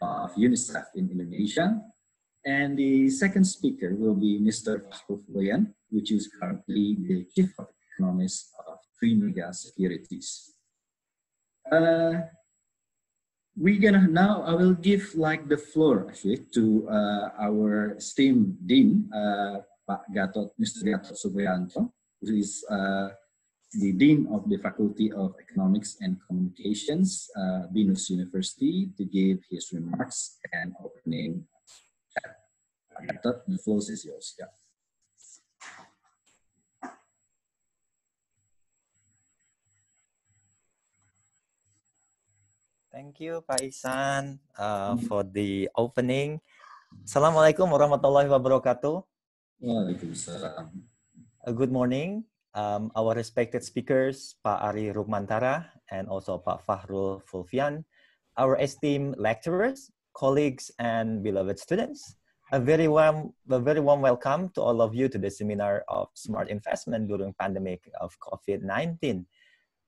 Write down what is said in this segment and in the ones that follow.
of UNICEF in Indonesia. And the second speaker will be Mr. Fulvian, which is currently the Chief of Economist of Trimegah Securities. Uh, we're gonna now, I will give like the floor actually to uh, our esteemed Dean, uh, Pak Gatot, Mr. Gatot Supriyanto, who is uh, the Dean of the Faculty of Economics and Communications, uh, Binus University, to give his remarks and opening chat. The floor is yours. Yeah. Thank you, Pak Isan, uh, for the opening. Assalamualaikum warahmatullahi wabarakatuh. Waalaikumsalam. Uh, good morning, um, our respected speakers, Pak Arie Rukmantara and also Pak Fakhrul Fulvian, our esteemed lecturers, colleagues, and beloved students. A very warm, a very warm welcome to all of you to the seminar of smart investment during pandemic of COVID-19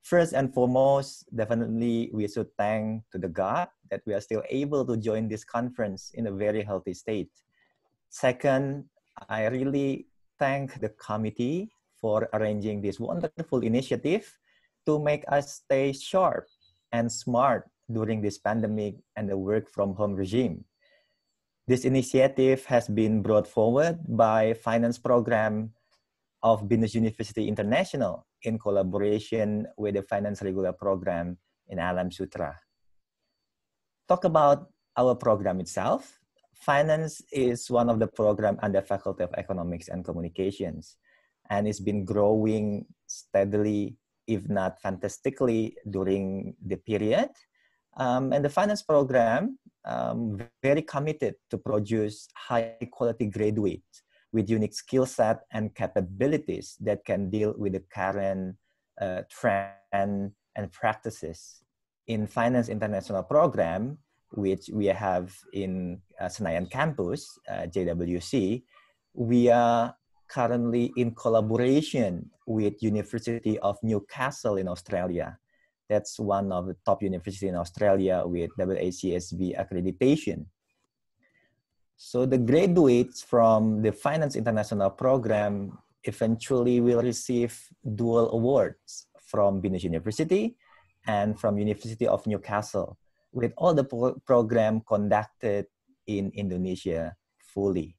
first and foremost, definitely we should thank to the God that we are still able to join this conference in a very healthy state. Second, I really thank the committee for arranging this wonderful initiative to make us stay sharp and smart during this pandemic and the work from home regime. This initiative has been brought forward by finance program of Binus University International in collaboration with the Finance Regular Program in Alam Sutra. Talk about our program itself. Finance is one of the program under Faculty of Economics and Communications, and it's been growing steadily, if not fantastically, during the period. Um, and the finance program um, very committed to produce high quality graduates with unique skill set and capabilities that can deal with the current uh, trend and practices. In Finance International Program, which we have in uh, Senayan campus, uh, JWC, we are currently in collaboration with University of Newcastle in Australia. That's one of the top universities in Australia with AACSB accreditation. So the graduates from the Finance International program eventually will receive dual awards from Binus University and from University of Newcastle with all the pro program conducted in Indonesia fully.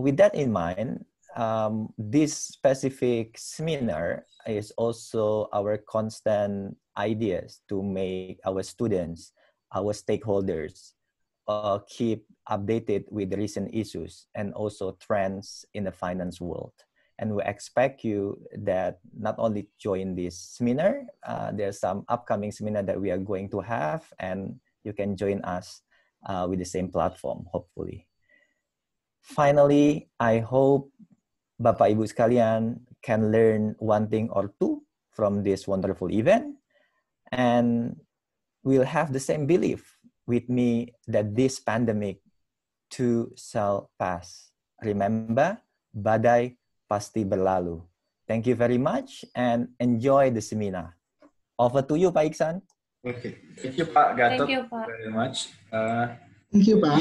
With that in mind, um, this specific seminar is also our constant ideas to make our students, our stakeholders, uh, keep updated with recent issues and also trends in the finance world. And we expect you that not only join this seminar, uh, there's some upcoming seminar that we are going to have and you can join us uh, with the same platform, hopefully. Finally, I hope Bapak Ibu sekalian can learn one thing or two from this wonderful event and we'll have the same belief with me that this pandemic too shall pass. Remember, badai pasti berlalu. Thank you very much and enjoy the seminar. Over to you, Pak Iksan. Okay, thank you, Pak Gatot. Thank you, Pak. Very much. Uh, thank you, Pak.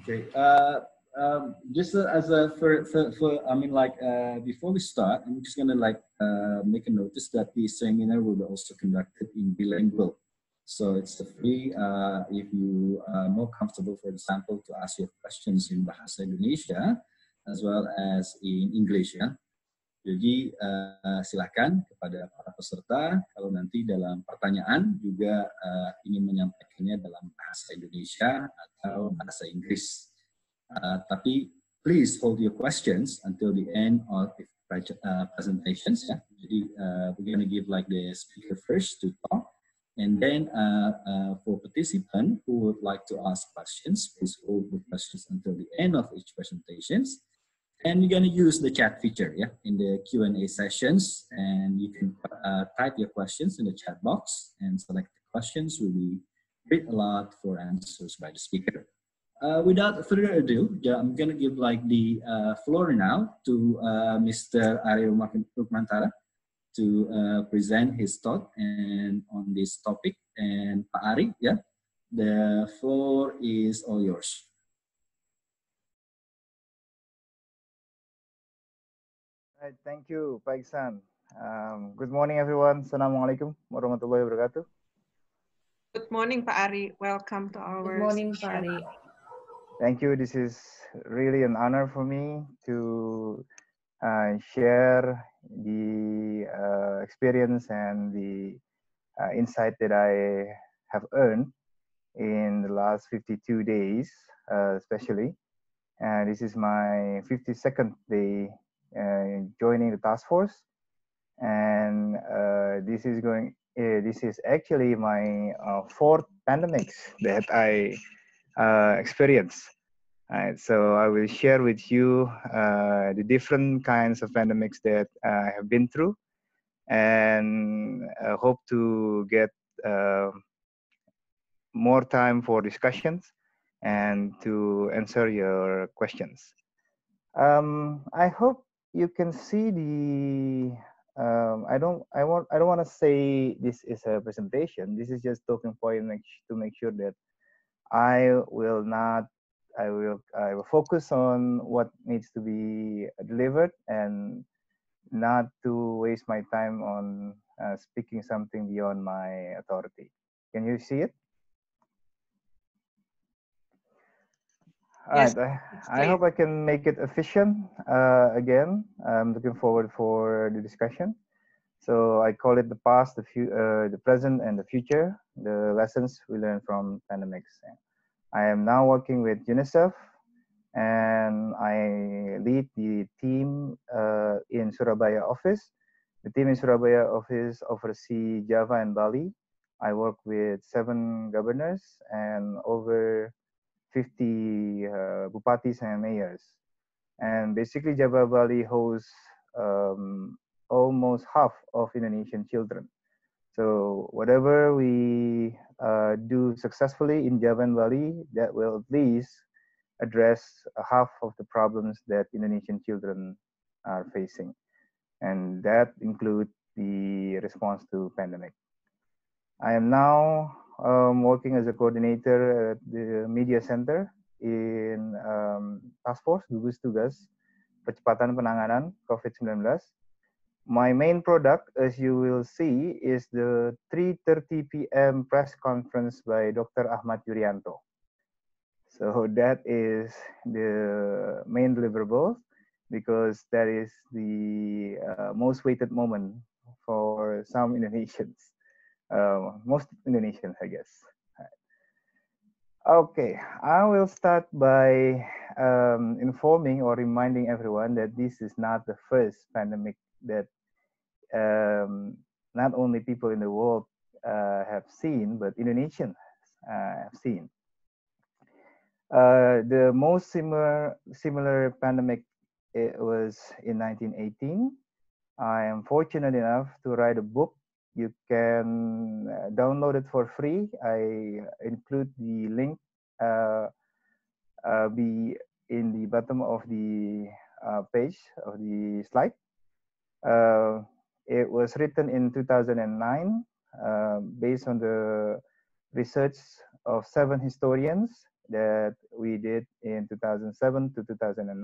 Okay. Uh, um, just as a for, for, for I mean, like uh, before we start, I'm just gonna like uh, make a notice that the seminar will be also conducted in bilingual. So it's free uh, if you are more comfortable, for example, to ask your questions in Bahasa Indonesia as well as in English ya. Jadi uh, silakan kepada para peserta kalau nanti dalam pertanyaan juga uh, ingin menyampaikannya dalam bahasa Indonesia atau bahasa Inggris. Uh, tapi please hold your questions until the end of the uh, presentations ya. Jadi uh, we're going to give like the speaker first to talk And then uh, uh, for participants who would like to ask questions, please hold the questions until the end of each presentations. And you're going to use the chat feature yeah, in the Q&A sessions. And you can uh, type your questions in the chat box and select the questions will be read aloud for answers by the speaker. Uh, without further ado, I'm going to give like the uh, floor now to uh, Mr. Aryo Rukmantara to uh, present his thought and on this topic. And Pak Arie, yeah, The floor is all yours. Right, thank you, Pak Iksan. Um, good morning, everyone. Assalamualaikum warahmatullahi wabarakatuh. Good morning, Pak Arie. Welcome to our. Good morning, Pak Arie. Thank you. This is really an honor for me to uh, share the uh, experience and the uh, insight that I have earned in the last 52 days, uh, especially. And this is my 52nd day uh, joining the task force and uh, this is going uh, this is actually my fourth pandemics that i uh, experienced Right, so i will share with you uh, the different kinds of pandemics that i have been through and I hope to get uh, more time for discussions and to answer your questions um, i hope you can see the um, I don't I want I don't want to say this is a presentation. This is just talking point to make sure that I will not I will I will focus on what needs to be delivered and not to waste my time on uh, speaking something beyond my authority. Can you see it? All Yes, right. I, I hope I can make it efficient uh, again. I'm looking forward for the discussion. So I call it the past, the, fu- uh, the present, and the future, the lessons we learned from pandemics. I am now working with UNICEF and I lead the team uh, in Surabaya office. The team in Surabaya office oversee Java and Bali. I work with seven governors and over 50 uh, bupatis and mayors. And basically, Java Bali hosts um, almost half of Indonesian children. So whatever we uh, do successfully in Java and Bali, that will at least address half of the problems that Indonesian children are facing. And that includes the response to pandemic. I am now um, working as a coordinator at the media center in um, task force gugus tugas percepatan penanganan COVID-19. My main product, as you will see, is the 3:30 p.m. press conference by Dr. Achmad Yurianto. So that is the main deliverable because that is the uh, most waited moment for some Indonesians uh, most Indonesians, I guess. Okay, I will start by um, informing or reminding everyone that this is not the first pandemic that um, not only people in the world uh, have seen, but Indonesians uh, have seen. Uh, the most similar similar pandemic it was in 1918. I am fortunate enough to write a book you can uh, download it for free. I include the link uh, uh, be in the bottom of the page of the slide. It was written in 2009 uh, based on the research of seven historians that we did in 2007 to 2009.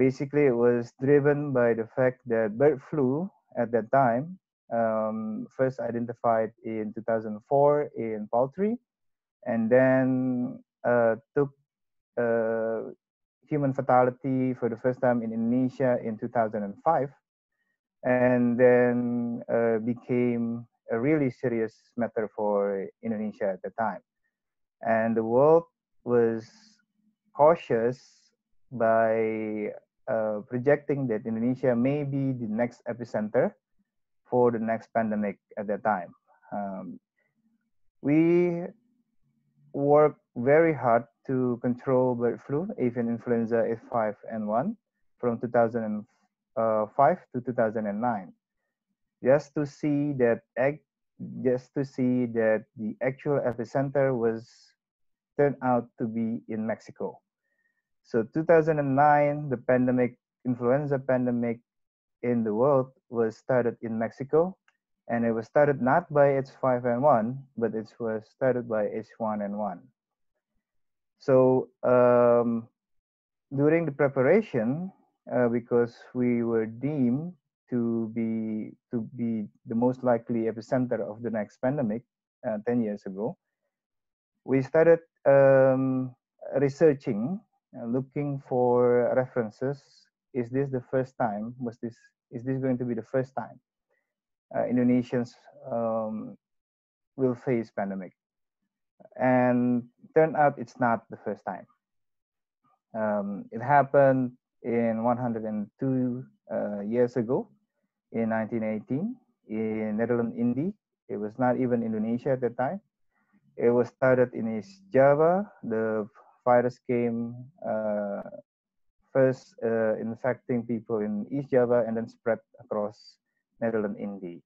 Basically, it was driven by the fact that bird flu at that time um, first identified in 2004 in poultry, and then uh, took uh, human fatality for the first time in Indonesia in 2005, and then uh, became a really serious matter for Indonesia at the time. And the world was cautious by uh, projecting that Indonesia may be the next epicenter for the next pandemic at that time. Um, we worked very hard to control bird flu, avian influenza H5N1 from 2005 to 2009, just to see that just to see that the actual epicenter was turned out to be in Mexico. So 2009, the pandemic, influenza pandemic in the world was started in Mexico. and it was started not by H5N1, but it was started by H1N1. So um, during the preparation, uh, because we were deemed to be to be the most likely epicenter of the next pandemic uh, 10 years ago, we started um, researching, uh, looking for references. Is this the first time? Was this is this going to be the first time uh, Indonesians um, will face pandemic? And turned out it's not the first time. Um, it happened in 102 uh, years ago in 1918 in Netherlands, India. It was not even Indonesia at that time. It was started in East Java. The virus came uh, first uh, infecting people in East Java and then spread across Netherlands, India.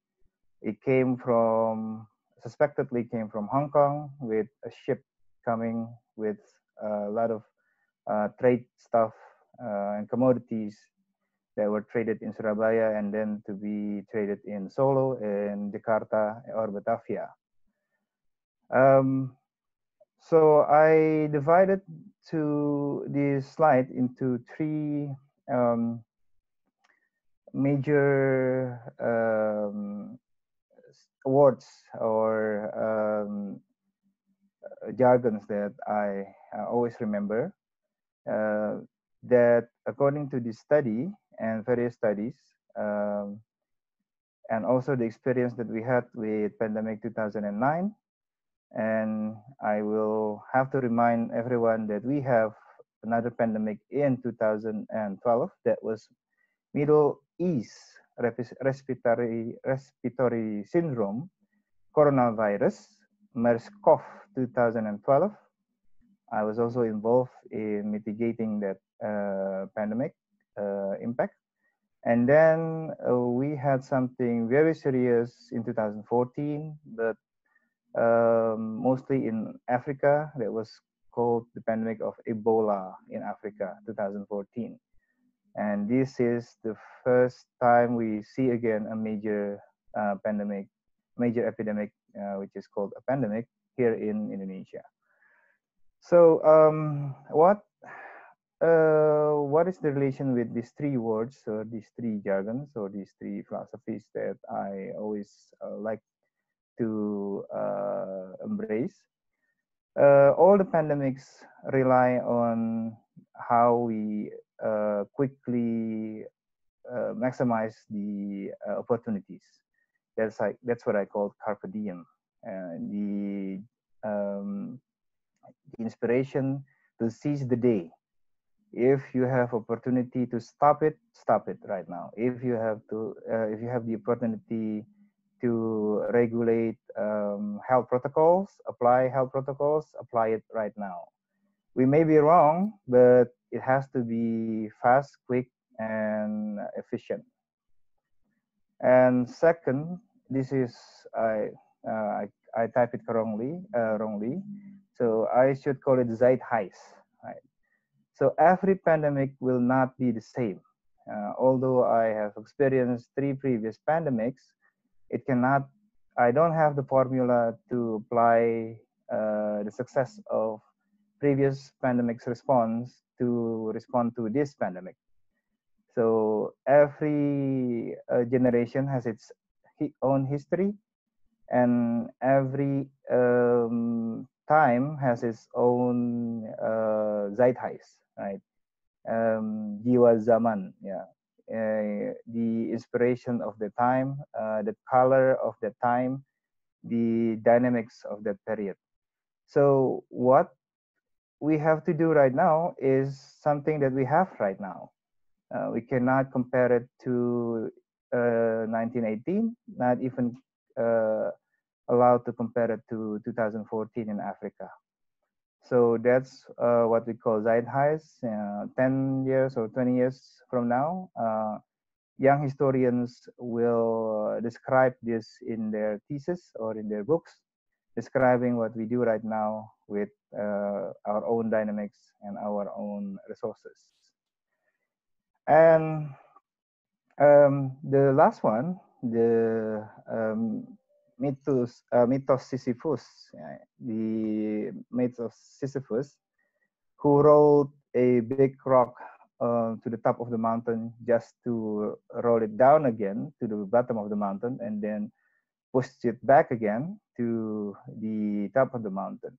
It came from, suspectedly came from Hong Kong with a ship coming with a lot of uh, trade stuff and commodities that were traded in Surabaya and then to be traded in Solo and Jakarta or Batavia. Um, so I divided to this slide into three um, major um, words or um, jargons that I always remember. Uh, that according to this study and various studies, um, and also the experience that we had with pandemic 2009, and I will have to remind everyone that we have another pandemic in 2012 that was Middle East respiratory respiratory syndrome coronavirus MERS-CoV 2012 I was also involved in mitigating that pandemic uh, impact. And then uh, we had something very serious in 2014, but um, mostly in Africa, that was called the pandemic of Ebola in Africa, 2014. And this is the first time we see again a major uh, pandemic, major epidemic, uh, which is called a pandemic here in Indonesia. So um, what uh, what is the relation with these three words or these three jargons or these three philosophies that I always uh, like to uh, embrace? Uh, all the pandemics rely on how we uh, quickly uh, maximize the opportunities. That's like that's what I call carpe diem. the um, the inspiration to seize the day if you have opportunity to stop it stop it right now. If you have to uh, if you have the opportunity to regulate um, health protocols apply health protocols apply it right now. We may be wrong but it has to be fast quick and efficient. And second this is i uh, I, I type it wrongly uh, wrongly. So I should call it Zeitgeist, right? So every pandemic will not be the same. Uh, although I have experienced three previous pandemics, it cannot, I don't have the formula to apply uh, the success of previous pandemics response to respond to this pandemic. So every uh, generation has its own history and every um, time has its own uh, zeitgeist, right? Um, jiwa zaman, yeah. Uh, the inspiration of the time, uh, the color of the time, the dynamics of that period. So what we have to do right now is something that we have right now. Uh, we cannot compare it to 1918, uh, not even uh, allowed to compare it to 2014 in Africa. So that's uh, what we call Zeitgeist. Uh, 10 years or 20 years from now, uh, young historians will describe this in their thesis or in their books, describing what we do right now with uh, our own dynamics and our own resources. And um, the last one the um, mythos, uh, mythos Sisyphus, the myth of Sisyphus, who rolled a big rock uh, to the top of the mountain just to roll it down again to the bottom of the mountain and then pushed it back again to the top of the mountain.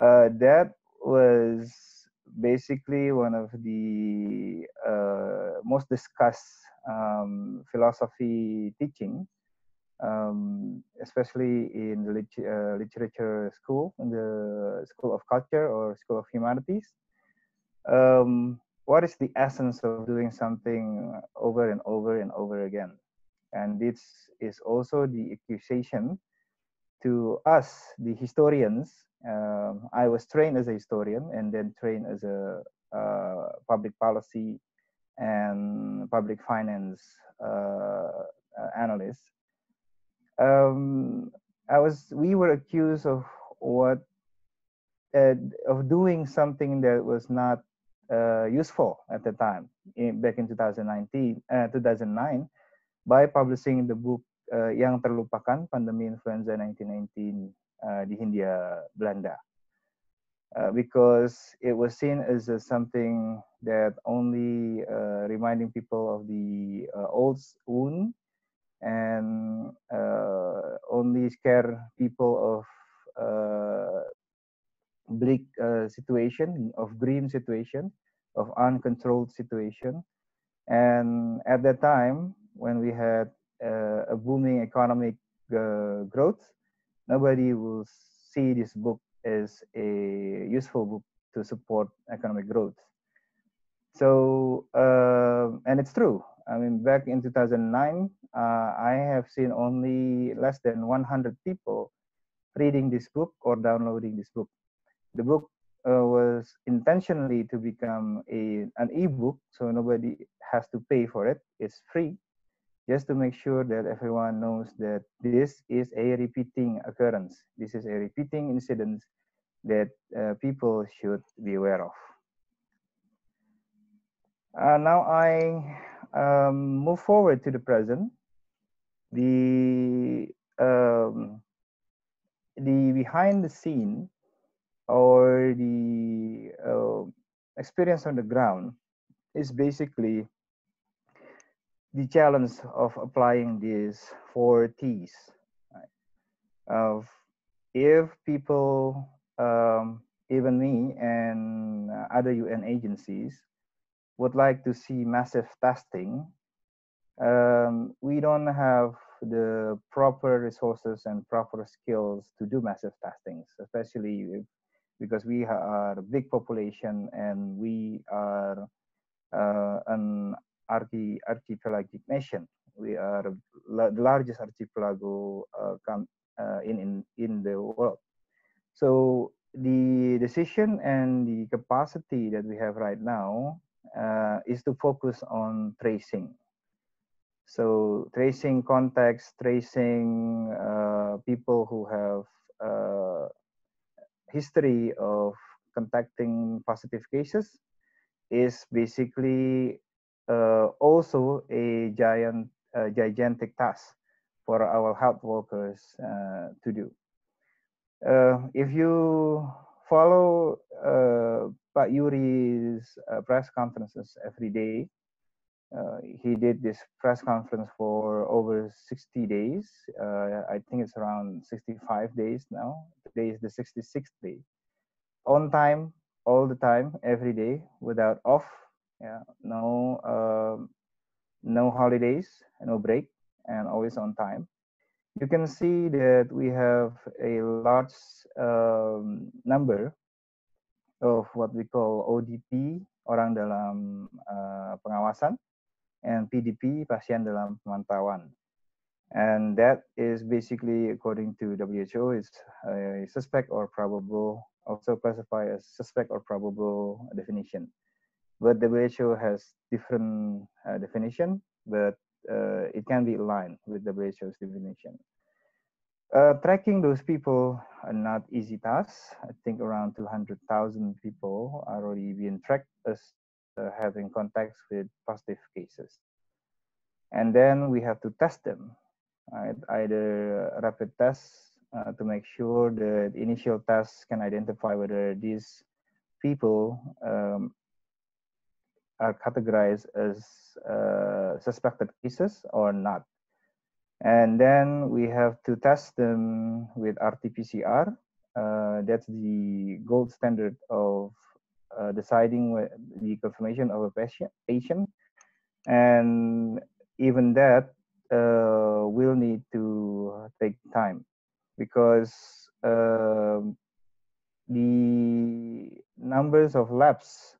Uh, that was basically one of the uh, most discussed um, philosophy teaching, um, especially in the lit uh, literature school, in the School of Culture or School of Humanities. Um, what is the essence of doing something over and over and over again? And this is also the accusation to us, the historians. Uh, I was trained as a historian and then trained as a uh, public policy and public finance uh, uh analyst. Um, I was, we were accused of what, uh, of doing something that was not uh, useful at the time, in, back in 2019, 2009 by publishing the book uh, Yang Terlupakan, Pandemi Influenza 1919 uh, di Hindia Belanda. Uh, because it was seen as uh, something that only uh, reminding people of the uh, old wound and only scare people of bleak situation, of grim situation, of uncontrolled situation. And at that time, when we had uh, a booming economic uh, growth, nobody will see this book as a useful book to support economic growth. So, uh, and it's true. I mean, back in 2009, uh, I have seen only less than 100 people reading this book or downloading this book. The book uh, was intentionally to become a an ebook, so nobody has to pay for it. It's free, just to make sure that everyone knows that this is a repeating occurrence. This is a repeating incident that uh, people should be aware of. Uh, now I um, move forward to the present. The um, the behind the scene or the uh, experience on the ground is basically the challenge of applying these four T's. Right? Of if people, um, even me and other UN agencies, would like to see massive testing, um, we don't have the proper resources and proper skills to do massive testings, especially if, because we are a big population and we are uh, an archi archipelagic nation. We are the largest archipelago uh, uh, in, in, in the world. So the decision and the capacity that we have right now uh, is to focus on tracing. So tracing contacts, tracing uh, people who have uh, history of contacting positive cases is basically uh, also a giant, gigantic task for our health workers uh, to do. If you follow uh, Pak Yuri's uh, press conferences every day, he did this press conference for over 60 days. I think it's around 65 days now. Today is the 66th day. On time, all the time, every day, without off, yeah no uh, no holidays no break and always on time you can see that we have a large um, number of what we call ODP orang dalam uh, pengawasan and PDP pasien dalam pemantauan and that is basically according to WHO is a suspect or probable also classified as suspect or probable definition but WHO has different uh, definition, but uh, it can be aligned with WHO's definition. Uh, tracking those people are not easy tasks. I think around 200,000 people are already being tracked as uh, having contacts with positive cases. and then we have to test them, right? Either rapid tests uh, to make sure that initial tests can identify whether these people um, are categorized as uh, suspected cases or not. And then we have to test them with RT-PCR. Uh, that's the gold standard of uh, deciding the confirmation of a patient. And even that uh, will need to take time because um, the numbers of labs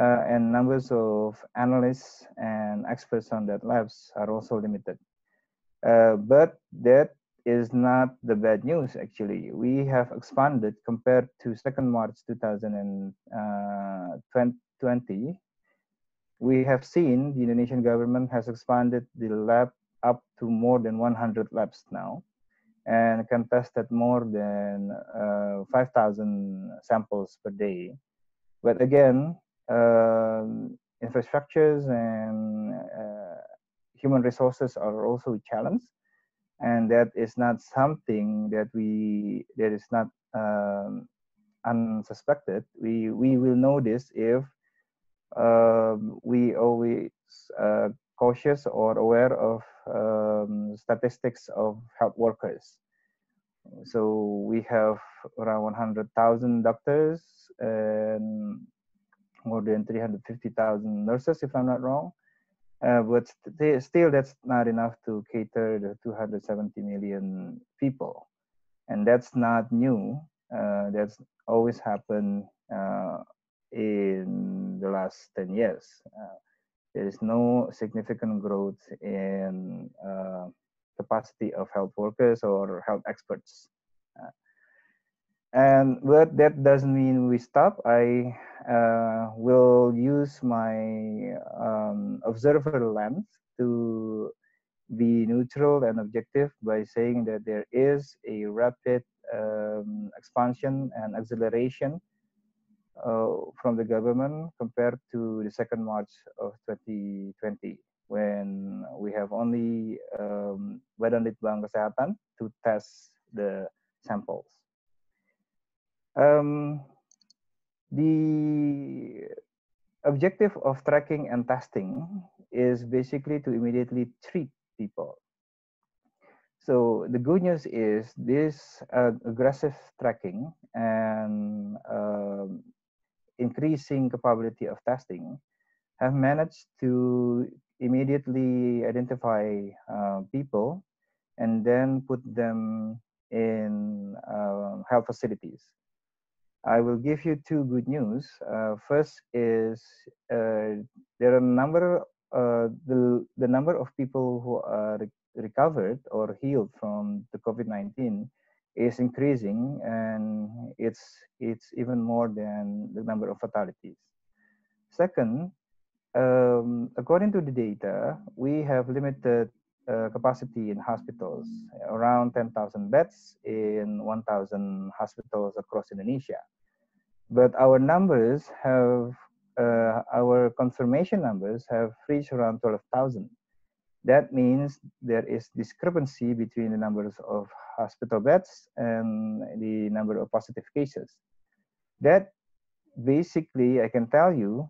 uh, and numbers of analysts and experts on that labs are also limited. Uh, but that is not the bad news actually. We have expanded compared to 2nd March 2020. Uh, we have seen the Indonesian government has expanded the lab up to more than 100 labs now and can test at more than uh, 5,000 samples per day. But again, uh, infrastructures and uh, human resources are also a challenge, and that is not something that we that is not um, unsuspected. We we will know this if um, we always uh, cautious or aware of um, statistics of health workers. So we have around 100,000 doctors and more than 350,000 nurses, if I'm not wrong. Uh, but st still, that's not enough to cater the 270 million people, and that's not new. Uh, that's always happened uh, in the last 10 years. Uh, there is no significant growth in uh, capacity of health workers or health experts. And but that doesn't mean we stop. I uh, will use my um, observer lens to be neutral and objective by saying that there is a rapid um, expansion and acceleration uh, from the government compared to the second March of 2020 when we have only um, Badan Litbang Kesehatan to test the samples. Um, the objective of tracking and testing is basically to immediately treat people. So the good news is this uh, aggressive tracking and uh, increasing capability of testing have managed to immediately identify uh, people and then put them in uh, health facilities. I will give you two good news. Uh, first is uh, there are number, uh, the, the number of people who are recovered or healed from the COVID-19 is increasing and it's, it's even more than the number of fatalities. Second, um, according to the data, we have limited uh, capacity in hospitals, around 10,000 beds in 1,000 hospitals across Indonesia. But our numbers have, uh, our confirmation numbers have reached around 12,000. That means there is discrepancy between the numbers of hospital beds and the number of positive cases. That basically, I can tell you,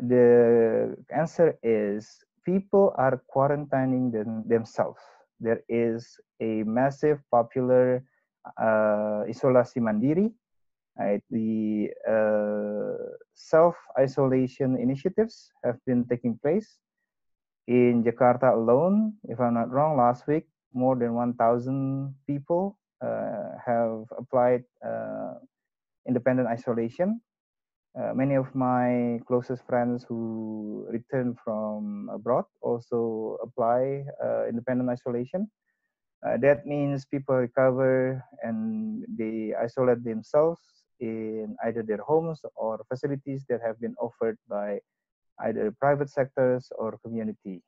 the answer is people are quarantining them, themselves. There is a massive popular uh, isolasi mandiri, right? The uh, self-isolation initiatives have been taking place in Jakarta alone. If I'm not wrong, last week more than 1,000 people uh, have applied uh, independent isolation uh, many of my closest friends who return from abroad also apply uh, independent isolation. Uh, that means people recover and they isolate themselves in either their homes or facilities that have been offered by either private sectors or community.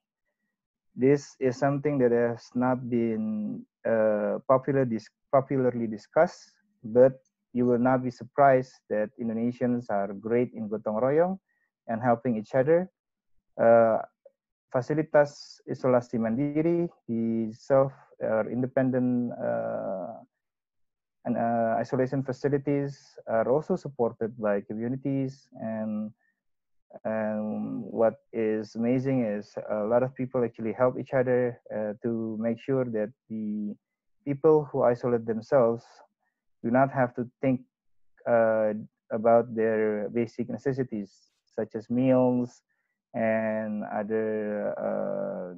This is something that has not been uh, popular dis popularly discussed, but you will not be surprised that Indonesians are great in gotong royong and helping each other. Uh, Isolasi Mandiri, the self or independent uh, and uh, isolation facilities are also supported by communities and and what is amazing is a lot of people actually help each other uh, to make sure that the people who isolate themselves do not have to think uh, about their basic necessities such as meals and other uh,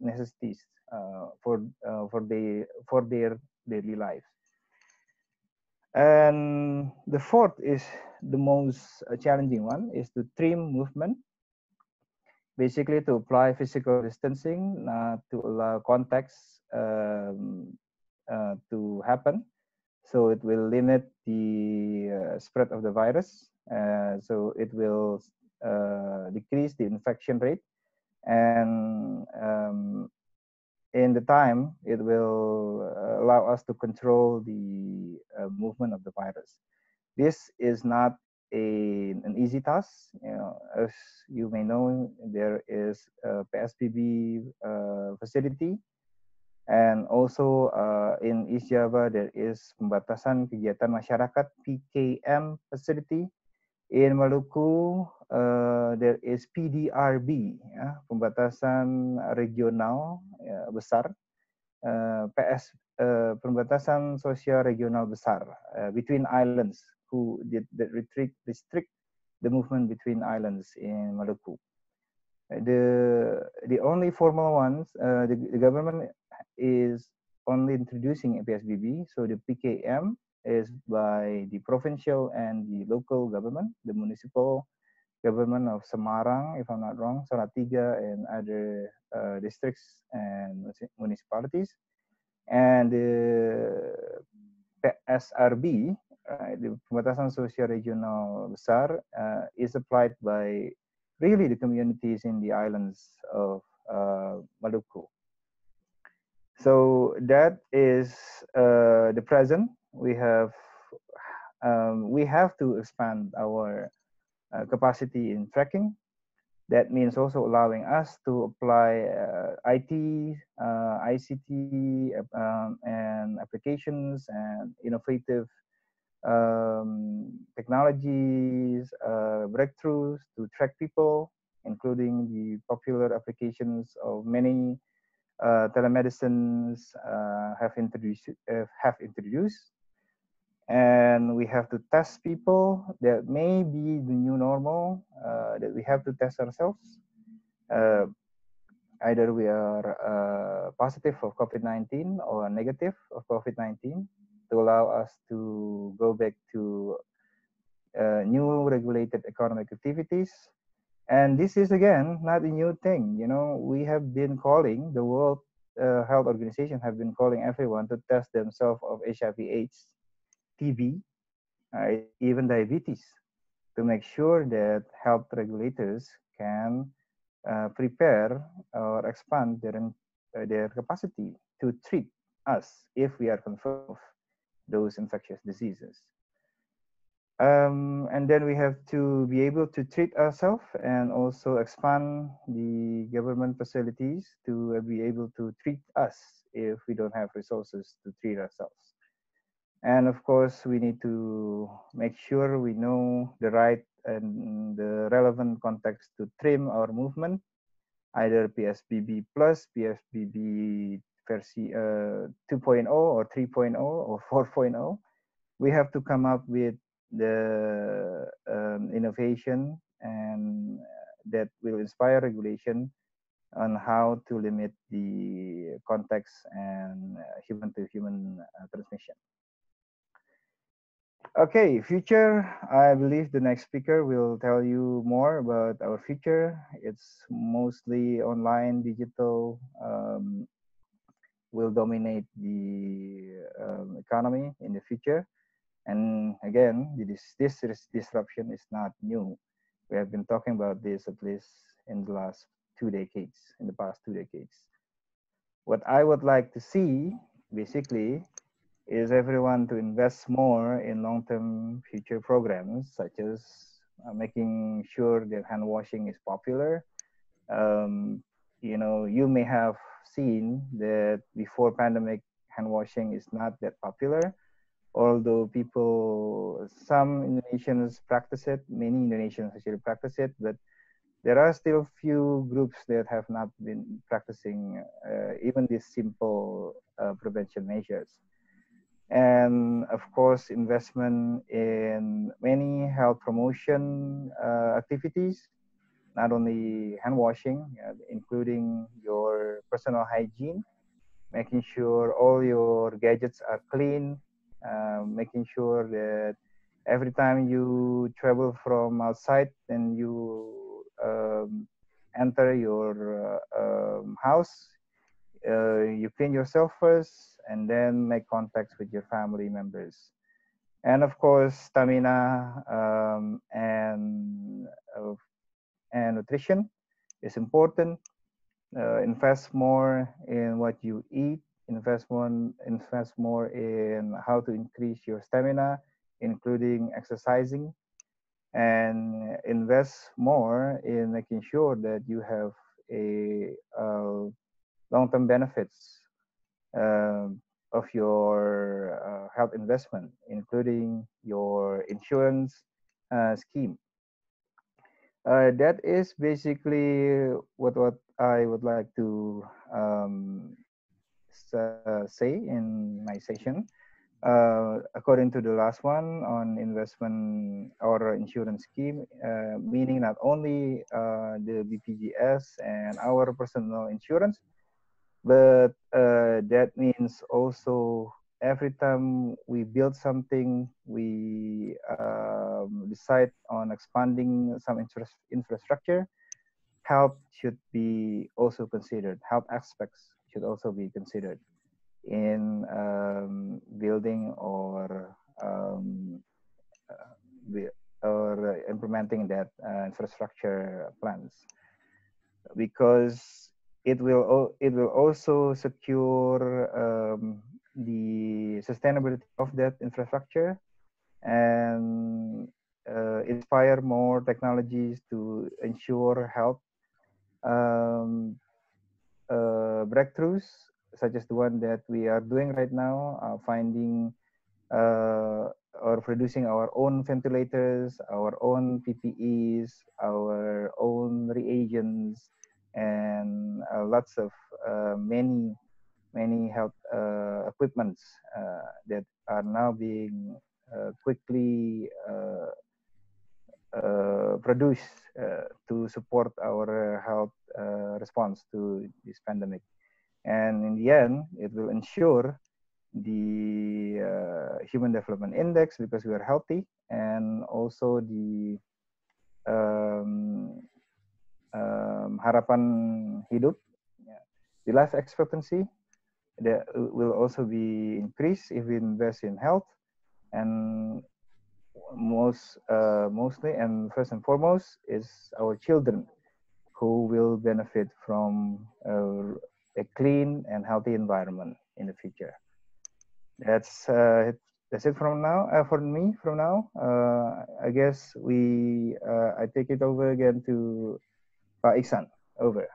necessities uh, for uh, for the for their daily life and the fourth is the most uh, challenging one is to trim movement. Basically to apply physical distancing uh, to allow contacts um, uh, to happen. So it will limit the uh, spread of the virus. Uh, so it will uh, decrease the infection rate and um, in the time it will uh, allow us to control the movement of the virus this is not a, an easy task you know as you may know there is a psbb uh, facility and also uh, in east java there is pembatasan kegiatan masyarakat pkm facility in maluku uh, there is pdrb ya, pembatasan regional ya, besar uh, PS uh, pembatasan sosial regional besar uh, between islands who did that restrict restrict the movement between islands in Maluku. The the only formal ones uh, the, the government is only introducing PSBB. So the PKM is by the provincial and the local government, the municipal government of Semarang, if I'm not wrong, Salatiga, and other uh, districts and municipalities. And the PSRB, uh, the Pembatasan Sosial Regional Besar, uh, is applied by really the communities in the islands of uh, Maluku. So that is uh, the present. We have um, we have to expand our uh, capacity in tracking. That means also allowing us to apply uh, IT, uh, ICT, um, and applications and innovative um, technologies, uh, breakthroughs to track people, including the popular applications of many uh, telemedicines uh, have introduced have introduced. And we have to test people that may be the new normal uh, that we have to test ourselves. Uh, either we are uh, positive of covid-19 or negative of covid-19 to allow us to go back to uh, new regulated economic activities and this is again not a new thing you know we have been calling the world uh, health organization have been calling everyone to test themselves of hiv aids TB, uh, even diabetes, to make sure that health regulators can uh, prepare or expand their, uh, their capacity to treat us if we are confirmed those infectious diseases. Um, and then we have to be able to treat ourselves and also expand the government facilities to be able to treat us if we don't have resources to treat ourselves. And of course we need to make sure we know the right and the relevant context to trim our movement either psbb plus psbb versi uh, 2.0 or 3.0 or 4.0 we have to come up with the um, innovation and that will inspire regulation on how to limit the context and human to human uh, transmission Okay, future. I believe the next speaker will tell you more about our future. It's mostly online, digital, um, will dominate the um, economy in the future. And again, this, this disruption is not new. We have been talking about this at least in the last two decades, in the past two decades. What I would like to see, basically, is everyone to invest more in long-term future programs such as uh, making sure that hand washing is popular, um, you know, you may have seen that before pandemic, hand washing is not that popular. Although people, some Indonesians practice it, many Indonesians actually practice it, but there are still few groups that have not been practicing uh, even these simple uh, prevention measures. And of course, investment in many health promotion uh, activities, not only hand washing, uh, including your personal hygiene, making sure all your gadgets are clean, uh, making sure that every time you travel from outside and you um, enter your uh, um, house, uh, you clean yourself first and then make contacts with your family members. And of course, stamina um, and uh, and nutrition is important. Uh, invest more in what you eat. Invest more, invest more in how to increase your stamina, including exercising, and invest more in making sure that you have a uh, long-term benefits uh, of your uh, health investment, including your insurance uh, scheme. Uh, that is basically what what I would like to um, say in my session. Uh, according to the last one on investment or insurance scheme, uh, meaning not only uh, the BPJS and our personal insurance, but uh, that means also every time we build something, we um, decide on expanding some infra infrastructure, help should be also considered. help aspects should also be considered in um, building or um, uh, or implementing that uh, infrastructure plans. Because it will it will also secure um, the sustainability of that infrastructure and uh, inspire more technologies to ensure health um, uh, breakthroughs such as the one that we are doing right now, uh, finding uh, or producing our own ventilators, our own PPEs, our own reagents, and uh, lots of uh, many many health uh, equipments that are now being quickly produced to support our health response to this pandemic. And in the end, it will ensure the uh, human development index because we are healthy and also the um, um, harapan hidup, yeah. the life expectancy that will also be increased if we invest in health and most uh, mostly and first and foremost is our children who will benefit from uh, a clean and healthy environment in the future. That's uh, that's it from now uh, for me from now. Uh, I guess we uh, I take it over again to Pak Iksan. Over.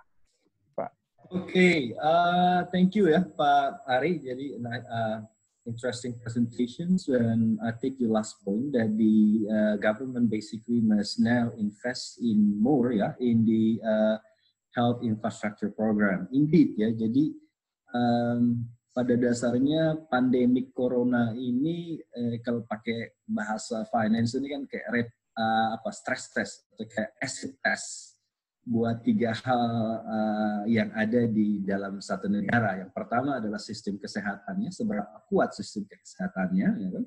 Pak. Okay, thank you ya Pak Arie. Jadi uh, interesting presentations and I take your last point that the uh, government basically must now invest in more ya in the uh, health infrastructure program. Indeed ya. Jadi um, pada dasarnya pandemik corona ini eh, kalau pakai bahasa finance ini kan kayak red, uh, apa stress test atau kayak acid test buat tiga hal uh, yang ada di dalam satu negara. Yang pertama adalah sistem kesehatannya, seberapa kuat sistem kesehatannya ya kan,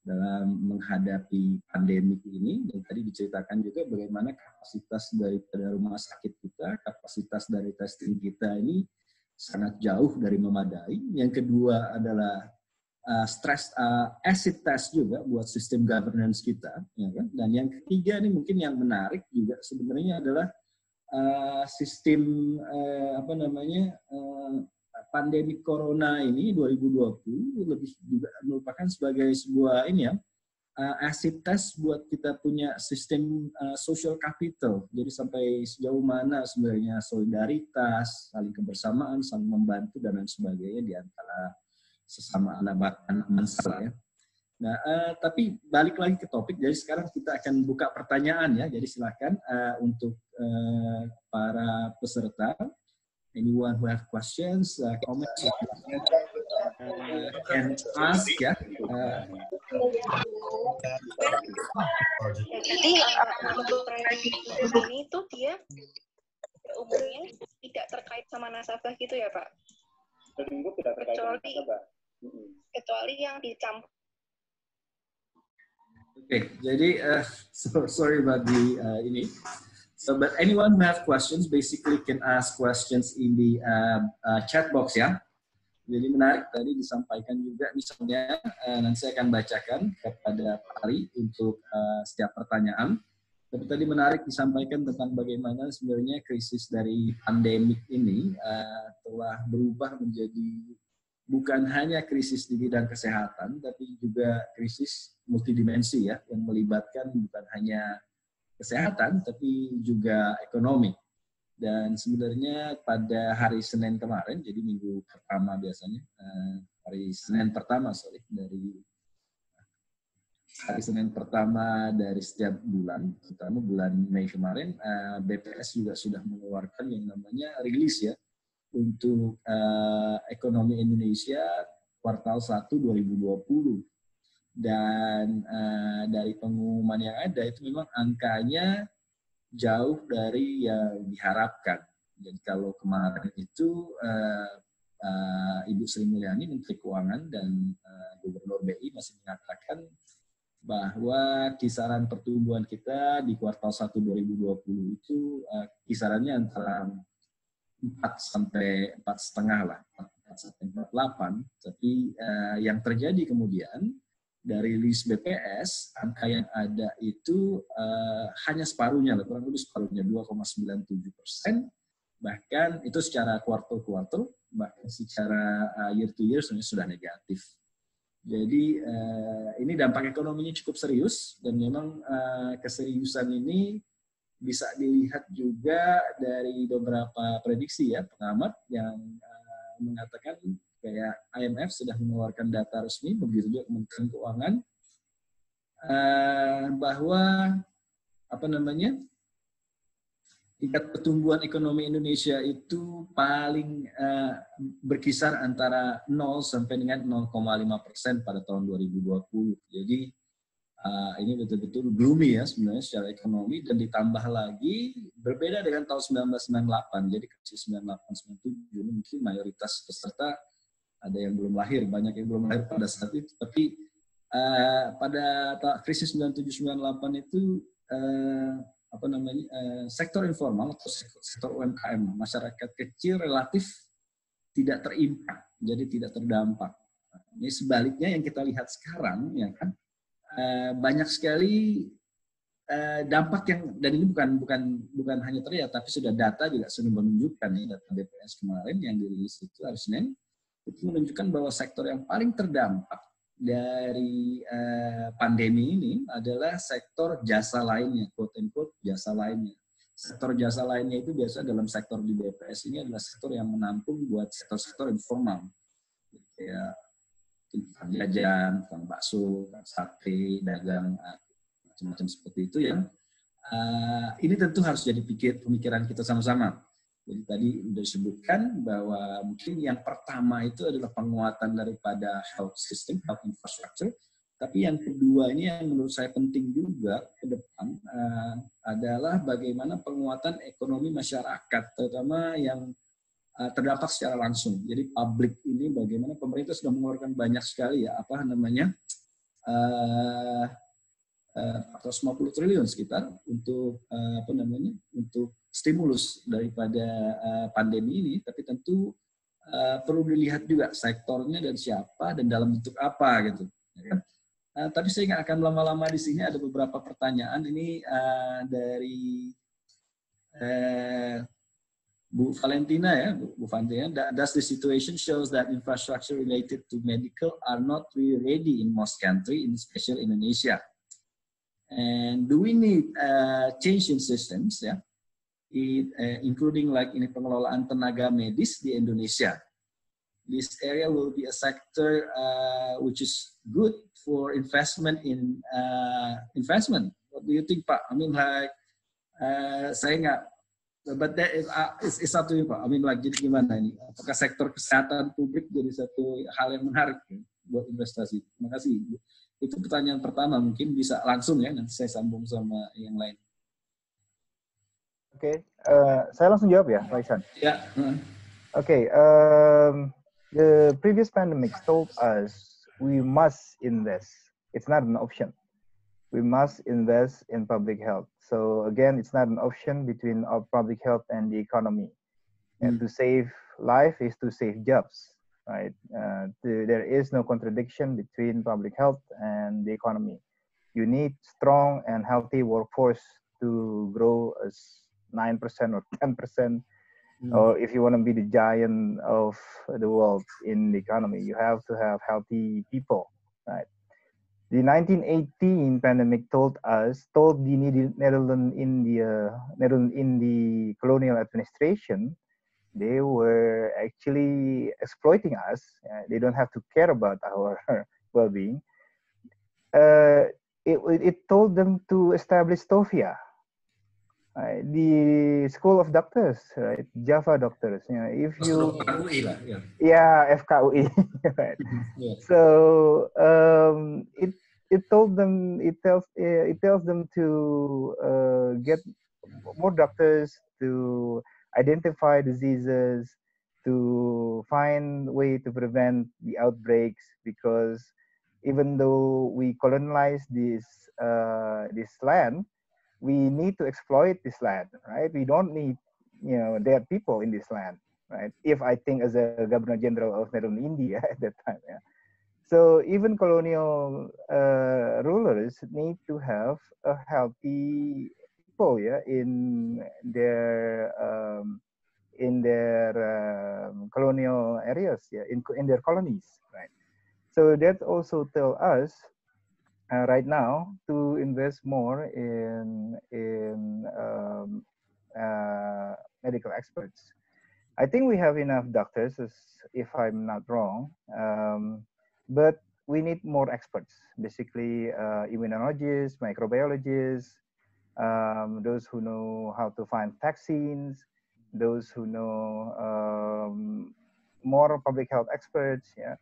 dalam menghadapi pandemi ini. Dan tadi diceritakan juga bagaimana kapasitas daripada rumah sakit kita, kapasitas dari testing kita ini sangat jauh dari memadai. Yang kedua adalah uh, stress uh, acid test juga buat sistem governance kita, ya kan? Dan yang ketiga ini mungkin yang menarik juga sebenarnya adalah uh, sistem uh, apa namanya uh, pandemi corona ini 2020 lebih juga merupakan sebagai sebuah ini ya uh, acid test buat kita punya sistem uh, social capital. Jadi sampai sejauh mana sebenarnya solidaritas, saling kebersamaan, saling membantu dan lain sebagainya di antara sesama anak anak bangsa ya. Nah, uh, tapi balik lagi ke topik. Jadi sekarang kita akan buka pertanyaan ya. Jadi silakan uh, untuk uh, para peserta, anyone who have questions, uh, comments, uh, can ask ya. Uh, Jadi untuk ini tuh dia umumnya tidak terkait sama nasabah gitu ya Pak? Kecuali kecuali yang dicampur Okay, jadi uh, so, sorry about the uh, ini. So, but anyone who have questions basically can ask questions in the uh, uh, chat box ya. Jadi menarik tadi disampaikan juga misalnya uh, nanti saya akan bacakan kepada Pak Ari untuk uh, setiap pertanyaan. Tapi tadi menarik disampaikan tentang bagaimana sebenarnya krisis dari pandemik ini uh, telah berubah menjadi bukan hanya krisis di bidang kesehatan, tapi juga krisis multidimensi ya, yang melibatkan bukan hanya kesehatan, tapi juga ekonomi. Dan sebenarnya pada hari Senin kemarin, jadi minggu pertama biasanya, uh, hari Senin pertama, sorry, dari hari Senin pertama dari setiap bulan, terutama bulan Mei kemarin, uh, BPS juga sudah mengeluarkan yang namanya rilis ya, untuk uh, ekonomi Indonesia kuartal 1 2020. Dan uh, dari pengumuman yang ada itu memang angkanya jauh dari yang diharapkan. Jadi kalau kemarin itu uh, uh, Ibu Sri Mulyani Menteri Keuangan dan uh, Gubernur BI masih mengatakan bahwa kisaran pertumbuhan kita di kuartal 1 2020 itu uh, kisarannya antara 4 sampai empat setengah lah, 4 sampai 48. Tapi uh, yang terjadi kemudian dari list BPS, angka yang ada itu uh, hanya separuhnya, lah, kurang lebih separuhnya, 2,97 persen. Bahkan itu secara kuartal-kuartal, bahkan secara uh, year to year sebenarnya sudah negatif. Jadi uh, ini dampak ekonominya cukup serius dan memang uh, keseriusan ini bisa dilihat juga dari beberapa prediksi ya pengamat yang uh, mengatakan kayak IMF sudah mengeluarkan data resmi, begitu juga Kementerian Keuangan, uh, bahwa apa namanya tingkat pertumbuhan ekonomi Indonesia itu paling uh, berkisar antara 0 sampai dengan 0,5 persen pada tahun 2020. Jadi uh, ini betul-betul gloomy ya sebenarnya secara ekonomi dan ditambah lagi berbeda dengan tahun 1998. Jadi krisis 98 97 ini mungkin mayoritas peserta ada yang belum lahir, banyak yang belum lahir pada saat itu. Tapi uh, pada krisis 97 98 itu uh, apa namanya uh, sektor informal atau sektor UMKM masyarakat kecil relatif tidak terimpak, jadi tidak terdampak. Ini sebaliknya yang kita lihat sekarang, ya kan, banyak sekali uh, dampak yang dan ini bukan bukan bukan hanya terlihat, tapi sudah data juga sudah menunjukkan nih data BPS kemarin yang dirilis itu hari Senin itu menunjukkan bahwa sektor yang paling terdampak dari uh, pandemi ini adalah sektor jasa lainnya, quote unquote jasa lainnya. Sektor jasa lainnya itu biasa dalam sektor di BPS ini adalah sektor yang menampung buat sektor-sektor informal. Kayak jajan, tukang bakso, sate, dagang, eh, macam-macam seperti itu yang uh, ini tentu harus jadi pikir pemikiran kita sama-sama jadi tadi sudah disebutkan bahwa mungkin yang pertama itu adalah penguatan daripada health system, health infrastructure. Tapi yang kedua ini yang menurut saya penting juga ke depan uh, adalah bagaimana penguatan ekonomi masyarakat, terutama yang terdampak secara langsung. Jadi publik ini bagaimana pemerintah sudah mengeluarkan banyak sekali ya apa namanya uh, uh, 450 triliun sekitar untuk uh, apa namanya untuk stimulus daripada uh, pandemi ini, tapi tentu uh, perlu dilihat juga sektornya dan siapa dan dalam bentuk apa gitu. Uh, tapi saya nggak akan lama-lama di sini ada beberapa pertanyaan ini uh, dari uh, Bu Valentina ya, Bu, Valentina, does the situation shows that infrastructure related to medical are not really ready in most countries, in special Indonesia. And do we need uh, change in systems it, uh, including like ini pengelolaan tenaga medis di Indonesia. This area will be a sector uh, which is good for investment in investment. What do you think, Pak? I mean, like saya nggak but that is, uh, is, is satu Pak. I mean, like, jadi gimana ini? Apakah sektor kesehatan publik jadi satu hal yang menarik ya, buat investasi? Terima kasih. Itu pertanyaan pertama. Mungkin bisa langsung ya, nanti saya sambung sama yang lain. Oke, okay. uh, saya langsung jawab ya, Raisan. Ya. Oke, okay, um, the previous pandemic told us we must invest. It's not an option. We must invest in public health. So again, it's not an option between our public health and the economy. Mm. And to save life is to save jobs, right? Uh, to, there is no contradiction between public health and the economy. You need strong and healthy workforce to grow as 9% or 10%. Mm. Or if you want to be the giant of the world in the economy, you have to have healthy people, right? The 1918 pandemic told us, told the Netherlands in the uh, Netherlands in the colonial administration, they were actually exploiting us. Uh, they don't have to care about our well-being. Uh, it, it told them to establish Stovia, uh, the school of doctors, right? Java doctors. You know, if you yeah, yeah FKUI, right? yeah. So um, it it told them it tells uh, it tells them to uh, get more doctors to identify diseases to find way to prevent the outbreaks because even though we colonize this uh, this land we need to exploit this land right? We don't need you know dead people in this land right? If i think as a governor general of Netherlands india at that time yeah so even colonial uh, rulers need to have a healthy people, yeah, in their um, in their um, colonial areas, yeah, in in their colonies, right? So that also tell us uh, right now to invest more in in um, uh, medical experts. I think we have enough doctors, if I'm not wrong. Um, but we need more experts, basically uh, immunologists, microbiologists, um, those who know how to find vaccines, those who know um, more public health experts. Yeah.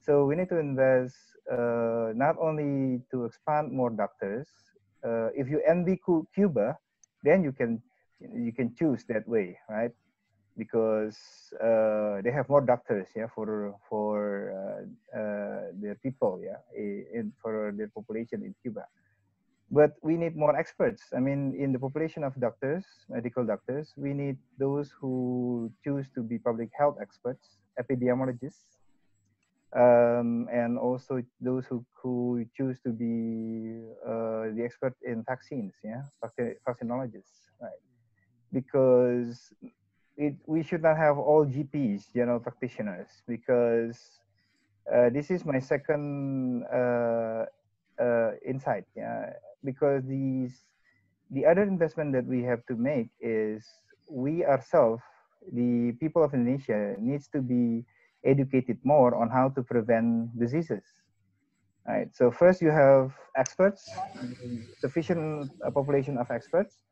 So we need to invest uh, not only to expand more doctors. Uh, if you envy Cuba, then you can you can choose that way, right? Because uh, they have more doctors yeah for for uh, uh, their people yeah in for their population in Cuba. But we need more experts. I mean in the population of doctors medical doctors we need those who choose to be public health experts epidemiologists um, and also those who, who choose to be uh, the expert in vaccines yeah vaccinologists right? Because it, we should not have all GPs, general practitioners, because uh, this is my second uh, uh, insight. Yeah, because these the other investment that we have to make is we ourselves, the people of Indonesia, needs to be educated more on how to prevent diseases. Right. So first, you have experts, sufficient population of experts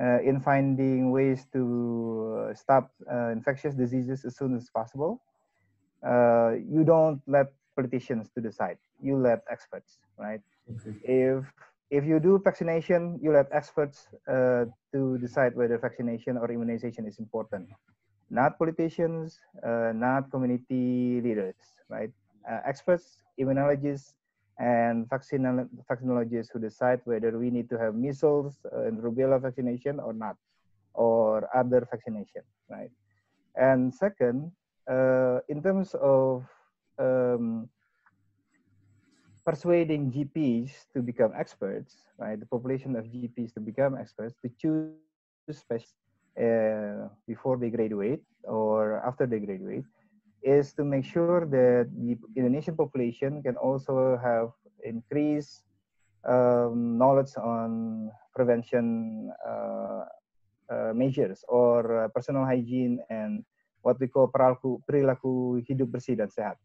uh, in finding ways to uh, stop uh, infectious diseases as soon as possible. you don't let politicians to decide. You let experts, right? Okay. If if you do vaccination, you let experts uh, to decide whether vaccination or immunization is important. Not politicians, uh, not community leaders, right? Uh, experts, immunologists, and vaccinologists who decide whether we need to have measles and rubella vaccination or not, or other vaccination, right? And second, uh, in terms of um, persuading GPs to become experts, right? The population of GPs to become experts, to choose specialists, uh, before they graduate or after they graduate is to make sure that the Indonesian population can also have increased um, knowledge on prevention uh, uh, measures or uh, personal hygiene and what we call perilaku, perilaku hidup bersih dan sehat.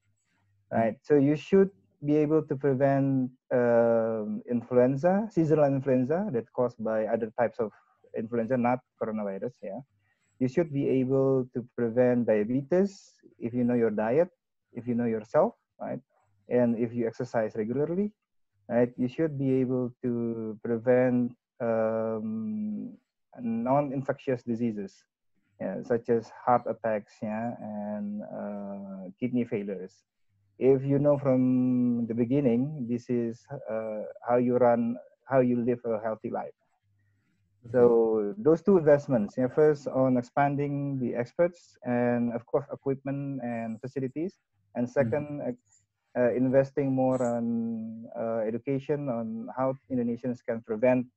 Right. So you should be able to prevent um, influenza, seasonal influenza that caused by other types of influenza, not coronavirus. Yeah. You should be able to prevent diabetes if you know your diet, if you know yourself, right? And if you exercise regularly, right? You should be able to prevent um, non-infectious diseases, yeah, such as heart attacks, yeah, and uh, kidney failures. If you know from the beginning, this is uh, how you run, how you live a healthy life. So those two investments, yeah, first on expanding the experts and of course equipment and facilities, and 2nd mm-hmm. uh, investing more on uh, education on how Indonesians can prevent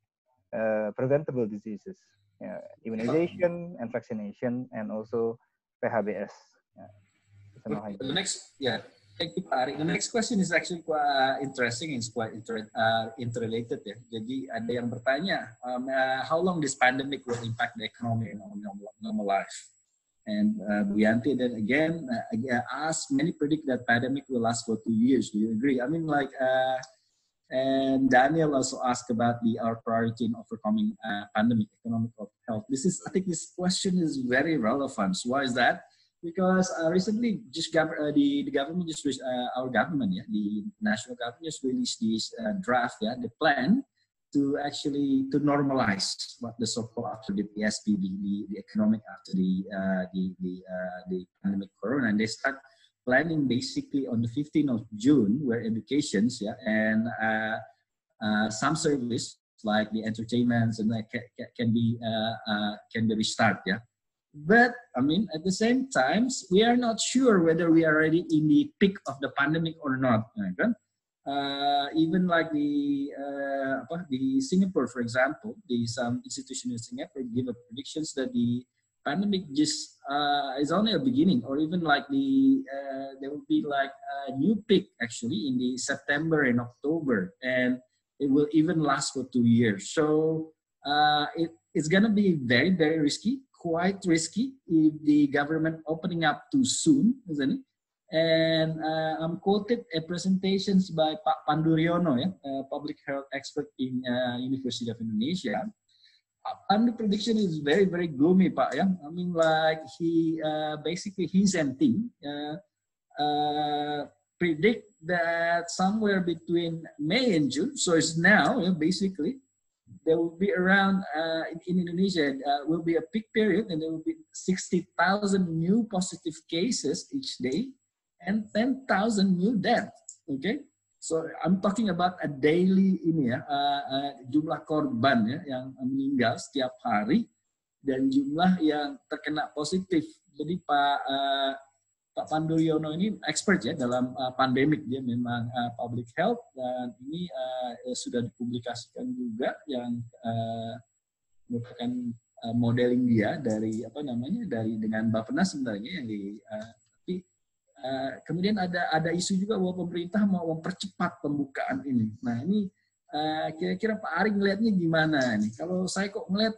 uh, preventable diseases, yeah, immunization and vaccination, and also PHBS. Yeah. The next, yeah, Thank you, Pak Arie. The next question is actually quite interesting it's quite inter, uh, interrelated ya. Jadi ada yang bertanya, um, uh, how long this pandemic will impact the economy and normal, normal life? And uh, Buyanti then again uh, asked, many predict that pandemic will last for two years. Do you agree? I mean, like, uh, and Daniel also asked about the our priority in overcoming uh, pandemic, economic health. This is, I think, this question is very relevant. So why is that? Because uh, recently just gov- uh, the, the government just uh, our government yeah the national government just released this uh, draft yeah the plan to actually to normalize what the so-called after the PSBB the, the economic after the uh, the the, uh, the pandemic corona. And they start planning basically on the 15th of June where educations yeah and some service like the entertainments and that can, can be can be restart yeah but I mean, at the same times, we are not sure whether we are already in the peak of the pandemic or not. Uh, even like the uh, the Singapore, for example, the some institution in Singapore give a predictions that the pandemic just uh, is only a beginning, or even like the uh, there will be like a new peak actually in the September and October, and it will even last for two years. So uh, it, it's gonna be very very risky quite risky if the government opening up too soon, isn't it? And uh, I'm quoted a presentations by Pak Pandu Riono, yeah, a public health expert in uh, University of Indonesia. And the prediction is very, very gloomy, Pak. Yeah? I mean, like he uh, basically his and team uh, uh, predict that somewhere between May and June, so it's now yeah, basically, there will be around uh, in, in, Indonesia uh, will be a peak period and there will be 60,000 new positive cases each day and 10,000 new deaths. Okay, so I'm talking about a daily ini ya uh, uh, jumlah korban ya yang meninggal setiap hari dan jumlah yang terkena positif. Jadi Pak uh, Pak Pandu Yono ini expert ya dalam uh, pandemik dia memang uh, public health dan ini uh, sudah dipublikasikan juga yang uh, merupakan uh, modeling dia dari apa namanya dari dengan Bappenas sebenarnya yang di uh, tapi uh, kemudian ada ada isu juga bahwa pemerintah mau mempercepat pembukaan ini. Nah ini kira-kira uh, Pak Ari ngelihatnya gimana nih? Kalau saya kok ngelihat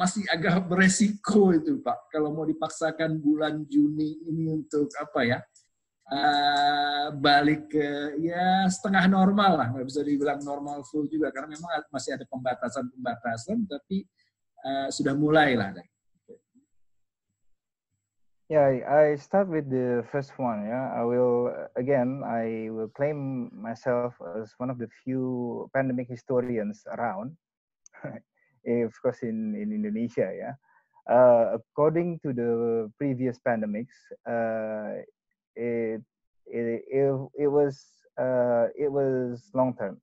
masih agak beresiko itu Pak kalau mau dipaksakan bulan Juni ini untuk apa ya uh, balik ke ya setengah normal lah nggak bisa dibilang normal full juga karena memang masih ada pembatasan-pembatasan tapi uh, sudah mulai lah. Yeah, I start with the first one. Yeah, I will again. I will claim myself as one of the few pandemic historians around. of course in, in Indonesia yeah uh, according to the previous pandemics uh, it, it, it, it was uh, it was long term.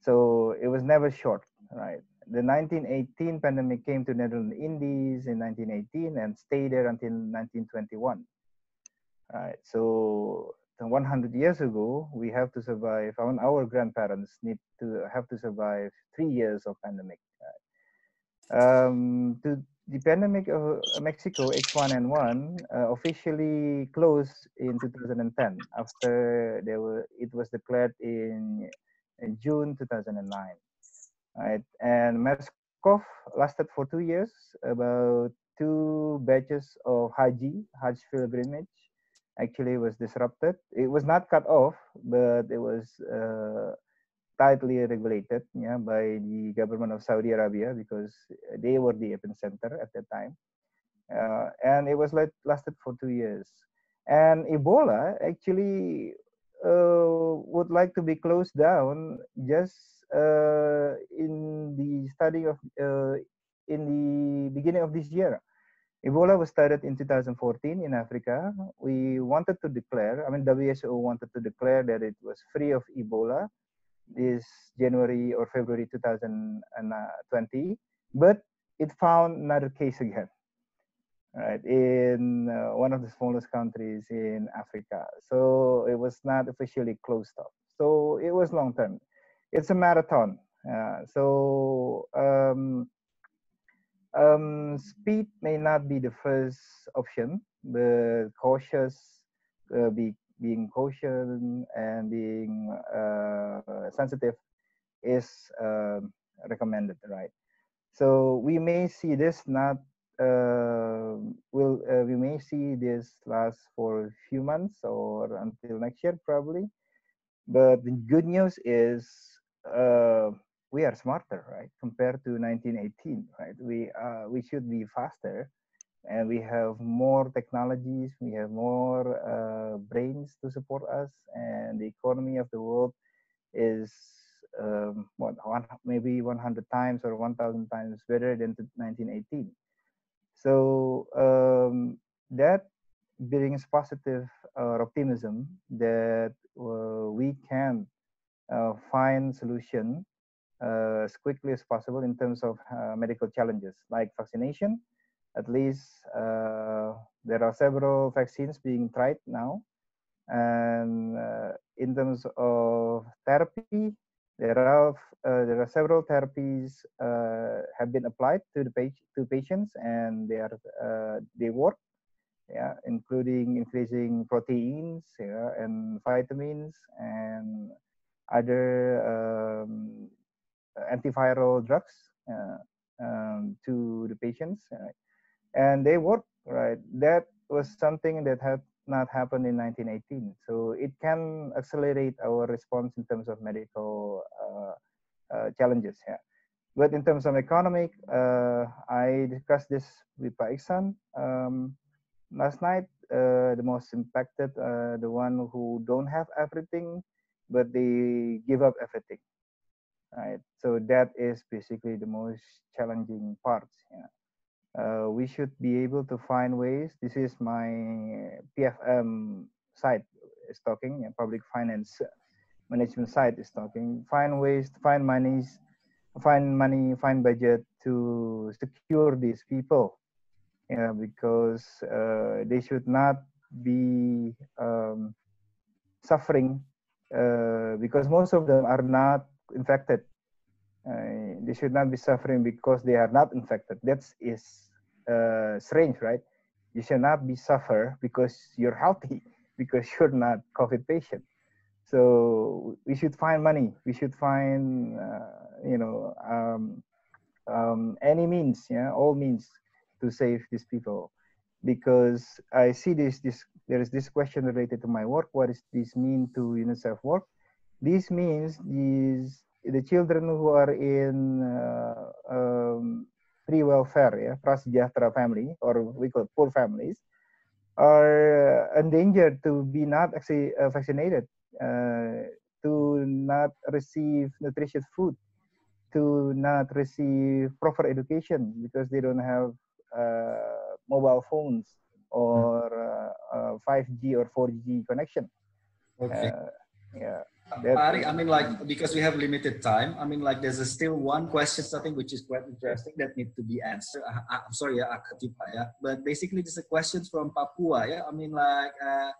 So it was never short right? The 1918 pandemic came to Netherlands Indies in 1918 and stayed there until 1921 right? So 100 years ago we have to survive our grandparents need to have to survive three years of pandemic um, to the pandemic of Mexico H1N1 uh, officially closed in 2010 after there were, it was declared in, in June 2009. Right, and MERS-CoV lasted for two years. About two batches of Haji, Hajj pilgrimage, actually was disrupted. It was not cut off, but it was uh, tightly regulated yeah, by the government of Saudi Arabia because they were the epicenter at that time. Uh, and it was like lasted for two years. And Ebola actually uh, would like to be closed down just uh, in the study of uh, in the beginning of this year. Ebola was started in 2014 in Africa. We wanted to declare, I mean, WHO wanted to declare that it was free of Ebola this January or February 2020, but it found another case again, right, in uh, one of the smallest countries in Africa. So it was not officially closed off. So it was long term. It's a marathon. Uh, so um, um, speed may not be the first option, but cautious, uh, be being cautious and being uh, sensitive is uh, recommended, right? So we may see this not uh, will uh, we may see this last for a few months or until next year probably. But the good news is uh, we are smarter, right? Compared to 1918, right? We uh, we should be faster and we have more technologies, we have more uh, brains to support us, and the economy of the world is um, what one, maybe 100 times or 1,000 times better than 1918. So um, that brings positive uh, optimism that uh, we can uh, find solution uh, as quickly as possible in terms of uh, medical challenges like vaccination at least uh, there are several vaccines being tried now. And uh, in terms of therapy, there are uh, there are several therapies uh, have been applied to the page to patients, and they are uh, they work. Yeah, including increasing proteins yeah, and vitamins and other um, antiviral drugs uh, um, to the patients and they work right? That was something that had not happened in 1918 so it can accelerate our response in terms of medical uh, uh, challenges yeah. But in terms of economic uh, i discussed this with pak iksan um, last night. Uh, the most impacted uh, the one who don't have everything but they give up everything right? So that is basically the most challenging parts yeah uh, we should be able to find ways. This is my PFM site is talking, public finance management site is talking. Find ways to find monies, find money, find budget to secure these people. Yeah, because uh, they should not be um, suffering uh, because most of them are not infected uh, they should not be suffering because they are not infected. That is uh, strange, right? You should not be suffer because you're healthy, because you're not COVID patient. So we should find money. We should find, uh, you know, um, um, any means, yeah, all means to save these people. Because I see this, this there is this question related to my work. What does this mean to UNICEF work? This means these the children who are in uh, um, free welfare, yeah, prasejahtera family, or we call poor families, are endangered to be not actually uh, vaccinated, uh, to not receive nutritious food, to not receive proper education because they don't have uh, mobile phones or 5G uh, uh, or 4G connection. Okay. yeah. Ari, I mean, like because we have limited time. I mean, like there's still one question, something which is quite interesting that need to be answered. I, am sorry, ya, Akatipa, ya. But basically, this is a question from Papua, ya. I mean, like uh,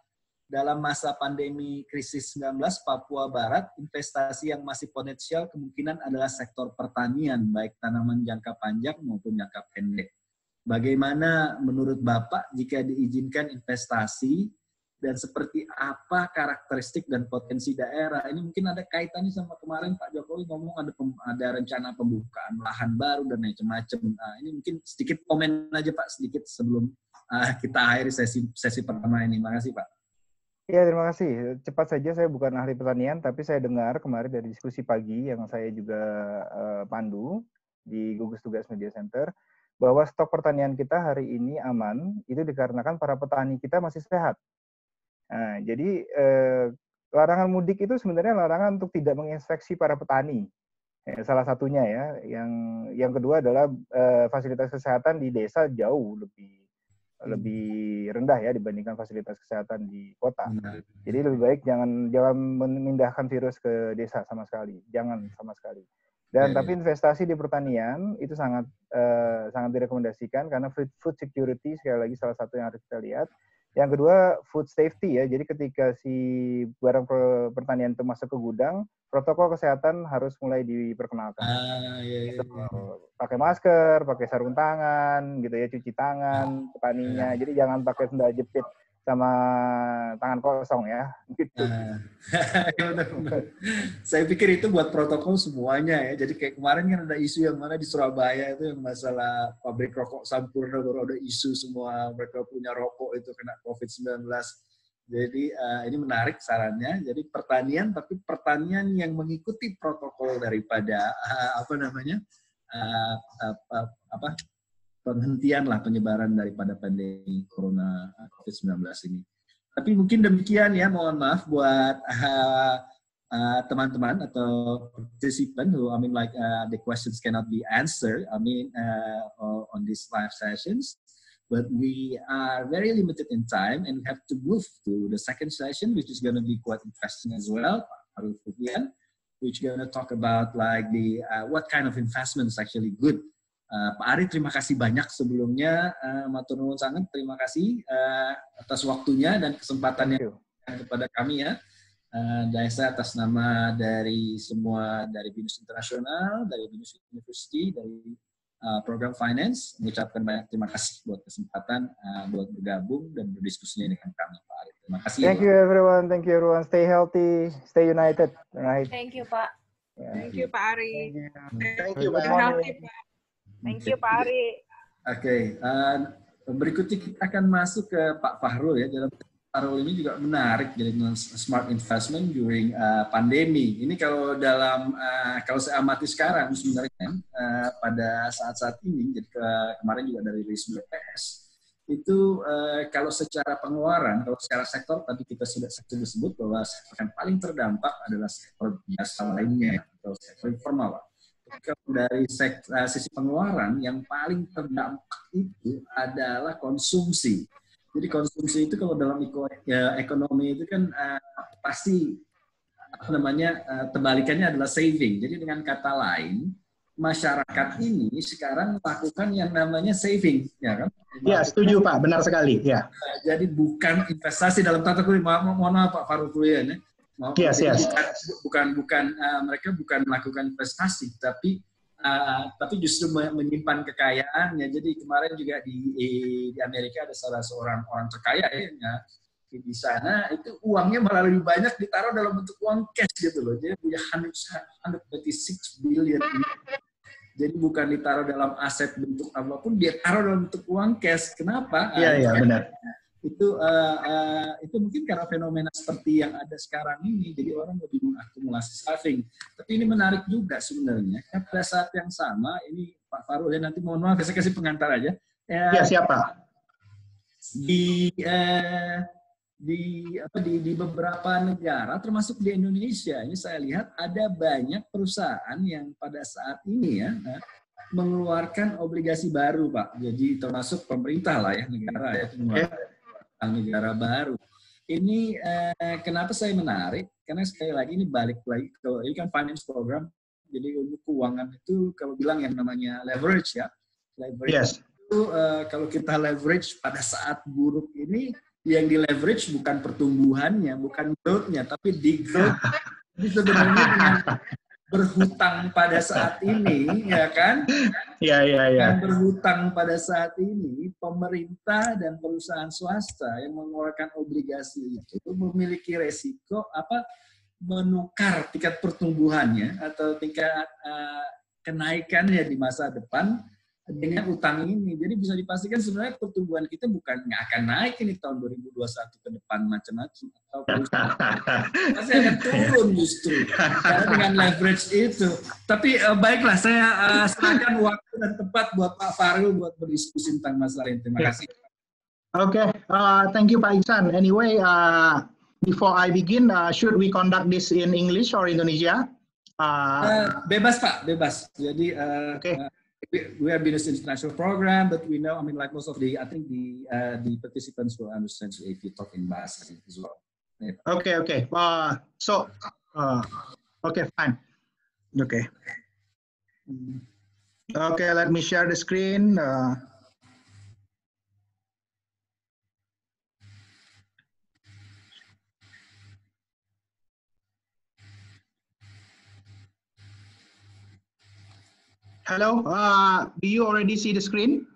dalam masa pandemi krisis 19 Papua Barat, investasi yang masih potensial kemungkinan adalah sektor pertanian, baik tanaman jangka panjang maupun jangka pendek. bagaimana menurut Bapak jika diizinkan investasi dan seperti apa karakteristik dan potensi daerah. Ini mungkin ada kaitannya sama kemarin Pak Jokowi ngomong ada pem, ada rencana pembukaan lahan baru dan macam-macam. Nah, ini mungkin sedikit komen aja Pak sedikit sebelum uh, kita akhiri sesi sesi pertama ini. Terima kasih Pak. Ya, terima kasih. Cepat saja, saya bukan ahli pertanian, tapi saya dengar kemarin dari diskusi pagi yang saya juga uh, pandu di gugus tugas media center, bahwa stok pertanian kita hari ini aman, itu dikarenakan para petani kita masih sehat. Nah, jadi eh, larangan mudik itu sebenarnya larangan untuk tidak menginspeksi para petani. Ya, salah satunya ya. Yang yang kedua adalah eh, fasilitas kesehatan di desa jauh lebih hmm. lebih rendah ya dibandingkan fasilitas kesehatan di kota. Hmm. Jadi lebih baik jangan jangan memindahkan virus ke desa sama sekali, jangan sama sekali. Dan ya, tapi ya. investasi di pertanian itu sangat uh, sangat direkomendasikan karena food, food security sekali lagi salah satu yang harus kita lihat yang kedua food safety ya. Jadi ketika si barang pertanian itu masuk ke gudang, protokol kesehatan harus mulai diperkenalkan. Ah, iya, iya, iya. Pakai masker, pakai sarung tangan, gitu ya, cuci tangan ah, petaninya. Iya. Jadi jangan pakai sendal jepit sama tangan kosong ya. Gitu. Nah, Saya pikir itu buat protokol semuanya ya. Jadi kayak kemarin kan ada isu yang mana di Surabaya itu yang masalah pabrik rokok Sampurna baru ada isu semua mereka punya rokok itu kena COVID-19. Jadi uh, ini menarik sarannya. Jadi pertanian tapi pertanian yang mengikuti protokol daripada uh, apa namanya uh, uh, uh, apa penghentian lah penyebaran daripada pandemi corona COVID-19 ini. Tapi mungkin demikian ya, mohon maaf buat uh, uh, teman-teman atau partisipan who I mean like uh, the questions cannot be answered I mean uh, on these live sessions but we are very limited in time and have to move to the second session which is going to be quite interesting as well which going to talk about like the uh, what kind of investments actually good Uh, Pak Ari, terima kasih banyak sebelumnya. Uh, Matur nuwun sangat, terima kasih uh, atas waktunya dan kesempatannya kepada kami ya. Uh, dan saya atas nama dari semua dari BINUS Internasional, dari BINUS University, dari uh, program finance, mengucapkan banyak terima kasih buat kesempatan uh, buat bergabung dan berdiskusinya dengan kami, Pak Ari. Terima kasih. Thank you everyone, thank you everyone. Stay healthy, stay united. Right. Thank you, Pak. Yeah. Thank you, Pak Ari. Thank you, thank you Pak. Healthy, Pak. Thank you Pak Ari. Oke, okay. uh, berikutnya kita akan masuk ke Pak Fahrul ya. Dalam Fahrul ini juga menarik jadi smart investment during uh, pandemi. Ini kalau dalam uh, kalau saya amati sekarang sebenarnya uh, pada saat-saat ini, jadi ke, kemarin juga dari rilis BPS itu uh, kalau secara pengeluaran, kalau secara sektor tadi kita sudah sebut bahwa sektor yang paling terdampak adalah sektor biasa lainnya atau sektor informal dari uh, sisi pengeluaran yang paling terdampak itu adalah konsumsi. Jadi konsumsi itu kalau dalam ya, ekonomi itu kan uh, pasti apa namanya uh, terbalikannya adalah saving. Jadi dengan kata lain masyarakat ini sekarang melakukan yang namanya saving, ya kan? Ya, setuju Pak, benar sekali. Ya. Jadi bukan investasi dalam tata kutip, mohon maaf Pak Farul ya, yes, yes. bukan bukan uh, mereka bukan melakukan investasi tapi uh, tapi justru menyimpan kekayaannya. Jadi kemarin juga di di Amerika ada salah seorang orang terkaya ya di sana itu uangnya malah lebih banyak ditaruh dalam bentuk uang cash gitu loh. Jadi punya 136 billion. Jadi bukan ditaruh dalam aset bentuk apa pun, dia taruh dalam bentuk uang cash. Kenapa? Iya, iya, benar itu uh, uh, itu mungkin karena fenomena seperti yang ada sekarang ini jadi orang lebih mengakumulasi saving tapi ini menarik juga sebenarnya kan pada saat yang sama ini Pak Farul ya nanti mohon maaf saya kasih pengantar aja. Ya, ya siapa? di uh, di apa di, di beberapa negara termasuk di Indonesia ini saya lihat ada banyak perusahaan yang pada saat ini ya mengeluarkan obligasi baru Pak. Jadi termasuk pemerintah lah ya negara ya negara baru. Ini eh, kenapa saya menarik? Karena sekali lagi ini balik lagi ke ini kan finance program. Jadi keuangan itu kalau bilang yang namanya leverage ya. Leverage yes. itu eh, kalau kita leverage pada saat buruk ini yang di leverage bukan pertumbuhannya, bukan growth-nya, tapi di growth. Sebenarnya dengan berhutang pada saat ini, ya kan? Ya, ya, ya. yang berhutang pada saat ini, pemerintah dan perusahaan swasta yang mengeluarkan obligasi itu memiliki resiko apa menukar tingkat pertumbuhannya atau tingkat uh, kenaikannya di masa depan dengan utang ini. Jadi bisa dipastikan sebenarnya pertumbuhan kita bukan nggak akan naik ini tahun 2021 ke depan macam-macam atau pasti akan turun justru karena dengan leverage itu. Tapi uh, baiklah saya uh, serahkan waktu dan tempat buat Pak Farul buat berdiskusi tentang masalah ini. Terima kasih. Oke, okay, uh, thank you Pak Iksan. Anyway, uh, before I begin, uh, should we conduct this in English or Indonesia? Uh, uh, bebas Pak, bebas. Jadi uh, okay. uh, we are business international program, but we know, I mean, like most of the, I think the uh, the participants will understand if you talk in Bahasa as well. Yeah. Okay, okay. Uh, so, uh, okay, fine. Okay. Okay, let me share the screen. Uh, Hello, uh, do you already see the screen?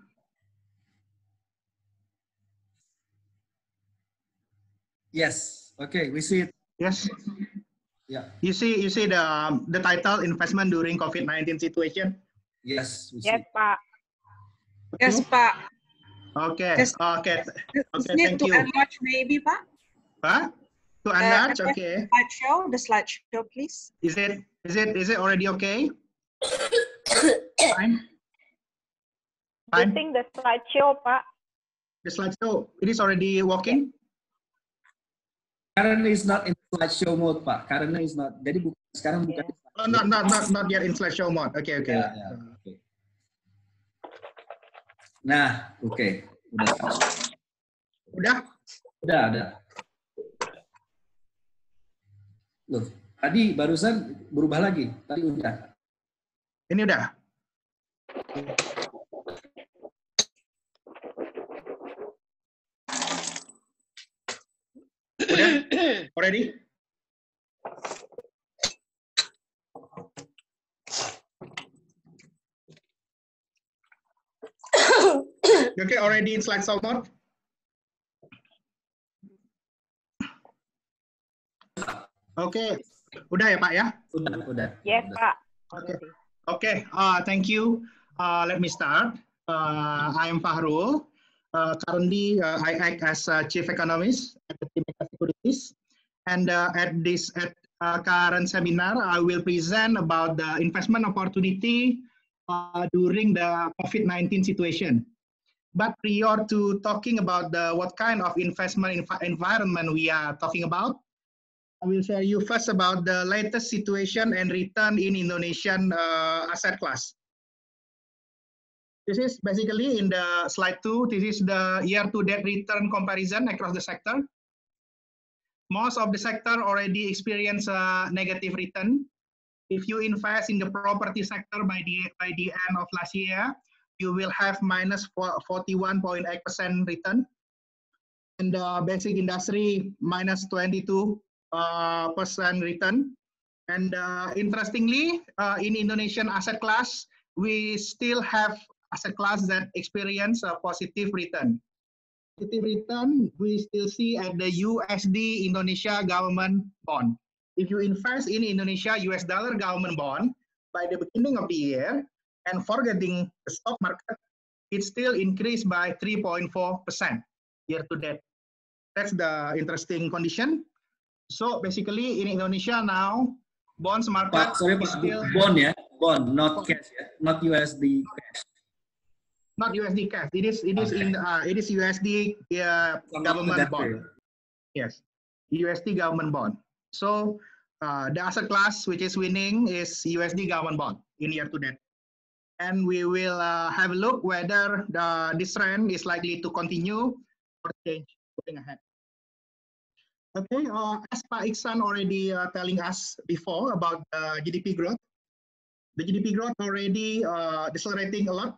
Yes. Okay, we see it. Yes. Yeah. You see, you see the um, the title investment during COVID nineteen situation. Yes. yes, Pak. Yes, Pak. Okay. Just, okay. Okay. Need Thank to you. enlarge, maybe, Pak. Huh? To Uh, enlarge, attach okay. Slideshow, the slideshow, please. Is it is it is it already okay? Fine. Fine. Using the slideshow, Pak. The slideshow it is already working. Currently is not in slideshow mode, Pak. Currently is not. Jadi bukan sekarang bukan. Oh, not not not not yet in slideshow mode. Okay, okay. Ya, ya, oke. Nah, oke. Udah. Udah? Udah, ada. Loh, tadi barusan berubah lagi. Tadi udah. Ini udah. Udah? Already? Okay, already in slideshow mode? Oke, udah ya Pak ya? Udah, udah. Yes. Pak. Okay. Okay, uh, thank you. Uh, let me start. Uh, I am Fakhrul. Uh, currently, uh, I act as uh, chief economist at the Securities. And at this at current seminar, I will present about the investment opportunity during the COVID-19 situation. But prior to talking about the what kind of investment env environment we are talking about, will share you first about the latest situation and return in Indonesian uh, asset class. This is basically in the slide two. This is the year-to-date return comparison across the sector. Most of the sector already experience a negative return. If you invest in the property sector by the by the end of last year, you will have minus 41.8% return. And the basic industry minus 22 uh, percent return. And uh, interestingly, uh, in Indonesian asset class, we still have asset class that experience a positive return. Positive return we still see at the USD Indonesia government bond. If you invest in Indonesia US dollar government bond by the beginning of the year and forgetting the stock market, it still increased by 3.4% year to date. That's the interesting condition. So basically in Indonesia now, bonds market Pak, sorry Pak, still bond ya, bond, not cash ya, not USD cash. not USD cash. It is it is in uh, it is USD uh, government bond. Yes, USD government bond. So uh, the asset class which is winning is USD government bond in year to date. And we will uh, have a look whether the this trend is likely to continue or change going ahead. Okay, uh, as Pak Iksan already uh, telling us before about the GDP growth, the GDP growth already uh, decelerating a lot.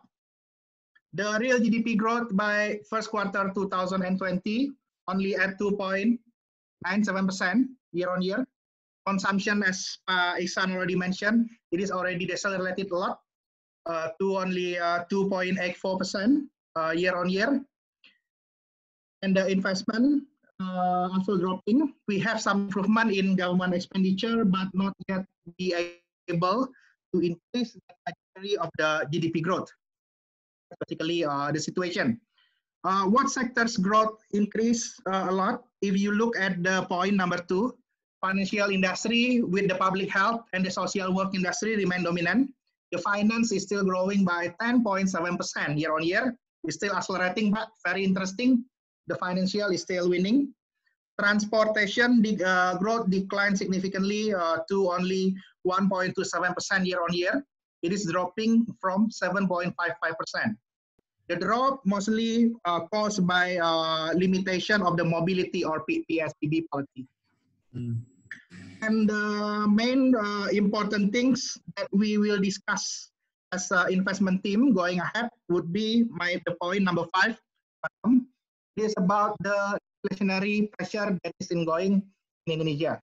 The real GDP growth by first quarter 2020 only at 2.97% year on year. Consumption, as Pak Iksan already mentioned, it is already decelerated a lot. uh, to only 2.84% year on year. And the investment also dropping. We have some improvement in government expenditure, but not yet be able to increase the trajectory of the GDP growth. Basically, the situation. Uh, what sectors growth increase uh, a lot? If you look at the point number two, financial industry with the public health and the social work industry remain dominant. The finance is still growing by 10.7% year on year. It's still accelerating, but very interesting. The financial is still winning. Transportation the, uh, growth declined significantly uh, to only 1.27% year on year. It is dropping from 7.55%. The drop mostly uh, caused by uh, limitation of the mobility or PSBB policy. Mm. And the main uh, important things that we will discuss as an investment team going ahead would be my the point number five. It is about the inflationary pressure that is ongoing in Indonesia.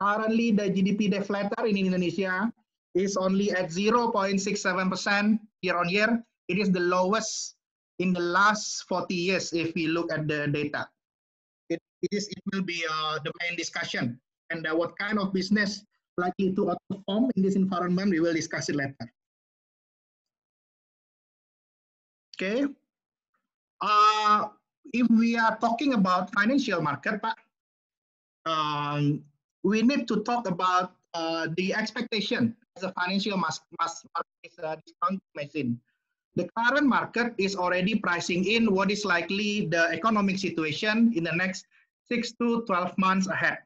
Currently, the GDP deflator in Indonesia is only at 0.67% year on year it is the lowest in the last 40 years if we look at the data. It, it, is, it will be uh, the main discussion. And uh, what kind of business likely to outperform in this environment, we will discuss it later. Okay. Uh, if we are talking about financial market, um, we need to talk about uh, the expectation as a financial mass, mass market uh, discount machine the current market is already pricing in what is likely the economic situation in the next 6 to 12 months ahead.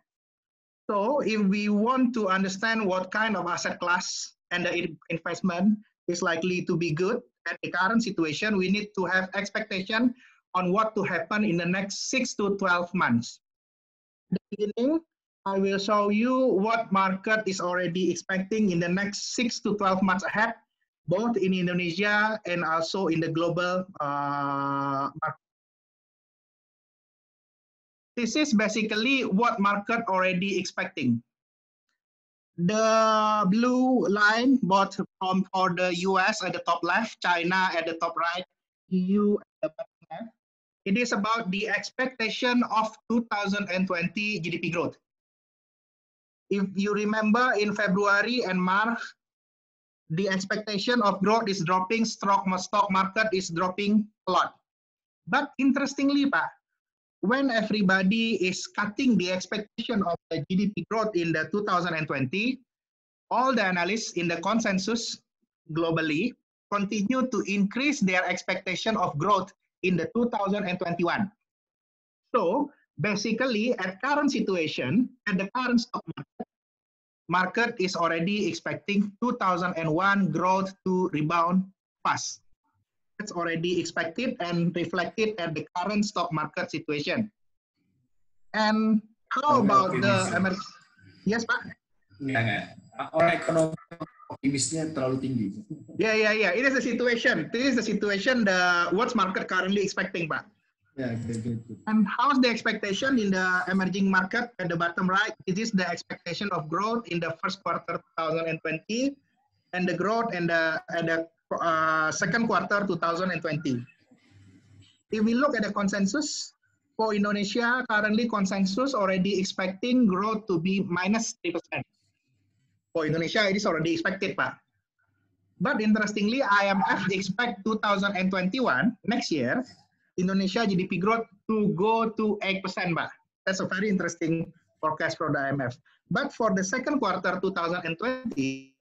So if we want to understand what kind of asset class and the investment is likely to be good at the current situation, we need to have expectation on what to happen in the next 6 to 12 months. the beginning, I will show you what market is already expecting in the next 6 to 12 months ahead both in Indonesia and also in the global uh, market. This is basically what market already expecting. The blue line, both from for the US at the top left, China at the top right, EU at the bottom left. It is about the expectation of 2020 GDP growth. If you remember in February and March, the expectation of growth is dropping, stock, market is dropping a lot. But interestingly, Pak, when everybody is cutting the expectation of the GDP growth in the 2020, all the analysts in the consensus globally continue to increase their expectation of growth in the 2021. So basically at current situation, at the current stock market, market is already expecting 2001 growth to rebound fast. That's already expected and reflected at the current stock market situation. And how about the American? Yes, Pak. Enggak, Orang ekonomi optimisnya terlalu tinggi. Yeah, yeah, yeah. It is the situation. This is the situation. The what's market currently expecting, Pak? Yeah, good, good, good. And how's the expectation in the emerging market at the bottom right? It is the expectation of growth in the first quarter 2020 and the growth in the, in the uh, second quarter 2020. If we look at the consensus, for Indonesia, currently consensus already expecting growth to be minus 3%. For Indonesia, it is already expected, Pak. But interestingly, IMF expect 2021, next year, Indonesia GDP growth to go to 8%, Mbak. That's a very interesting forecast for the IMF. But for the second quarter 2020,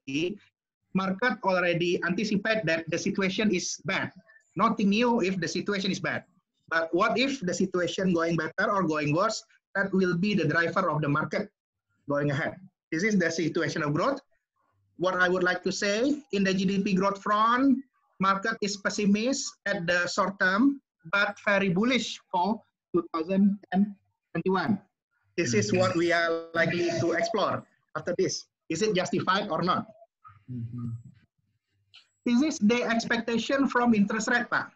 market already anticipate that the situation is bad. Nothing new if the situation is bad. But what if the situation going better or going worse? That will be the driver of the market going ahead. This is the situation of growth. What I would like to say in the GDP growth front, market is pessimist at the short term but very bullish for 2021. This is what we are likely to explore after this. Is it justified or not? Mm -hmm. This is the expectation from interest rate, Pak.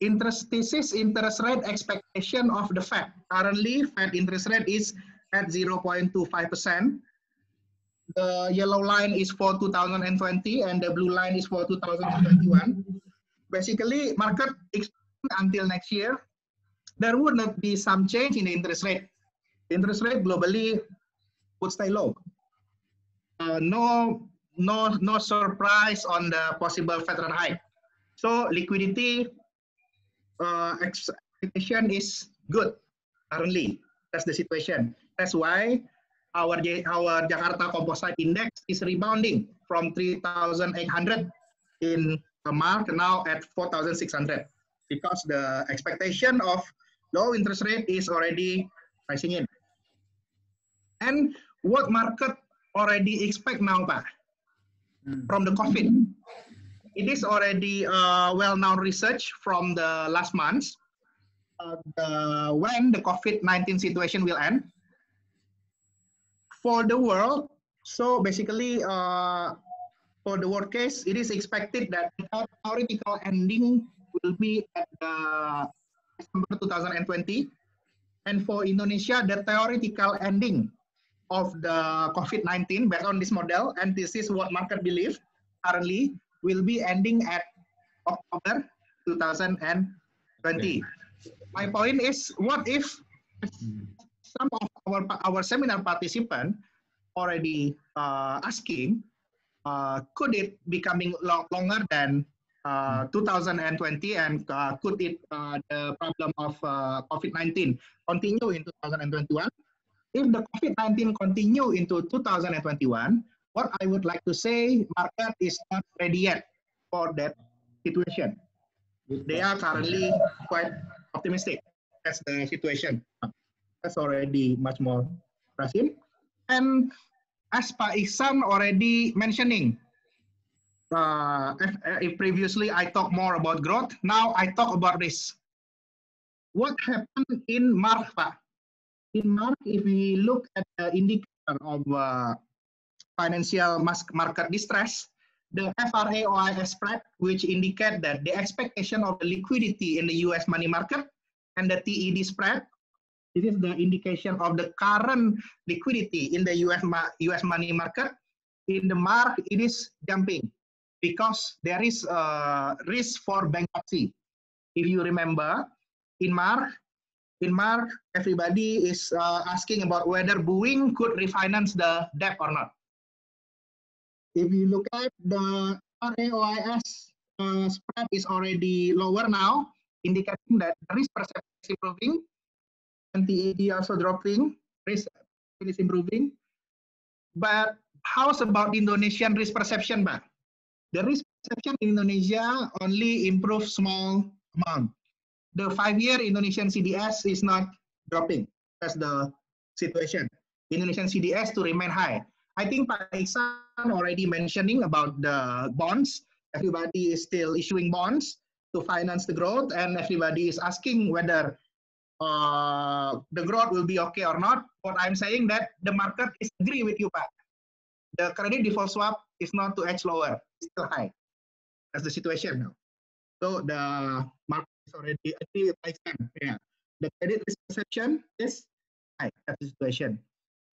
Interest, this is interest rate expectation of the Fed. Currently, Fed interest rate is at 0.25%. the yellow line is for 2020 and the blue line is for 2021. Basically, market until next year, there would not be some change in the interest rate. Interest rate globally would stay low. Uh, no, no, no surprise on the possible federal hike. So liquidity uh, expectation is good currently. That's the situation. That's why our, our Jakarta Composite Index is rebounding from 3,800 in March now at 4,600 because the expectation of low interest rate is already pricing in. And what market already expect now, Pak, hmm. from the COVID? It is already uh, well-known research from the last months uh, the, when the COVID-19 situation will end for the world, so basically, uh, for the worst case, it is expected that the theoretical ending will be at uh, December 2020. And for Indonesia, the theoretical ending of the COVID-19 based on this model, and this is what market believe currently, will be ending at October 2020. Okay. My point is, what if some of our, our seminar participant already uh, asking, uh, could it becoming long, longer than uh, 2020 and uh, could it uh, the problem of uh, COVID-19 continue in 2021? If the COVID-19 continue into 2021, what I would like to say, market is not ready yet for that situation. They are currently quite optimistic. That's the situation that's already much more present. And as Pak Ihsan already mentioning, uh, if, if, previously I talk more about growth, now I talk about risk. What happened in March, Pak? In March, if we look at the indicator of uh, financial market distress, the FRA OIS spread, which indicate that the expectation of the liquidity in the US money market and the TED spread this is the indication of the current liquidity in the US, US money market. In the market, it is jumping because there is a risk for bankruptcy. If you remember, in March, in March, everybody is uh, asking about whether Boeing could refinance the debt or not. If you look at the RAOIS uh, spread is already lower now, indicating that the risk perception is improving TED also dropping, risk is improving. But how's about Indonesian risk perception, Mbak? The risk perception in Indonesia only improve small amount. The five-year Indonesian CDS is not dropping. That's the situation. Indonesian CDS to remain high. I think Pak Ihsan already mentioning about the bonds. Everybody is still issuing bonds to finance the growth, and everybody is asking whether uh, the growth will be okay or not. What I'm saying that the market is agree with you, Pak. The credit default swap is not to edge lower, it's still high. That's the situation now. So the market is already agree with. Yeah. The credit risk perception is high. That's the situation.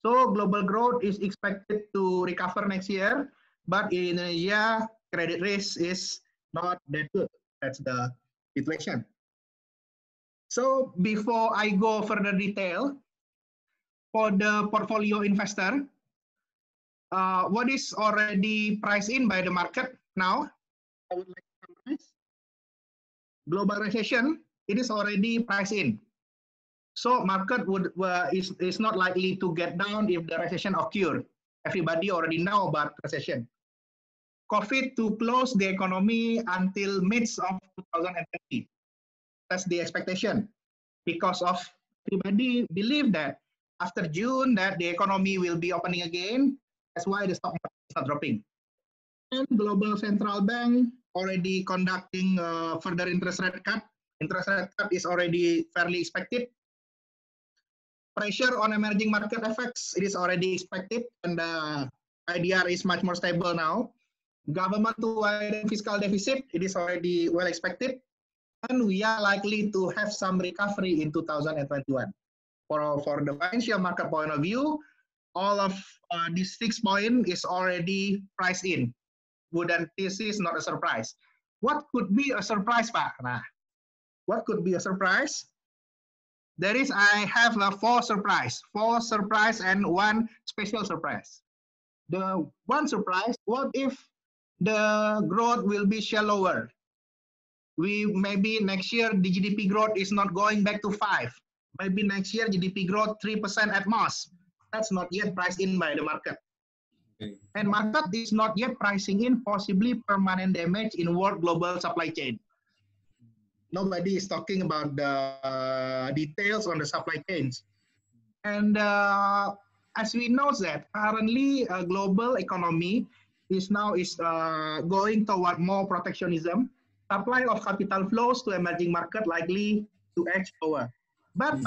So global growth is expected to recover next year, but in Indonesia, credit risk is not that good. That's the situation. So before I go further detail, for the portfolio investor, uh, what is already priced in by the market now? I would like to summarize. Global recession, it is already priced in. So market would uh, is, is not likely to get down if the recession occur. Everybody already know about recession. COVID to close the economy until mid of 2020. That's the expectation because of everybody believe that after June that the economy will be opening again. That's why the stock market is not dropping. And global central bank already conducting uh, further interest rate cut. Interest rate cut is already fairly expected. Pressure on emerging market effects, it is already expected, and the uh, IDR is much more stable now. Government to widen fiscal deficit, it is already well expected and we are likely to have some recovery in 2021. For, for the financial market point of view, all of uh, these six point is already priced in. Wouldn't this is not a surprise? What could be a surprise, Pak? Nah, what could be a surprise? There is, I have a four surprise, four surprise and one special surprise. The one surprise, what if the growth will be shallower? We maybe next year the GDP growth is not going back to five. Maybe next year GDP growth 3% at most. That's not yet priced in by the market. Okay. And market is not yet pricing in possibly permanent damage in world global supply chain. Nobody is talking about the uh, details on the supply chains. And uh, as we know that currently uh, global economy is now is uh, going toward more protectionism. Supply of capital flows to emerging market likely to edge lower. But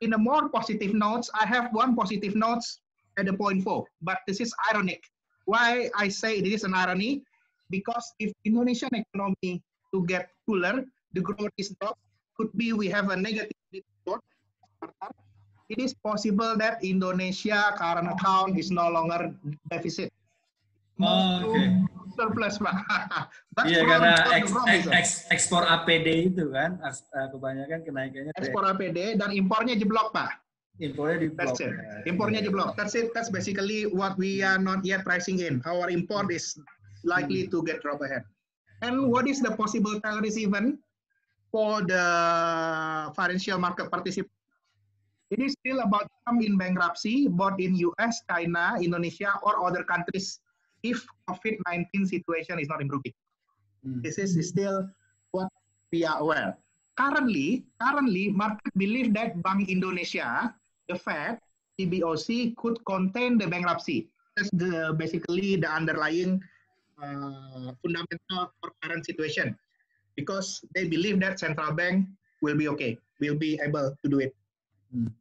in a more positive notes, I have one positive notes at the point four. But this is ironic. Why I say it is an irony? Because if Indonesian economy to get cooler, the growth is not. Could be we have a negative growth. It is possible that Indonesia current account is no longer deficit. Oh, oke. Surplus, Pak. Iya karena eks, eks, ekspor APD itu kan eh, kebanyakan kenaikannya Ekspor APD dan impornya jeblok, Pak. impornya di That's it. Impornya jeblok. That's it. That's basically what we are not yet pricing in. Our import is likely to get drop ahead. And what is the possible terrorist event for the financial market participants? It is still about some in bankruptcy, both in US, China, Indonesia, or other countries if COVID-19 situation is not improving. Hmm. This is still what we are aware. Currently, currently, market believe that Bank Indonesia, the Fed, CBOC could contain the bankruptcy. That's the basically the underlying uh, fundamental for current situation, because they believe that central bank will be okay, will be able to do it. Hmm.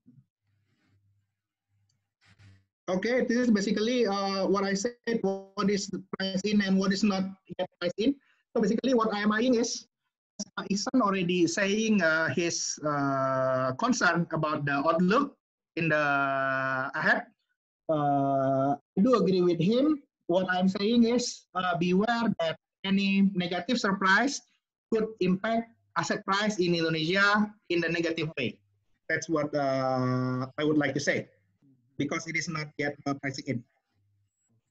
Okay, this is basically uh, what I said, what is priced in and what is not yet priced in. So basically what I am eyeing is, uh, Ihsan already saying uh, his uh, concern about the outlook in the ahead. Uh, I do agree with him. What I'm saying is uh, beware that any negative surprise could impact asset price in Indonesia in the negative way. That's what uh, I would like to say because it is not yet uh, pricing in.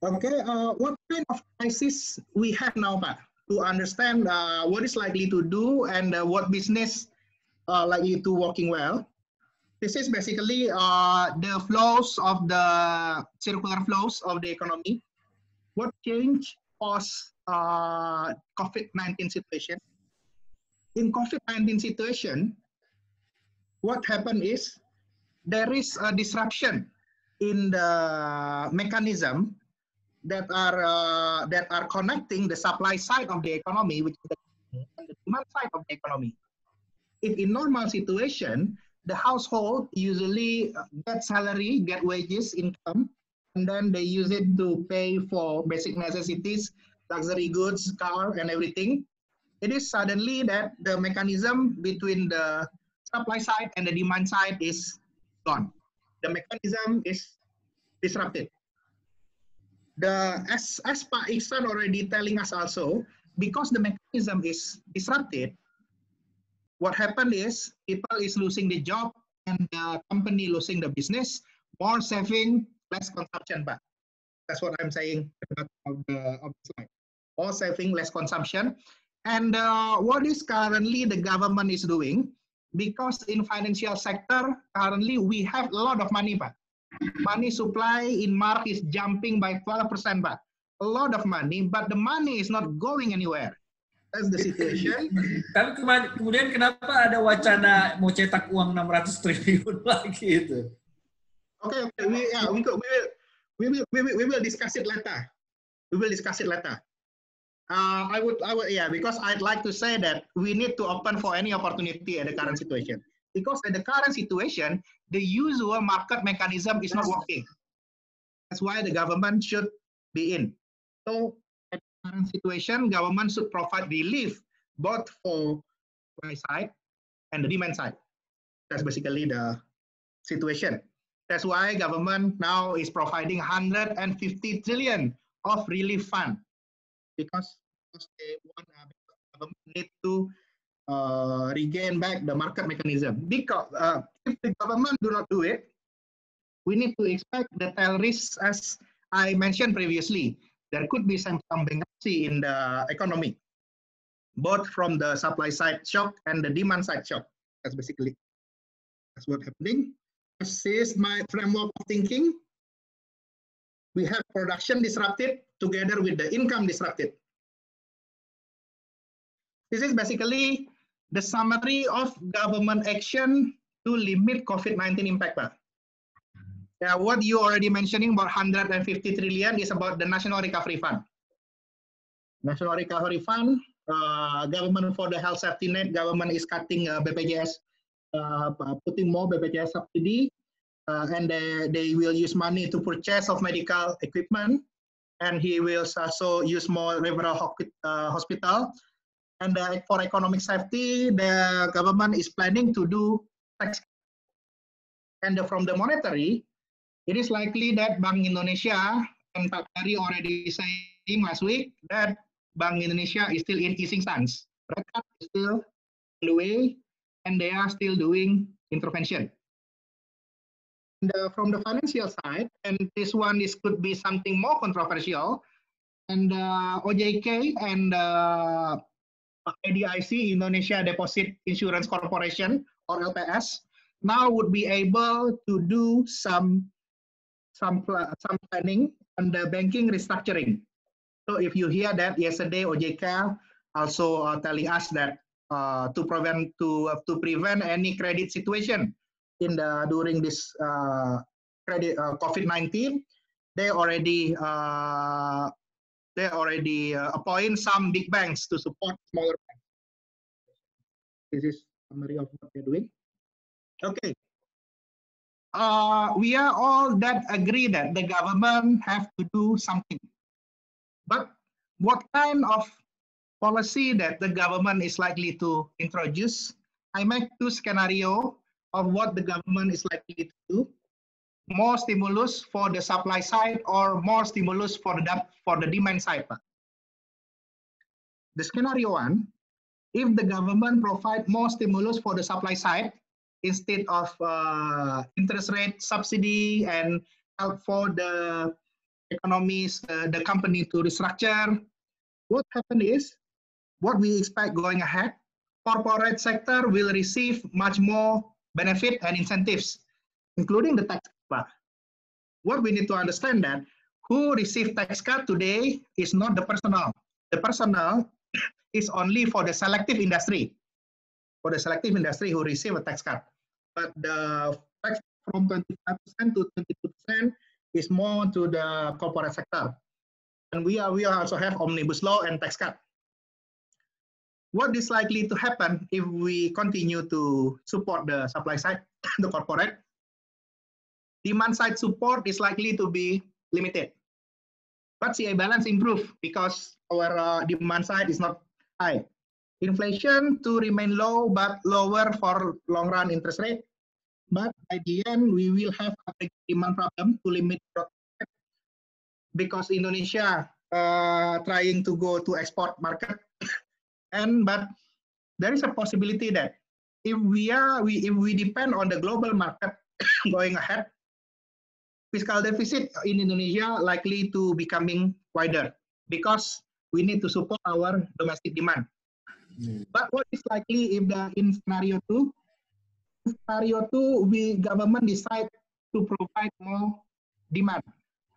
Okay, uh, what kind of crisis we have now, Pak, to understand uh, what is likely to do and uh, what business uh, likely to working well? This is basically uh, the flows of the circular flows of the economy. What change post uh, COVID-19 situation? In COVID-19 situation, what happened is there is a disruption in the mechanism that are uh, that are connecting the supply side of the economy is the, demand side of the economy. If in normal situation, the household usually get salary, get wages, income, and then they use it to pay for basic necessities, luxury goods, car, and everything. It is suddenly that the mechanism between the supply side and the demand side is gone. The mechanism is disrupted. The as as Pak Iksan already telling us also, because the mechanism is disrupted, what happened is people is losing the job and the company losing the business, more saving, less consumption. But that's what I'm saying of the, of the slide. More saving, less consumption. And uh, what is currently the government is doing, because in financial sector, currently we have a lot of money, but money supply in March is jumping by 12%, but a lot of money, but the money is not going anywhere. That's the situation. Tapi kemudian kenapa ada wacana mau cetak uang 600 triliun lagi itu? Okay, okay, we, yeah, we, we will, we will, we will, we will discuss it later. We will discuss it later. Uh, I would, I would, yeah, because I'd like to say that we need to open for any opportunity at the current situation. Because at the current situation, the usual market mechanism is not working. That's why the government should be in. So at the current situation, government should provide relief both for supply side and the demand side. That's basically the situation. That's why government now is providing 150 trillion of relief fund because, because they want uh, government need to uh, regain back the market mechanism. Because uh, if the government do not do it, we need to expect the tail risks as I mentioned previously. There could be some, some bankruptcy in the economy, both from the supply side shock and the demand side shock. That's basically that's what's happening. This is my framework of thinking. We have production disrupted together with the income disrupted. This is basically the summary of government action to limit COVID-19 impact. Yeah, what you already mentioning about 150 trillion is about the National Recovery Fund. National Recovery Fund, uh, government for the health safety net, government is cutting uh, BPJS, uh, putting more BPJS subsidy, uh, and they, they will use money to purchase of medical equipment, and he will also use more referral uh, hospital. And uh, for economic safety, the government is planning to do tax. And from the monetary, it is likely that Bank Indonesia and Pak already saying last week that Bank Indonesia is still in easing stance. Is still on the way, and they are still doing intervention. Uh, from the financial side, and this one this could be something more controversial, and uh, OJK and uh, IDIC Indonesia Deposit Insurance Corporation or LPS now would be able to do some some some planning on the banking restructuring. So if you hear that yesterday OJK also uh, telling us that uh, to prevent to uh, to prevent any credit situation in the during this uh, credit uh, COVID-19, they already uh, they already appoint some big banks to support smaller banks. This is summary of what they're doing. Okay, uh, we are all that agree that the government have to do something. But what kind of policy that the government is likely to introduce? I make two scenario of what the government is likely to do. More stimulus for the supply side or more stimulus for the for the demand side. The scenario one, if the government provide more stimulus for the supply side, instead of uh, interest rate subsidy and help for the economies, uh, the company to restructure. What happened is, what we expect going ahead, corporate sector will receive much more benefit and incentives, including the tax cut. What we need to understand that who receive tax cut today is not the personal. The personal is only for the selective industry, for the selective industry who receive a tax cut but the tax from 25% to 22% is more to the corporate sector. And we are we also have omnibus law and tax cut. What is likely to happen if we continue to support the supply side, the corporate? Demand side support is likely to be limited. But CA balance improve because our uh, demand side is not high inflation to remain low but lower for long run interest rate. But by the end, we will have a demand problem to limit because Indonesia uh, trying to go to export market. And but there is a possibility that if we are we if we depend on the global market going ahead, fiscal deficit in Indonesia likely to becoming wider because we need to support our domestic demand. Mm. But what is likely if the in scenario two, scenario two, we government decide to provide more demand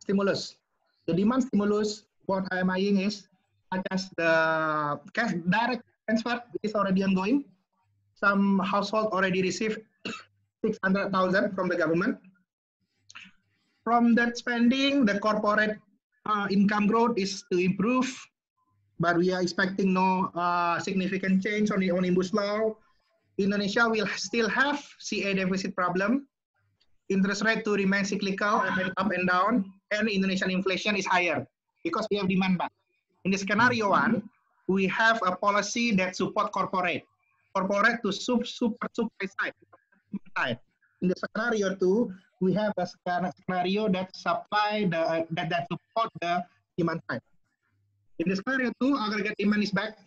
stimulus. The demand stimulus, what I am eyeing is as the cash direct transfer is already ongoing. Some household already received 600,000 from the government. From that spending, the corporate uh, income growth is to improve but we are expecting no uh, significant change on the omnibus law. Indonesia will still have CA deficit problem. Interest rate to remain cyclical and up and down, and Indonesian inflation is higher because we have demand back. In the scenario one, we have a policy that support corporate, corporate to sub super supply side. In the scenario two, we have a scenario that supply the that, that support the demand side. In the scenario two, aggregate demand is back.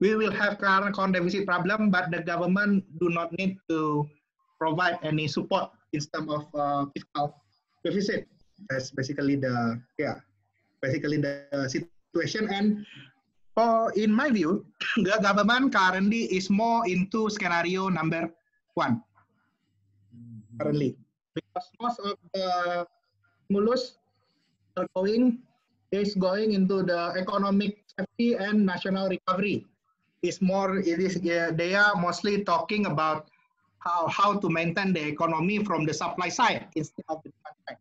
We will have current account deficit problem, but the government do not need to provide any support in terms of uh, fiscal deficit. That's basically the yeah, basically the situation. And for in my view, the government currently is more into scenario number one currently because most of the stimulus are going is going into the economic safety and national recovery. It's more it is yeah, they are mostly talking about how how to maintain the economy from the supply side instead of the demand side.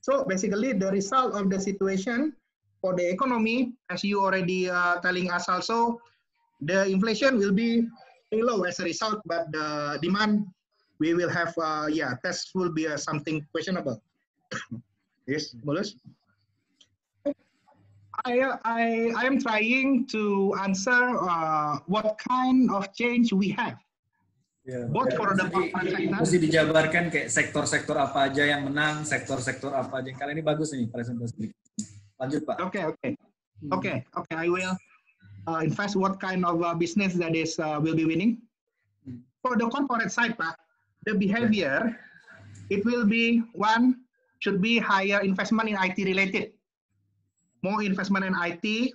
So basically, the result of the situation for the economy, as you already uh, telling us also, the inflation will be very low as a result, but the demand we will have uh, yeah test will be uh, something questionable. yes, Mulus. I, I, I am trying to answer uh, what kind of change we have. Ya, Both ya, for the sector. mesti dijabarkan kayak sektor-sektor apa aja yang menang, sektor-sektor apa aja. Kali ini bagus nih presentasi. Lanjut Pak. Okay, okay, okay, okay. I will uh, invest what kind of uh, business that is uh, will be winning. For the corporate side, Pak, the behavior it will be one should be higher investment in IT related, more investment in IT,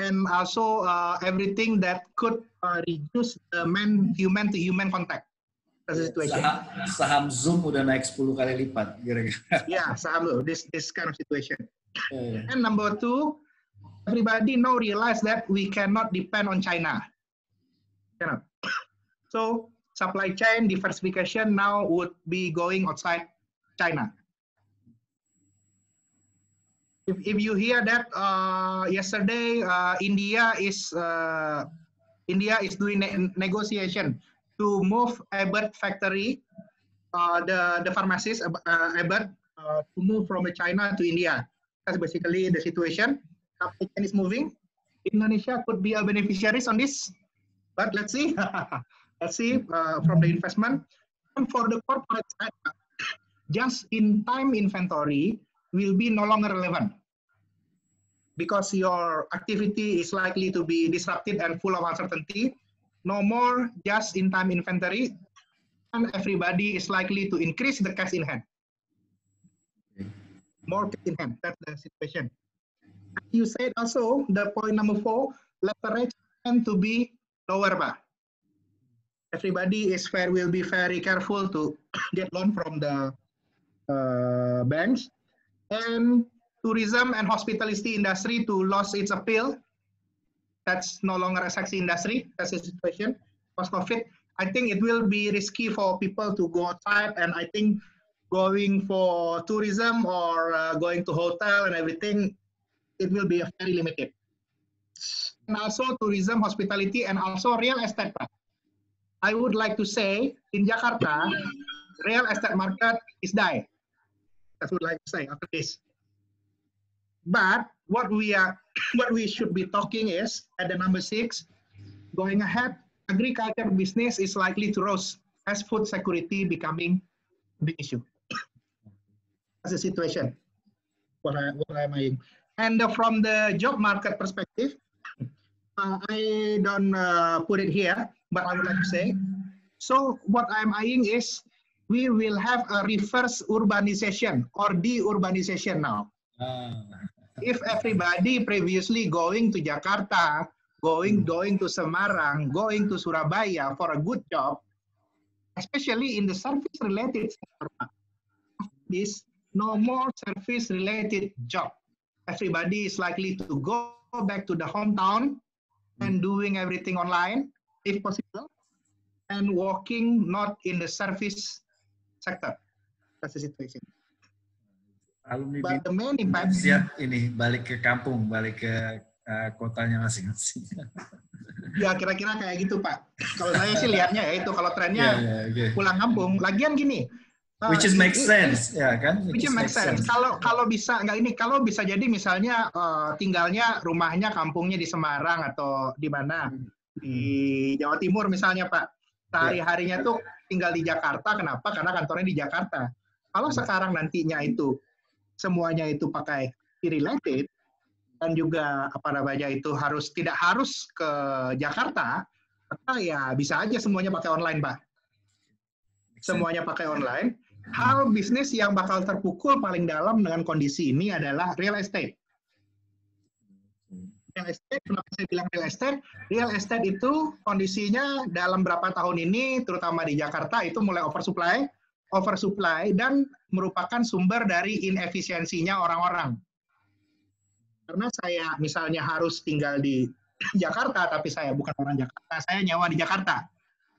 and also uh, everything that could uh, reduce the man human to human contact. Situation. Saham, saham Zoom udah naik 10 kali lipat kira-kira. Yeah, saham loh, this this kind of situation. Eh, And number two, everybody now realize that we cannot depend on China. Cannot. So supply chain diversification now would be going outside China. If, if you hear that uh, yesterday uh, India is uh, India is doing ne- negotiation to move Abbott factory, uh, the the pharmacist uh, Abbott uh, to move from China to India. That's basically the situation. Chain is moving. Indonesia could be a beneficiaries on this, but let's see. let's see uh, from the investment. And for the corporate side, just in time inventory will be no longer relevant because your activity is likely to be disrupted and full of uncertainty. No more just in time inventory, and everybody is likely to increase the cash in hand. More cash in hand. That's the situation. You said also the point number four, leverage tend to be lower, Pak. Everybody is fair will be very careful to get loan from the uh, banks, and tourism and hospitality industry to lose its appeal. That's no longer a sexy industry. That's the situation. Post COVID, I think it will be risky for people to go outside, and I think going for tourism or uh, going to hotel and everything, it will be very limited. And also tourism, hospitality, and also real estate. I would like to say in Jakarta, real estate market is die. That's what I like to say after this. But what we are, what we should be talking is at the number six, going ahead, agriculture business is likely to rise as food security becoming big issue. The situation. What I what am I? And uh, from the job market perspective, uh, I don't uh, put it here, but I would like to say. So what I'm eyeing is we will have a reverse urbanization or de-urbanization now. ah, If everybody previously going to Jakarta, going going to Semarang, going to Surabaya for a good job, especially in the service related sector, this no more service related job. Everybody is likely to go back to the hometown and doing everything online if possible and working not in the service sector. That's the situation. alumni But the main impact siap ini balik ke kampung, balik ke eh, kotanya masing-masing. ya kira-kira kayak gitu Pak. Kalau saya sih lihatnya ya itu kalau trennya Ya, ya, oke. pulang kampung. Lagian gini. Uh, Which is make sense, ya kan? Which is make sense. Kalau kalau bisa nggak ini kalau bisa jadi misalnya uh, tinggalnya rumahnya kampungnya di Semarang atau di mana di Jawa Timur misalnya Pak. Sehari harinya tuh tinggal di Jakarta. Kenapa? Karena kantornya di Jakarta. Kalau sekarang nantinya itu semuanya itu pakai related dan juga apa namanya itu harus tidak harus ke Jakarta, maka ya bisa aja semuanya pakai online, Pak. Semuanya pakai online. Hal bisnis yang bakal terpukul paling dalam dengan kondisi ini adalah real estate. Real estate, kenapa saya bilang real estate? Real estate itu kondisinya dalam berapa tahun ini, terutama di Jakarta, itu mulai oversupply, oversupply, dan merupakan sumber dari inefisiensinya orang-orang. Karena saya misalnya harus tinggal di Jakarta, tapi saya bukan orang Jakarta, saya nyawa di Jakarta.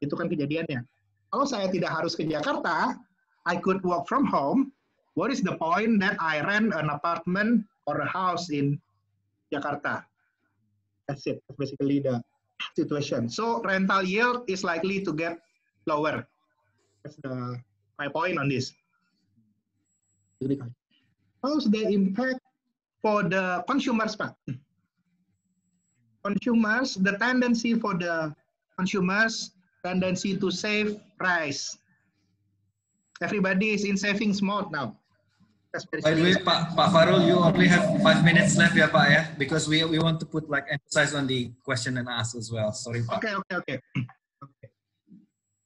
Itu kan kejadiannya. Kalau saya tidak harus ke Jakarta, I could work from home. What is the point that I rent an apartment or a house in Jakarta? That's it. That's basically the situation. So rental yield is likely to get lower. That's the, my point on this. How's the impact for the consumers, Pak? Consumers, the tendency for the consumers, tendency to save price Everybody is in savings mode now. By the way, Pak, Pak Farul, you only have five minutes left ya Pak ya, because we we want to put like emphasize on the question and ask as well. Sorry Pak. Okay, okay, okay. okay.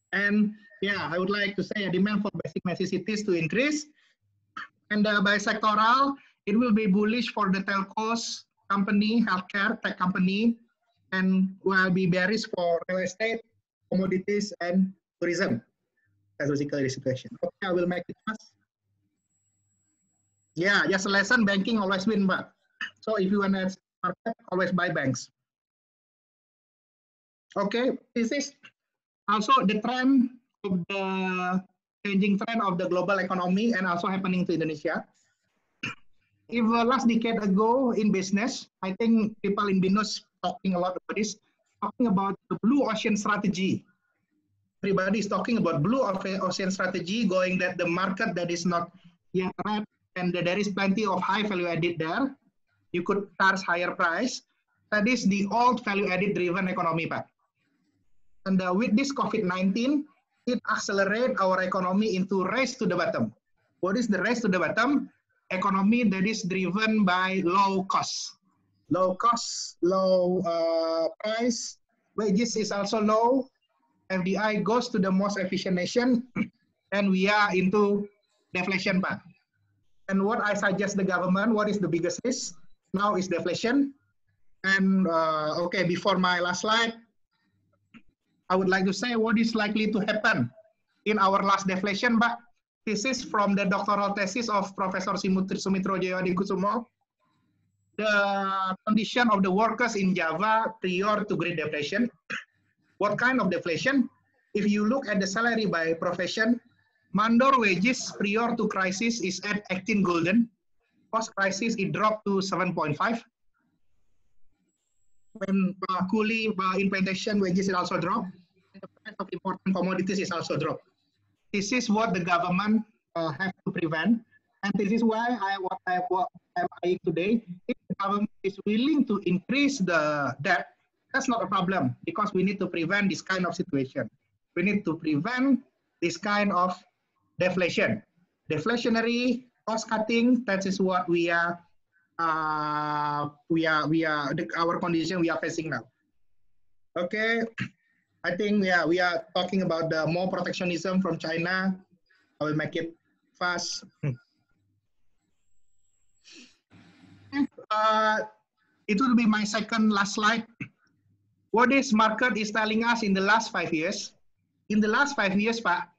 And yeah, I would like to say a demand for basic necessities to increase. And uh, by sectoral, it will be bullish for the telcos company, healthcare, tech company, and will be bearish for real estate, commodities, and tourism statistical situation. Okay, I will make it fast. Yeah, just a lesson, banking always win, but so if you want to market, always buy banks. Okay, this is also the trend of the changing trend of the global economy and also happening to Indonesia. If uh, last decade ago in business, I think people in BINUS talking a lot about this, talking about the blue ocean strategy everybody is talking about blue ocean strategy, going that the market that is not yet red and there is plenty of high value added there. You could charge higher price. That is the old value added driven economy, Pak. And uh, with this COVID-19, it accelerate our economy into race to the bottom. What is the race to the bottom? Economy that is driven by low cost. Low cost, low uh, price, wages is also low, FDI goes to the most efficient nation, and we are into deflation, Pak. And what I suggest the government, what is the biggest risk now is deflation. And uh, okay, before my last slide, I would like to say what is likely to happen in our last deflation, but this is from the doctoral thesis of Professor Sumitro Jayadikusumo. The condition of the workers in Java prior to Great Depression what kind of deflation? If you look at the salary by profession, Mandor wages prior to crisis is at 18 gulden. Post crisis, it dropped to 7.5. When uh, coolie uh, in plantation wages it also dropped. The price of important commodities is also dropped. This is what the government uh, have to prevent. And this is why I what I what I'm today. If the government is willing to increase the debt that's not a problem because we need to prevent this kind of situation. We need to prevent this kind of deflation. Deflationary cost cutting, that is what we are, uh, we are, we are, the, our condition we are facing now. Okay, I think yeah, we are talking about the more protectionism from China. I will make it fast. uh, it will be my second last slide. What this market is telling us in the last five years, in the last five years, Pak,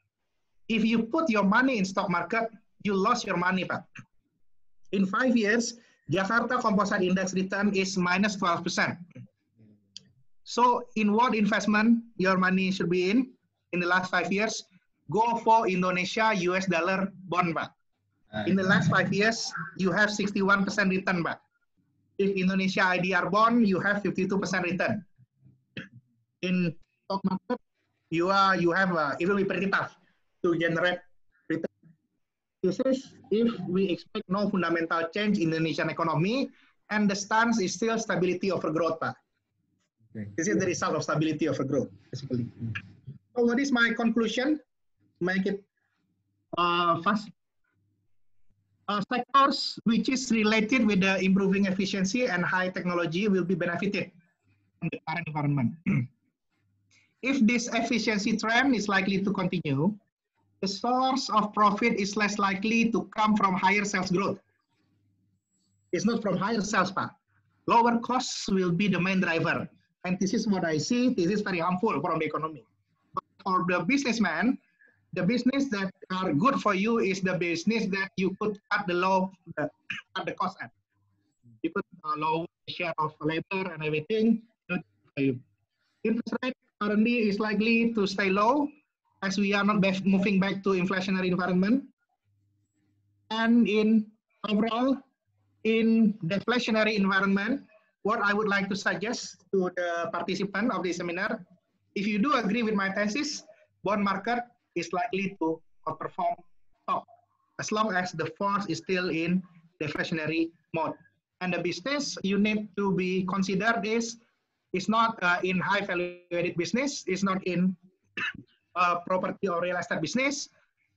if you put your money in stock market, you lost your money, Pak. In five years, Jakarta Composite Index return is minus 12%. So in what investment your money should be in in the last five years? Go for Indonesia US dollar bond, Pak. In the last five years, you have 61% return, Pak. If Indonesia IDR bond, you have 52% return in stock market, you are you have a, it will be pretty tough to generate return. This is if we expect no fundamental change in the Indonesian economy and the stance is still stability over growth, Pak. Okay. This is the result of stability over growth, basically. So what is my conclusion? Make it uh, fast. uh, sectors which is related with the improving efficiency and high technology will be benefited from the current environment. if this efficiency trend is likely to continue, the source of profit is less likely to come from higher sales growth. It's not from higher sales, but lower costs will be the main driver. And this is what I see. This is very harmful from the economy. But for the businessman, the business that are good for you is the business that you could cut the low, the, cut the cost at. You could uh, lower the share of labor and everything. Interest rate currently is likely to stay low as we are not moving back to inflationary environment. And in overall, in deflationary environment, what I would like to suggest to the participant of the seminar, if you do agree with my thesis, bond market is likely to outperform stock as long as the force is still in deflationary mode. And the business you need to be considered is is not uh, in high value added business, It's not in uh, property or real estate business.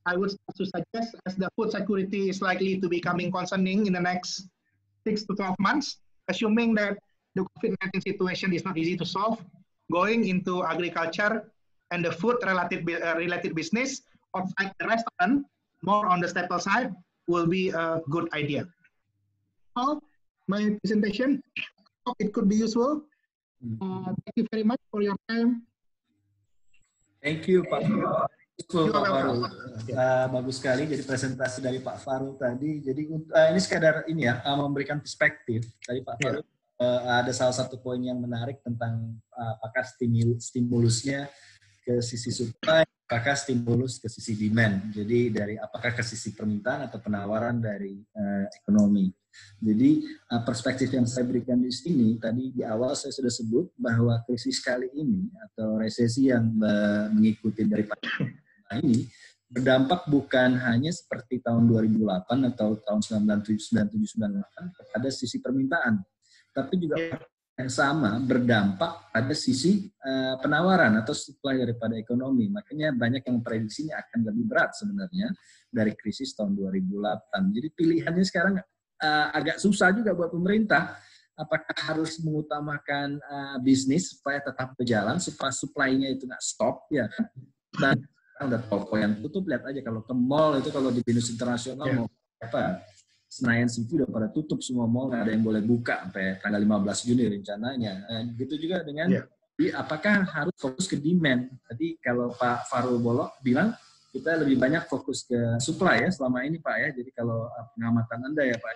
I would suggest as the food security is likely to be becoming concerning in the next six to 12 months, assuming that the COVID-19 situation is not easy to solve, going into agriculture and the food related, uh, related business outside the restaurant, more on the staple side, will be a good idea. So, my presentation, it could be useful. Uh, thank you very much for your time. Thank you Pak. Pak Farul. Uh, bagus sekali jadi presentasi dari Pak Farul tadi. Jadi uh, ini sekadar ini ya uh, memberikan perspektif dari Pak Farul. Uh, ada salah satu poin yang menarik tentang uh, apakah stimulus stimulusnya ke sisi supply, apakah stimulus ke sisi demand. Jadi dari apakah ke sisi permintaan atau penawaran dari uh, ekonomi. Jadi uh, perspektif yang saya berikan di sini tadi di awal saya sudah sebut bahwa krisis kali ini atau resesi yang uh, mengikuti dari ini berdampak bukan hanya seperti tahun 2008 atau tahun 1997 98 kepada sisi permintaan, tapi juga iya. Yang sama berdampak pada sisi uh, penawaran atau supply daripada ekonomi. Makanya banyak yang prediksinya akan lebih berat sebenarnya dari krisis tahun 2008. Jadi pilihannya sekarang uh, agak susah juga buat pemerintah. Apakah harus mengutamakan uh, bisnis supaya tetap berjalan, supaya supply-nya itu nggak stop, ya kan? Dan udah toko yang tutup, lihat aja kalau ke mall itu kalau di bisnis internasional yeah. mau apa, Senayan City udah pada tutup semua mall, nggak ada yang boleh buka sampai tanggal 15 Juni rencananya. Nah, gitu juga dengan yeah. Jadi apakah harus fokus ke demand? Tadi kalau Pak Farul Bolok bilang kita lebih banyak fokus ke supply ya selama ini Pak ya. Jadi kalau uh, pengamatan Anda ya Pak.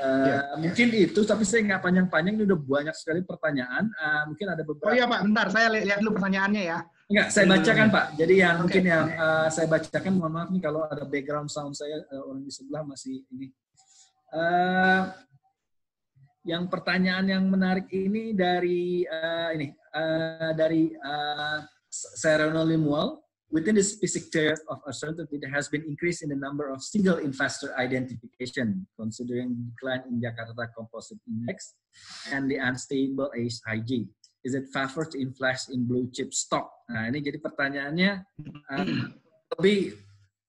Uh, ya. Mungkin itu, tapi saya nggak panjang-panjang, ini udah banyak sekali pertanyaan. Uh, mungkin ada beberapa. Oh iya Pak, bentar, saya lihat dulu pertanyaannya ya. Enggak, saya bacakan Pak. Jadi yang okay. mungkin yang uh, saya bacakan, mohon maaf nih kalau ada background sound saya, uh, orang di sebelah masih ini. Uh, yang pertanyaan yang menarik ini dari uh, ini uh, dari uh, Sereno Limual Within this sector of uncertainty, there has been increase in the number of single investor identification, considering decline in Jakarta Composite Index and the unstable HIG. Is it favor to invest in blue chip stock? Nah, ini jadi pertanyaannya uh, lebih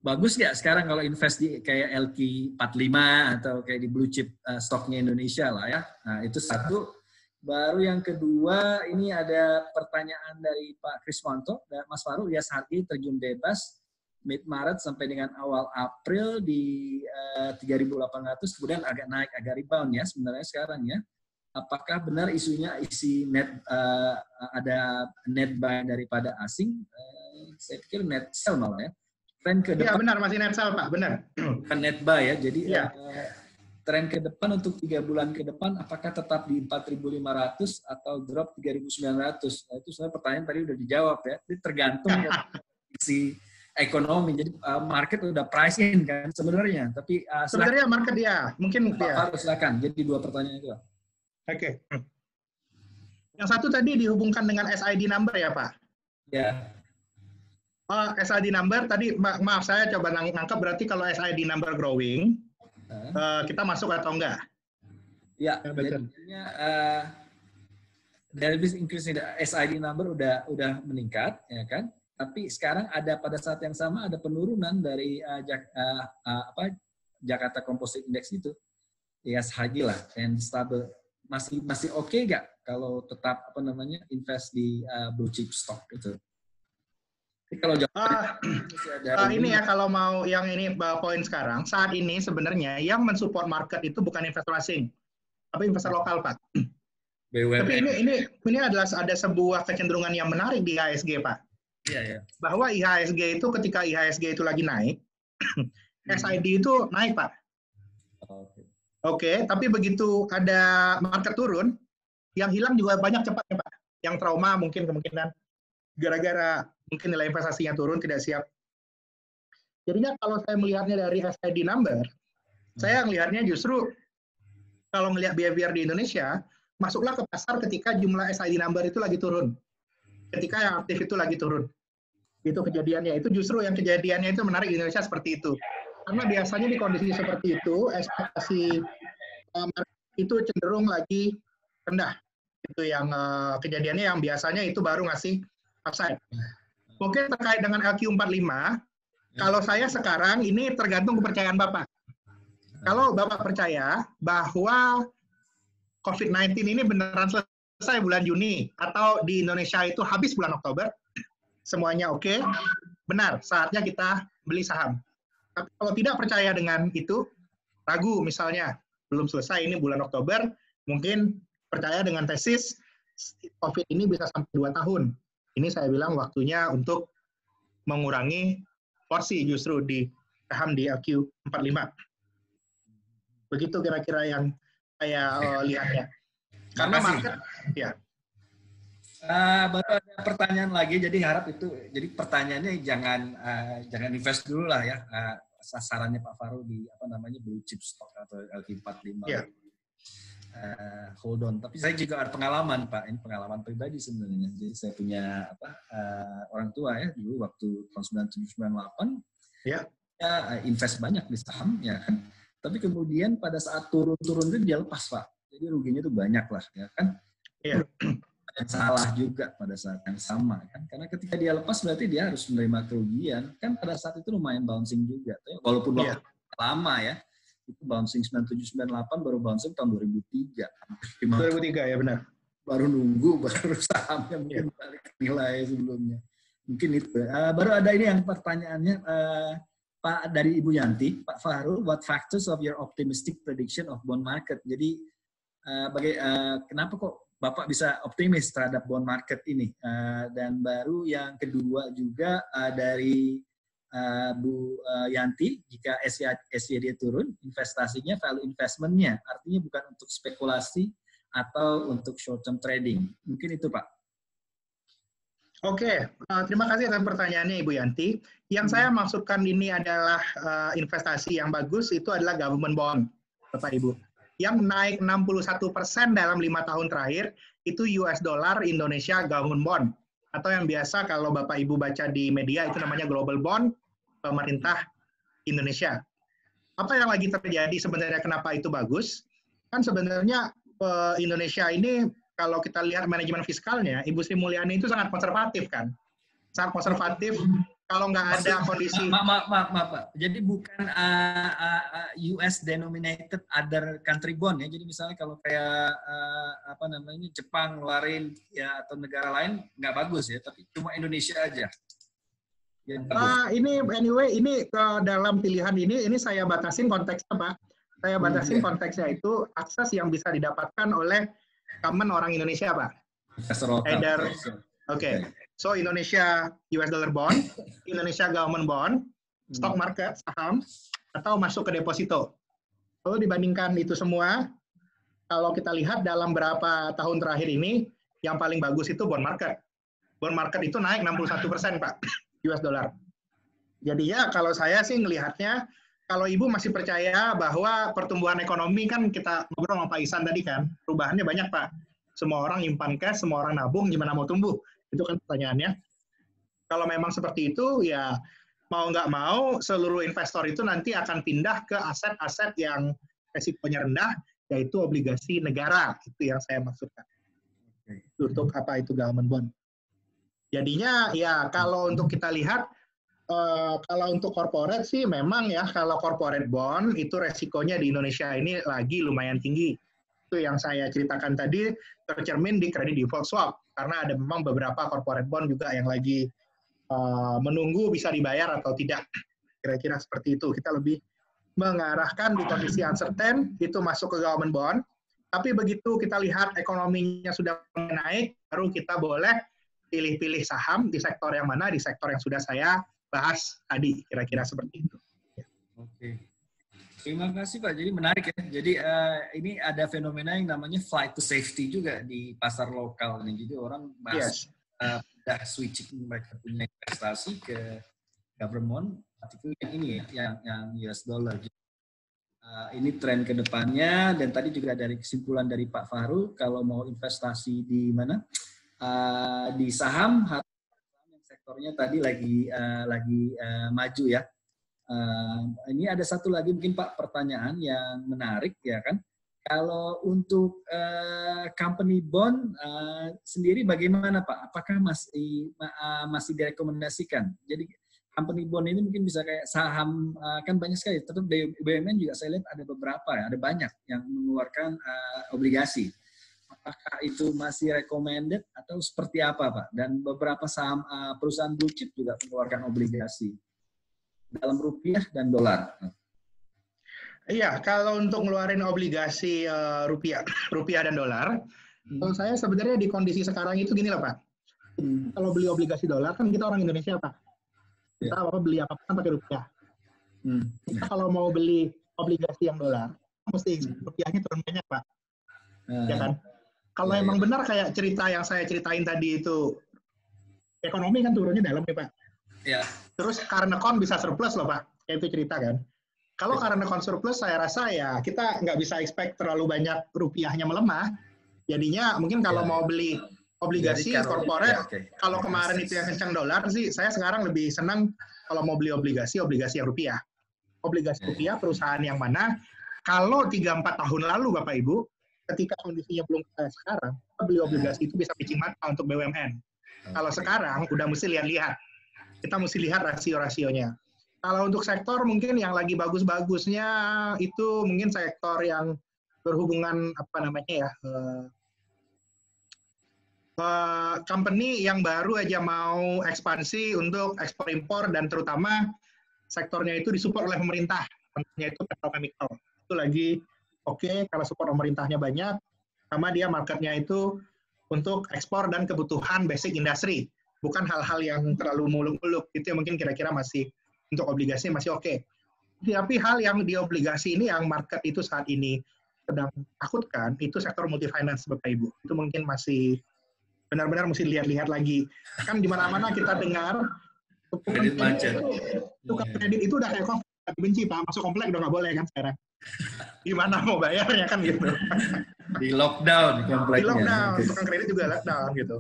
bagus nggak sekarang kalau invest di kayak LQ45 atau kayak di blue chip uh, stoknya Indonesia lah ya. Nah, itu satu. Baru yang kedua, ini ada pertanyaan dari Pak Kriswanto, Mas Faru, ya harga terjun bebas mid Maret sampai dengan awal April di uh, eh, 3.800, kemudian agak naik, agak rebound ya sebenarnya sekarang ya. Apakah benar isunya isi net uh, ada net buy daripada asing? Uh, saya pikir net sell malah ya. Tren ke iya, depan. Ya benar masih net sell Pak, benar. Bukan net buy ya. Jadi ya. uh, tren ke depan untuk tiga bulan ke depan apakah tetap di 4.500 atau drop 3.900? Nah, itu sebenarnya pertanyaan tadi udah dijawab ya. Ini tergantung si ekonomi. Jadi uh, market udah price in kan sebenarnya. Tapi uh, sebenarnya market dia mungkin Pak dia. Harus silakan. Jadi dua pertanyaan itu. Oke. Okay. Yang satu tadi dihubungkan dengan SID number ya Pak? Ya. Oh, SID number tadi ma maaf saya coba nangkap berarti kalau SID number growing uh, kita masuk atau enggak? Ya, ya jadinya uh, database increase SID number udah udah meningkat, ya kan? Tapi sekarang ada pada saat yang sama ada penurunan dari uh, jak, uh, uh, apa Jakarta Composite Index itu ISHG lah and stable masih masih oke okay nggak kalau tetap apa namanya invest di uh, blue chip stock gitu. Jadi kalau uh, uh, ini ya kalau mau yang ini poin sekarang saat ini sebenarnya yang mensupport market itu bukan investor asing, tapi investor lokal pak. BUMN. Tapi ini ini ini adalah ada sebuah kecenderungan yang menarik di IHSG pak. Iya ya. Bahwa IHSG itu ketika IHSG itu lagi naik, hmm. SID itu naik pak. Oke. Oke, tapi begitu ada market turun, yang hilang juga banyak cepatnya pak. Yang trauma mungkin kemungkinan gara-gara mungkin nilai investasinya turun tidak siap. Jadinya kalau saya melihatnya dari SID number, hmm. saya melihatnya justru kalau melihat behavior di Indonesia, masuklah ke pasar ketika jumlah SID number itu lagi turun. Ketika yang aktif itu lagi turun. Itu kejadiannya. Itu justru yang kejadiannya itu menarik di Indonesia seperti itu. Karena biasanya di kondisi seperti itu, ekspektasi uh, itu cenderung lagi rendah. Itu yang uh, kejadiannya yang biasanya itu baru ngasih upside. Mungkin terkait dengan LQ45, kalau saya sekarang ini tergantung kepercayaan Bapak. Kalau Bapak percaya bahwa COVID-19 ini beneran selesai bulan Juni atau di Indonesia itu habis bulan Oktober, semuanya oke, okay, benar, saatnya kita beli saham. Tapi kalau tidak percaya dengan itu, ragu misalnya, belum selesai ini bulan Oktober, mungkin percaya dengan tesis COVID ini bisa sampai dua tahun. Ini saya bilang waktunya untuk mengurangi porsi justru di saham di LQ 45. Begitu kira-kira yang saya uh, lihatnya. Karena market, ya. Uh, baru ada pertanyaan lagi, jadi harap itu, jadi pertanyaannya jangan uh, jangan invest dulu lah ya. Uh, sasarannya Pak Faru di apa namanya blue chip stock atau LQ45. Yeah. Uh, hold on. Tapi saya juga ada pengalaman Pak, ini pengalaman pribadi sebenarnya. Jadi saya punya apa uh, orang tua ya dulu waktu tahun 9798 ya yeah. invest banyak di saham ya kan tapi kemudian pada saat turun-turun itu dia lepas pak. Jadi ruginya itu banyak lah ya kan. Iya. Dan salah juga pada saat yang sama kan. Karena ketika dia lepas berarti dia harus menerima kerugian. Kan pada saat itu lumayan bouncing juga. Walaupun waktu yeah. lama ya. Itu bouncing 9798 baru bouncing tahun 2003. 2003 ya benar. Baru nunggu baru sahamnya mungkin yeah. balik nilai sebelumnya. Mungkin itu. Uh, baru ada ini yang pertanyaannya uh, Pak dari Ibu Yanti, Pak Fahrul, what factors of your optimistic prediction of bond market? Jadi uh, baga- uh, kenapa kok Bapak bisa optimis terhadap bond market ini? Uh, dan baru yang kedua juga uh, dari uh, Bu uh, Yanti, jika SYD turun, investasinya value investmentnya, artinya bukan untuk spekulasi atau untuk short term trading. Mungkin itu Pak. Oke, uh, terima kasih atas pertanyaannya Ibu Yanti. Yang hmm. saya maksudkan ini adalah uh, investasi yang bagus itu adalah government bond, Bapak Ibu. Yang naik 61 persen dalam lima tahun terakhir itu US dollar Indonesia government bond atau yang biasa kalau Bapak Ibu baca di media itu namanya global bond pemerintah Indonesia. Apa yang lagi terjadi sebenarnya kenapa itu bagus? Kan sebenarnya uh, Indonesia ini kalau kita lihat manajemen fiskalnya, Ibu Sri Mulyani itu sangat konservatif kan, sangat konservatif. Kalau nggak ada kondisi, maaf, maaf, maaf, maaf, Pak. Jadi bukan uh, uh, US denominated other country bond ya. Jadi misalnya kalau kayak uh, apa namanya Jepang ngeluarin ya atau negara lain nggak bagus ya, tapi cuma Indonesia aja. Nah, ini anyway ini uh, dalam pilihan ini ini saya batasin konteksnya Pak. Saya hmm, batasin hmm, konteksnya itu akses yang bisa didapatkan oleh common orang Indonesia? Either, oke. Okay. So Indonesia US dollar bond, Indonesia government bond, stock hmm. market, saham, atau masuk ke deposito. Kalau dibandingkan itu semua, kalau kita lihat dalam berapa tahun terakhir ini, yang paling bagus itu bond market. Bond market itu naik 61 persen, Pak, US dollar. Jadi ya kalau saya sih melihatnya, kalau Ibu masih percaya bahwa pertumbuhan ekonomi kan kita ngobrol sama Pak Isan tadi kan, perubahannya banyak Pak. Semua orang nyimpan cash, semua orang nabung, gimana mau tumbuh? Itu kan pertanyaannya. Kalau memang seperti itu, ya mau nggak mau seluruh investor itu nanti akan pindah ke aset-aset yang resikonya rendah, yaitu obligasi negara. Itu yang saya maksudkan. Untuk apa itu government bond. Jadinya ya kalau untuk kita lihat uh, kalau untuk corporate sih memang ya kalau corporate bond itu resikonya di Indonesia ini lagi lumayan tinggi. Itu yang saya ceritakan tadi tercermin di kredit default swap karena ada memang beberapa corporate bond juga yang lagi uh, menunggu bisa dibayar atau tidak. Kira-kira seperti itu. Kita lebih mengarahkan di kondisi uncertain itu masuk ke government bond. Tapi begitu kita lihat ekonominya sudah naik, baru kita boleh pilih-pilih saham di sektor yang mana, di sektor yang sudah saya bahas tadi, kira-kira seperti itu. Oke. Terima kasih Pak. Jadi menarik ya. Jadi uh, ini ada fenomena yang namanya flight to safety juga di pasar lokal nih. Jadi orang bahas yes. uh, switching mereka punya investasi ke government, artikel yang ini ya, yang yang US dollar. Uh, ini tren ke depannya dan tadi juga dari kesimpulan dari Pak Faru kalau mau investasi di mana uh, di saham yang sektornya tadi lagi uh, lagi uh, maju ya. Uh, ini ada satu lagi mungkin Pak pertanyaan yang menarik ya kan. Kalau untuk uh, company bond uh, sendiri bagaimana Pak? Apakah masih uh, masih direkomendasikan? Jadi company bond ini mungkin bisa kayak saham uh, kan banyak sekali. Tetap BUMN juga saya lihat ada beberapa ya, ada banyak yang mengeluarkan uh, obligasi. Apakah itu masih recommended atau seperti apa Pak? Dan beberapa saham uh, perusahaan blue chip juga mengeluarkan obligasi dalam rupiah dan dolar. Iya, kalau untuk ngeluarin obligasi uh, rupiah, rupiah dan dolar, hmm. kalau saya sebenarnya di kondisi sekarang itu gini lah Pak. Hmm. Kalau beli obligasi dolar kan kita orang Indonesia Pak kita apa, apa beli apa kan pakai rupiah. Hmm. Kita kalau mau beli obligasi yang dolar, mesti hmm. rupiahnya turun banyak pak. Hmm. Ya kan? Kalau ya, emang ya. benar kayak cerita yang saya ceritain tadi itu ekonomi kan turunnya dalam ya pak. Ya. Terus karena kon bisa surplus loh pak, kayak itu cerita kan. Kalau ya. karena kon surplus saya rasa ya kita nggak bisa expect terlalu banyak rupiahnya melemah. Jadinya mungkin kalau ya. mau beli obligasi korporat ya, okay. kalau kemarin itu yang kencang dolar sih saya sekarang lebih senang kalau mau beli obligasi obligasi yang rupiah obligasi rupiah perusahaan yang mana kalau 3-4 tahun lalu Bapak Ibu ketika kondisinya belum kayak sekarang beli obligasi itu bisa pitching mata untuk BUMN okay. kalau sekarang udah mesti lihat-lihat kita mesti lihat rasio-rasionya kalau untuk sektor mungkin yang lagi bagus-bagusnya itu mungkin sektor yang berhubungan apa namanya ya eh, uh, company yang baru aja mau ekspansi untuk ekspor impor dan terutama sektornya itu disupport oleh pemerintah. Contohnya itu petrochemical. Itu lagi oke okay, kalau support pemerintahnya banyak, sama dia marketnya itu untuk ekspor dan kebutuhan basic industry, bukan hal-hal yang terlalu muluk-muluk. Itu yang mungkin kira-kira masih untuk obligasi masih oke. Okay. Tapi hal yang di obligasi ini yang market itu saat ini sedang takutkan itu sektor multifinance Bapak Ibu. Itu mungkin masih benar-benar mesti lihat-lihat lagi. Kan di mana-mana kita dengar kredit macet. Tukang yeah. kredit itu udah kayak kok benci Pak, masuk komplek udah nggak boleh kan sekarang. Gimana mau bayarnya kan gitu. Di lockdown kompleknya. Di lockdown, okay. tukang kredit juga lockdown gitu.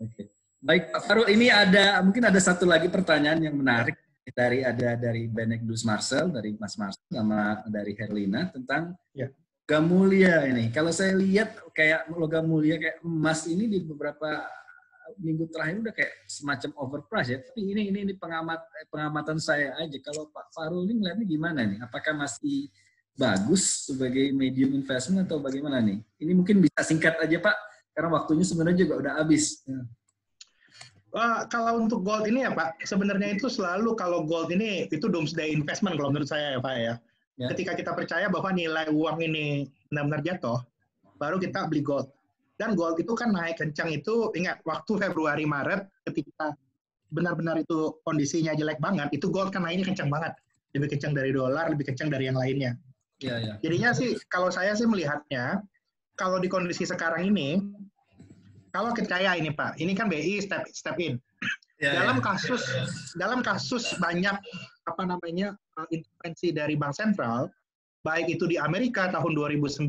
Oke. Okay. Baik Pak Farul, ini ada mungkin ada satu lagi pertanyaan yang menarik dari ada dari Benek Dus Marcel, dari Mas Marcel sama dari Herlina tentang ya logam mulia ini. Kalau saya lihat kayak logam mulia kayak emas ini di beberapa minggu terakhir udah kayak semacam overprice ya. Tapi ini ini ini pengamat pengamatan saya aja. Kalau Pak Farul ini melihatnya gimana nih? Apakah masih bagus sebagai medium investment atau bagaimana nih? Ini mungkin bisa singkat aja Pak, karena waktunya sebenarnya juga udah habis. Uh, kalau untuk gold ini ya Pak, sebenarnya itu selalu kalau gold ini itu doomsday investment kalau menurut saya ya Pak ya. Ya. Ketika kita percaya bahwa nilai uang ini benar-benar jatuh, baru kita beli gold. Dan gold itu kan naik kencang itu, ingat waktu Februari Maret ketika benar-benar itu kondisinya jelek banget, itu gold kan naiknya kencang banget. Lebih kencang dari dolar, lebih kencang dari yang lainnya. Ya, ya. Jadinya sih kalau saya sih melihatnya, kalau di kondisi sekarang ini, kalau kita kayak ini Pak, ini kan BI step step in. Ya, dalam ya. kasus dalam kasus banyak apa namanya uh, intervensi dari bank sentral, baik itu di Amerika tahun 2009,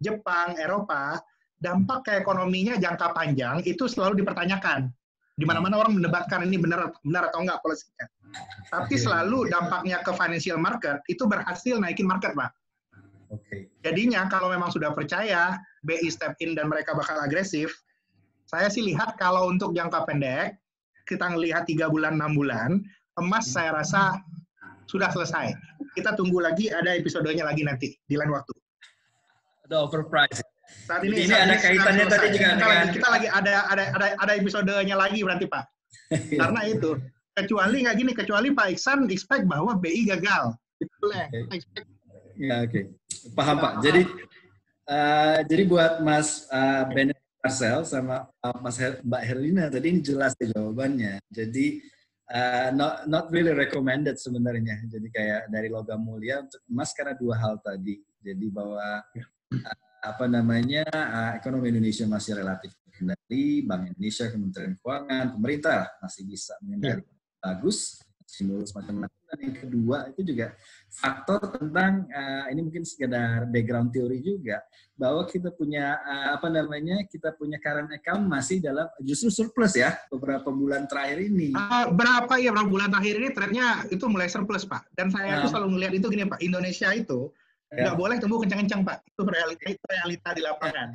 Jepang, Eropa, dampak ke ekonominya jangka panjang itu selalu dipertanyakan. Di mana-mana orang mendebatkan ini benar benar atau enggak polisinya. Tapi selalu dampaknya ke financial market itu berhasil naikin market, Pak. Oke. Jadinya kalau memang sudah percaya BI step in dan mereka bakal agresif, saya sih lihat kalau untuk jangka pendek kita ngelihat tiga bulan enam bulan, emas saya rasa sudah selesai. Kita tunggu lagi ada episodenya lagi nanti di lain waktu. Ada overpriced. Saat ini, ini saat ada kaitannya tadi juga kita lagi, kita lagi ada ada ada ada episodenya lagi berarti Pak. Karena itu kecuali nggak gini kecuali Pak Iksan expect bahwa BI gagal. Okay. Ya oke. Okay. Paham Pak. Jadi uh, jadi buat Mas uh, Bennett Marcel sama uh, Mas Her Mbak Herlina tadi ini jelas ya jawabannya. Jadi uh, not not really recommended sebenarnya. Jadi kayak dari logam mulia untuk emas karena dua hal tadi. Jadi bahwa uh, apa namanya uh, ekonomi Indonesia masih relatif terkendali, Bank Indonesia, Kementerian Keuangan, pemerintah masih bisa mengendali yeah. bagus, stimulus macam-macam. Dan yang kedua itu juga faktor tentang uh, ini mungkin sekedar background teori juga bahwa kita punya uh, apa namanya kita punya current account masih dalam justru surplus ya beberapa bulan terakhir ini. Uh, berapa ya berapa bulan terakhir ini trendnya itu mulai surplus pak. Dan saya tuh selalu melihat itu gini pak Indonesia itu ya. nggak boleh tumbuh kencang-kencang pak. Itu realita itu realita di lapangan.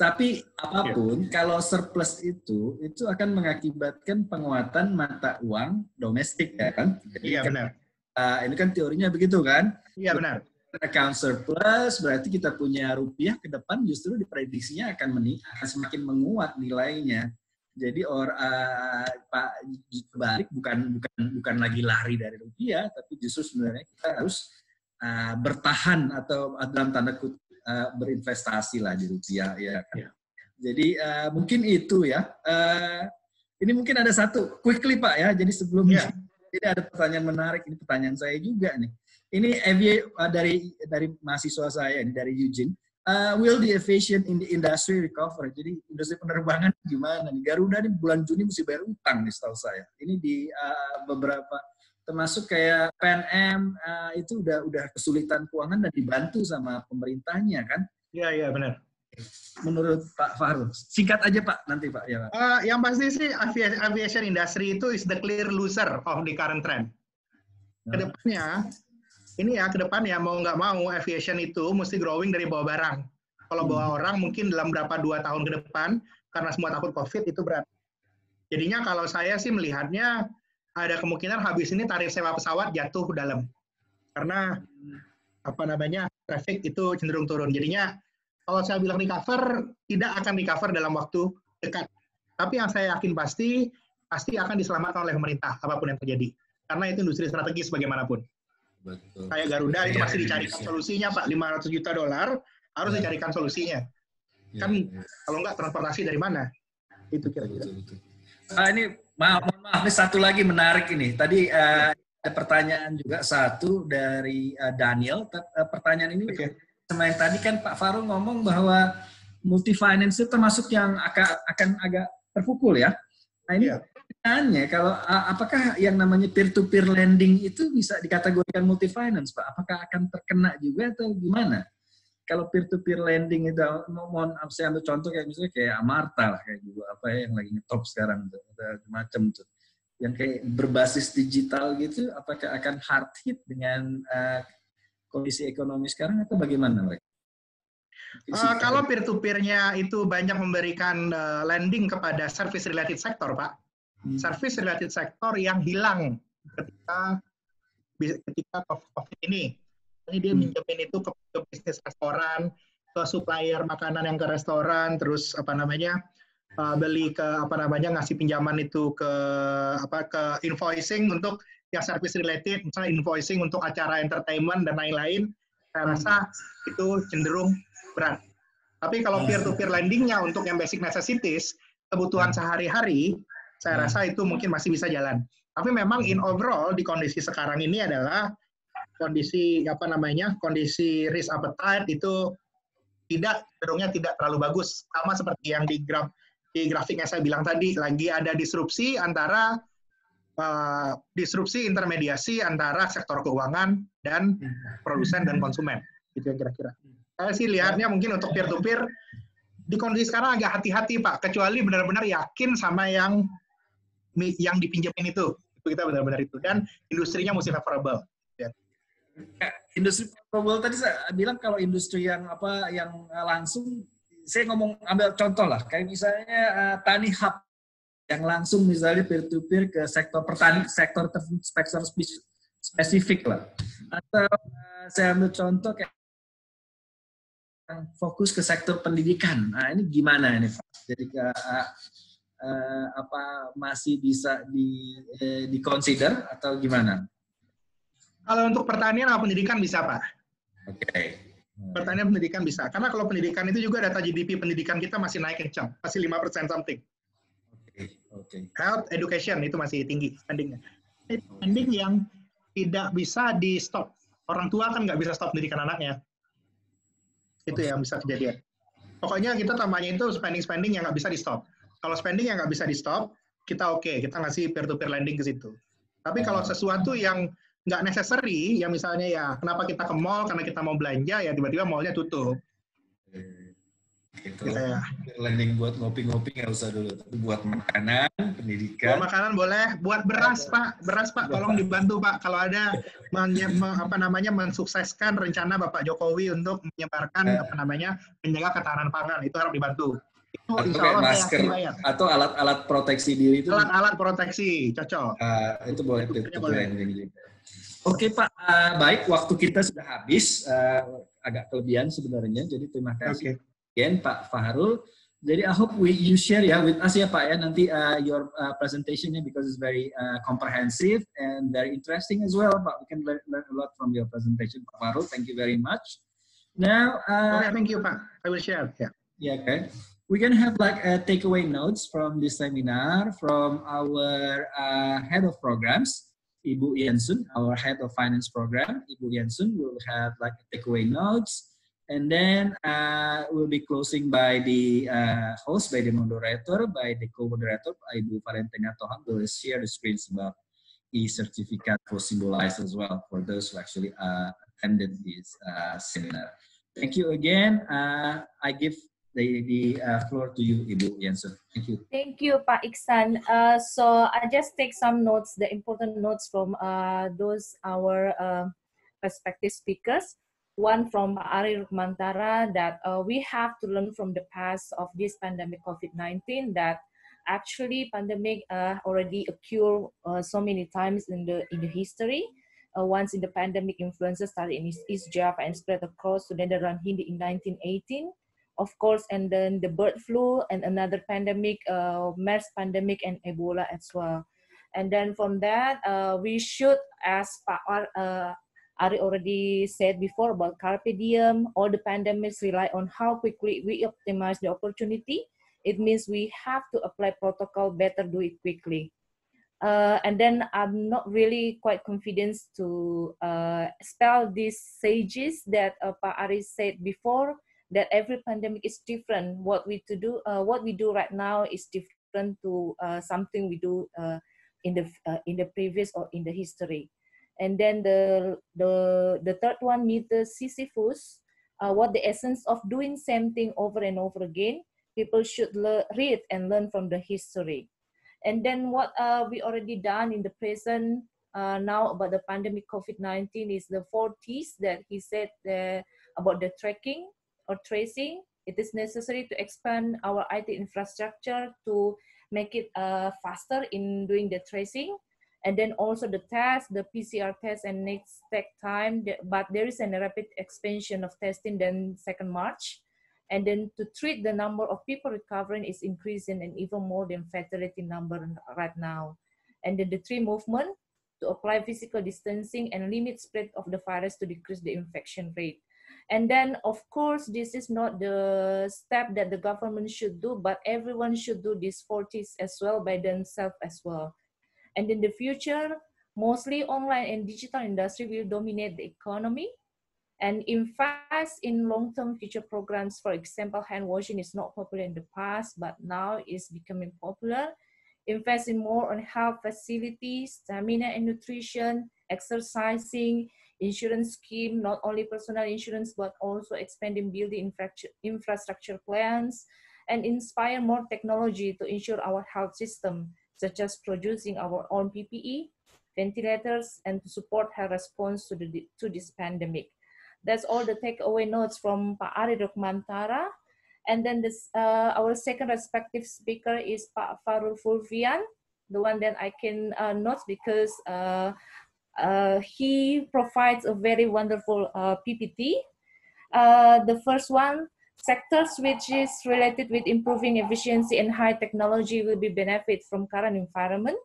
Tapi apa pun, ya. kalau surplus itu, itu akan mengakibatkan penguatan mata uang domestik ya kan? Iya kan, benar. Uh, ini kan teorinya begitu kan? Iya benar account surplus berarti kita punya rupiah ke depan justru diprediksinya akan meningkat, akan semakin menguat nilainya. Jadi or uh, Pak balik bukan bukan bukan lagi lari dari rupiah, tapi justru sebenarnya kita harus uh, bertahan atau dalam tanda kutip uh, berinvestasi lah di rupiah ya. Kan? ya. Jadi uh, mungkin itu ya. Uh, ini mungkin ada satu quickly Pak ya. Jadi sebelum ya. ini ada pertanyaan menarik ini pertanyaan saya juga nih. Ini uh, dari dari mahasiswa saya ini dari Eugene. Uh, will the aviation in the industry recover? Jadi industri penerbangan gimana nih? Garuda nih bulan Juni mesti bayar utang nih setahu saya. Ini di uh, beberapa termasuk kayak PNM uh, itu udah udah kesulitan keuangan dan dibantu sama pemerintahnya kan? Iya iya benar. Menurut Pak Fahrul, singkat aja Pak nanti Pak ya. Pak. Uh, yang pasti sih aviation industry itu is the clear loser of the current trend. Ke depannya ini ya ke depan ya mau nggak mau aviation itu mesti growing dari bawa barang. Kalau bawa hmm. orang mungkin dalam berapa dua tahun ke depan karena semua takut covid itu berat. Jadinya kalau saya sih melihatnya ada kemungkinan habis ini tarif sewa pesawat jatuh dalam karena apa namanya traffic itu cenderung turun. Jadinya kalau saya bilang recover tidak akan recover dalam waktu dekat. Tapi yang saya yakin pasti pasti akan diselamatkan oleh pemerintah apa pun yang terjadi karena itu industri strategis bagaimanapun. Betul. Kayak Garuda itu masih dicarikan solusinya Pak, 500 juta dolar harus ya. dicarikan solusinya. Ya, kan ya. kalau nggak transportasi dari mana? Itu kira-kira. Ah, ini maaf, maaf, ini satu lagi menarik ini. Tadi uh, ada pertanyaan juga satu dari uh, Daniel. Uh, pertanyaan ini okay. sama yang tadi kan Pak Farul ngomong bahwa multi finance itu termasuk yang akan akan agak terpukul ya. Nah ini yeah pertanyaannya kalau apakah yang namanya peer to peer lending itu bisa dikategorikan multi finance Pak? Apakah akan terkena juga atau gimana? Kalau peer to peer lending itu mohon saya ambil contoh kayak misalnya kayak Amarta lah kayak juga apa ya yang lagi ngetop sekarang tuh macam tuh yang kayak berbasis digital gitu apakah akan hard hit dengan uh, kondisi ekonomi sekarang atau bagaimana mereka? Uh, kalau peer to peer-nya itu banyak memberikan uh, lending kepada service related sector, Pak hmm. service related sektor yang hilang ketika ketika COVID ini. Dia hmm. minjemin itu ke, ke bisnis restoran, ke supplier makanan yang ke restoran, terus apa namanya uh, beli ke apa namanya ngasih pinjaman itu ke apa ke invoicing untuk yang service related, misalnya invoicing untuk acara entertainment dan lain-lain. Saya hmm. rasa itu cenderung berat. Tapi kalau peer to peer lendingnya untuk yang basic necessities, kebutuhan hmm. sehari-hari, saya hmm. rasa itu mungkin masih bisa jalan. Tapi memang in overall di kondisi sekarang ini adalah kondisi apa namanya kondisi risk appetite itu tidak cenderungnya tidak terlalu bagus. Sama seperti yang di graf di grafik yang saya bilang tadi lagi ada disrupsi antara uh, disrupsi intermediasi antara sektor keuangan dan produsen dan konsumen. Itu yang kira-kira. Saya sih lihatnya mungkin untuk peer to peer di kondisi sekarang agak hati-hati pak. Kecuali benar-benar yakin sama yang yang dipinjemin itu. Kita benar-benar itu. Dan industrinya mesti favorable. Industri favorable tadi saya bilang kalau industri yang apa yang langsung saya ngomong ambil contoh lah kayak misalnya uh, tani hub yang langsung misalnya peer to peer ke sektor pertanian, sektor sektor spesifik lah. Atau uh, saya ambil contoh kayak fokus ke sektor pendidikan. Nah, ini gimana ini Pak? Jadi uh, uh, apa masih bisa di uh, di consider atau gimana? Kalau untuk pertanian atau pendidikan bisa, Pak. Oke. Okay. Pertanian pendidikan bisa. Karena kalau pendidikan itu juga data GDP pendidikan kita masih naik kencang. Masih 5% something. Oke. Okay. Okay. Health, education itu masih tinggi spendingnya. Spending yang tidak bisa di stop. Orang tua kan nggak bisa stop pendidikan anaknya. Itu yang bisa kejadian. Pokoknya kita tambahnya itu spending-spending yang nggak bisa di stop. Kalau spending yang nggak bisa di stop, kita oke, okay, kita ngasih peer-to-peer lending ke situ. Tapi kalau sesuatu yang nggak necessary, ya misalnya ya kenapa kita ke mall karena kita mau belanja, ya tiba-tiba mallnya tutup. Itu ya. landing buat ngopi-ngopi nggak usah dulu, tapi buat makanan, pendidikan. Buat makanan boleh, buat beras Pak, beras Pak, tolong dibantu Pak. Kalau ada menye, apa namanya mensukseskan rencana Bapak Jokowi untuk menyebarkan apa namanya menjaga ketahanan pangan, itu harus dibantu. Itu atau insya Allah masker atau alat-alat proteksi diri itu. Alat-alat proteksi, cocok. Uh, itu boleh, itu, itu boleh. Oke Pak, uh, baik waktu kita sudah habis, uh, agak kelebihan sebenarnya, jadi terima kasih. Okay again Pak Fahrul. Jadi I hope we you share ya with us ya Pak ya nanti uh, your uh, presentation ya because it's very uh, comprehensive and very interesting as well Pak. We can learn, learn a lot from your presentation Pak Fahrul. Thank you very much. Now, uh, okay, thank you Pak. I will share. Yeah. Yeah. Okay. We're gonna have like a takeaway notes from this seminar from our uh, head of programs. Ibu Yansun, our head of finance program, Ibu Yansun will have like takeaway notes And then uh, we'll be closing by the uh, host, by the moderator, by the co-moderator, Ibu Valentina Tohan, will share the screens about e-certificate for Symbolize as well for those who actually uh, attended this uh, seminar. Thank you again. Uh, I give the, the uh, floor to you, Ibu Jensen. Thank you. Thank you, Pak Iksan. Uh, so I just take some notes, the important notes from uh, those our uh, respective speakers one from Arie Rukmantara that uh, we have to learn from the past of this pandemic COVID-19 that actually pandemic uh, already occurred uh, so many times in the in the history. Uh, once in the pandemic influenza started in East, East Java and spread across to Netherlands in 1918, of course, and then the bird flu and another pandemic, uh, MERS pandemic and Ebola as well. And then from that, uh, we should, as uh, Arie already said before about carpe diem. All the pandemics rely on how quickly we optimize the opportunity. It means we have to apply protocol better, do it quickly. Uh, and then I'm not really quite confident to uh, spell these sages that uh, Pak Arie said before that every pandemic is different. What we to do, uh, what we do right now is different to uh, something we do uh, in the uh, in the previous or in the history. And then the the the third one, meter Sisyphus, uh, what the essence of doing same thing over and over again. People should read and learn from the history. And then what uh, we already done in the present now about the pandemic COVID-19 is the four T's that he said about the tracking or tracing. It is necessary to expand our IT infrastructure to make it uh, faster in doing the tracing and then also the test, the PCR test and next take time, but there is a rapid expansion of testing then second March. And then to treat the number of people recovering is increasing and even more than fatality number right now. And then the three movement to apply physical distancing and limit spread of the virus to decrease the infection rate. And then, of course, this is not the step that the government should do, but everyone should do these 40s as well by themselves as well. And in the future, mostly online and digital industry will dominate the economy. And invest in long-term future programs. For example, hand washing is not popular in the past, but now is becoming popular. Invest in more on health facilities, stamina and nutrition, exercising, insurance scheme, not only personal insurance, but also expanding building infrastructure plans, and inspire more technology to ensure our health system such as producing our own PPE, ventilators, and to support her response to, the, to this pandemic. That's all the takeaway notes from Pak Arie Rukmantara. And then this, uh, our second respective speaker is Pak Fakhrul Fulvian, the one that I can uh, note because uh, he provides a very wonderful uh, PPT. Uh, the first one, sectors which is related with improving efficiency and high technology will be benefit from current environment.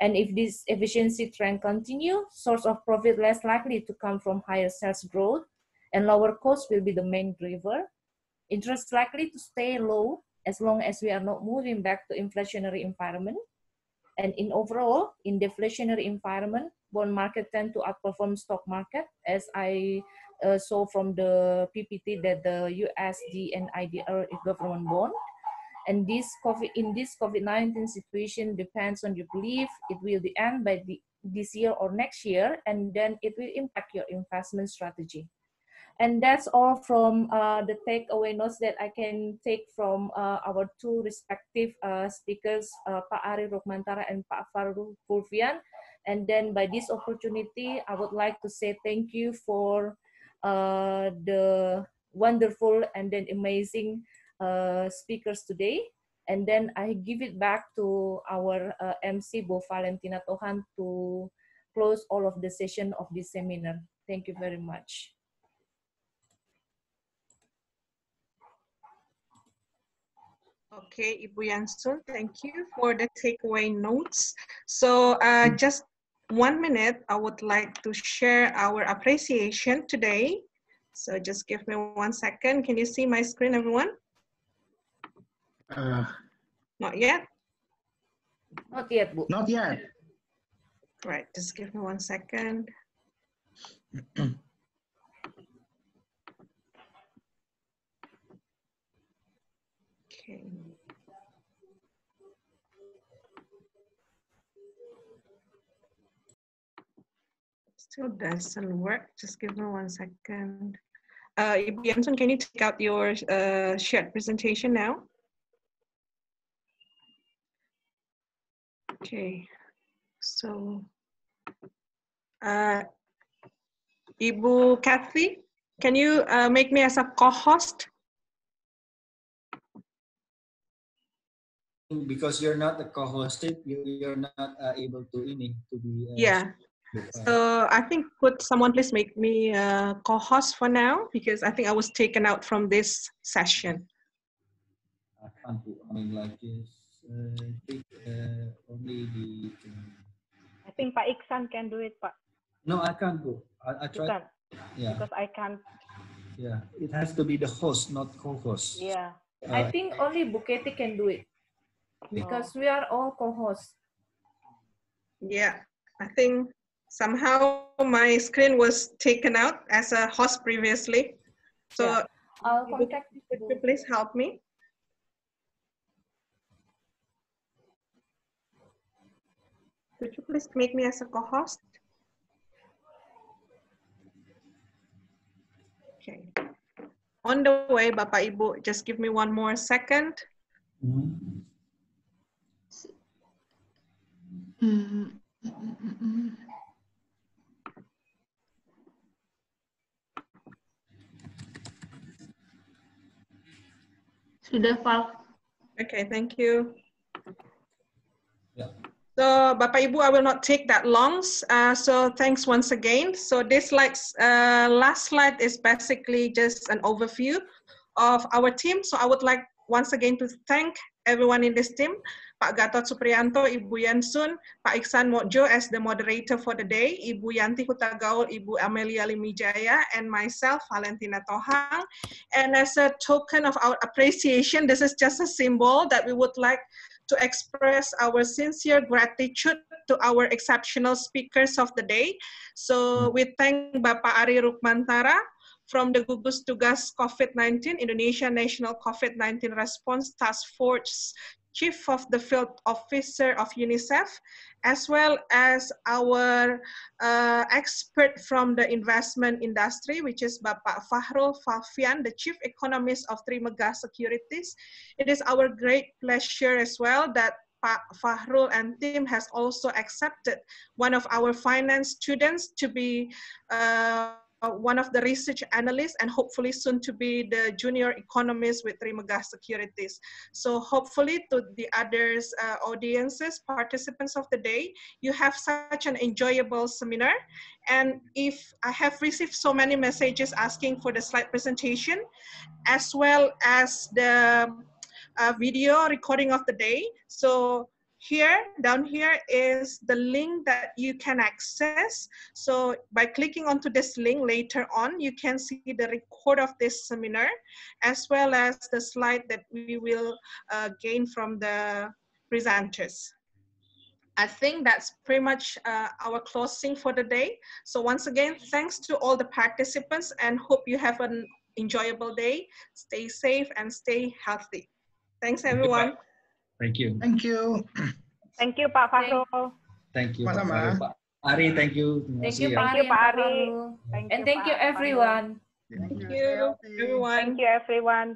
And if this efficiency trend continue, source of profit less likely to come from higher sales growth and lower cost will be the main driver. Interest likely to stay low as long as we are not moving back to inflationary environment. And in overall, in deflationary environment, bond market tend to outperform stock market as I uh, saw from the PPT that the USD and IDR is government bond. And this COVID, in this COVID-19 situation depends on your belief it will be end by the, this year or next year, and then it will impact your investment strategy. And that's all from uh, the takeaway notes that I can take from uh, our two respective uh, speakers, uh, Pak Arie Rukmantara and Pak Fakhrul Fulvian. And then by this opportunity, I would like to say thank you for uh, the wonderful and then amazing uh, speakers today. And then I give it back to our uh, MC, Bo Valentina Tohan, to close all of the session of this seminar. Thank you very much. Okay, Ibu Yansun, thank you for the takeaway notes. So uh, just one minute, I would like to share our appreciation today. So just give me one second. Can you see my screen, everyone? Uh, Not yet? Not yet, Bu. not yet. Right, just give me one second. Okay. Still doesn't work. Just give me one second. Uh, Ibu can you take out your uh, shared presentation now? Okay, so uh, Ibu Kathy, can you uh, make me as a co-host? Because you're not a co-hosted, you, you're not uh, able to ini to be. Uh, Yeah. Uh, So I think could someone please make me a co-host for now because I think I was taken out from this session. I can't do. I mean, like this. Uh, take, uh, only the. I think Pak Iksan can do it, Pak. no, I can't go. I, I You tried. can, Yeah, because I can't. yeah. It has to be the host, not co-host. Yeah. I Uh, think only Buketi can do it because we are all co-hosts. Yeah, I think somehow my screen was taken out as a host previously. So Yeah. I'll contact you. could you please help me? Could you please make me as a co-host? Okay. On the way, Bapak Ibu, just give me one more second. Mm, mm, mm, mm, mm. Sudah, Val. Okay, thank you. Yeah. So, Bapak Ibu, I will not take that long. Uh, so, thanks once again. So, this slides, uh, last slide is basically just an overview of our team. So, I would like once again to thank everyone in this team. Pak Gatot Supriyanto, Ibu Yansun, Pak Iksan Mojo as the moderator for the day, Ibu Yanti Hutagaul, Ibu Amelia Limijaya, and myself, Valentina Tohang. And as a token of our appreciation, this is just a symbol that we would like to express our sincere gratitude to our exceptional speakers of the day. So we thank Bapak Arie Rukmantara from the Gugus Tugas COVID-19 Indonesia National COVID-19 Response Task Force Chief of the Field Officer of UNICEF, as well as our uh, expert from the investment industry, which is Bapak Fakhrul Fulvian, the Chief Economist of Trimegah Securities. It is our great pleasure as well that Pak Fakhrul and team has also accepted one of our finance students to be uh, one of the research analysts and hopefully soon to be the junior economist with Trimegah Securities. So hopefully to the others uh, audiences, participants of the day, you have such an enjoyable seminar. And if I have received so many messages asking for the slide presentation, as well as the uh, video recording of the day. So here, down here is the link that you can access. So by clicking onto this link later on, you can see the record of this seminar, as well as the slide that we will uh, gain from the presenters. I think that's pretty much uh, our closing for the day. So once again, thanks to all the participants and hope you have an enjoyable day. Stay safe and stay healthy. Thanks everyone. Thank you. Thank you. Thank you Pak Fakhrul. Thank you. Sama-sama. Pak Arie, thank you. Thank you, ya. Pak Thank you, Pak Arie. Fakhrul. Thank And thank you, everyone. Thank you, everyone. Thank you everyone.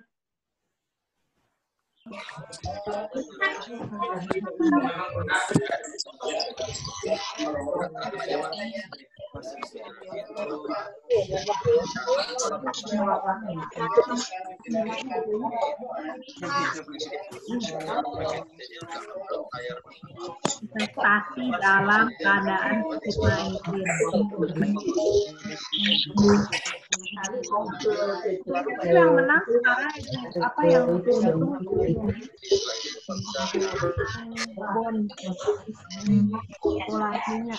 Investasi dalam keadaan COVID-19. Itu yang menang sekarang apa yang buồn. cô là sinh nhật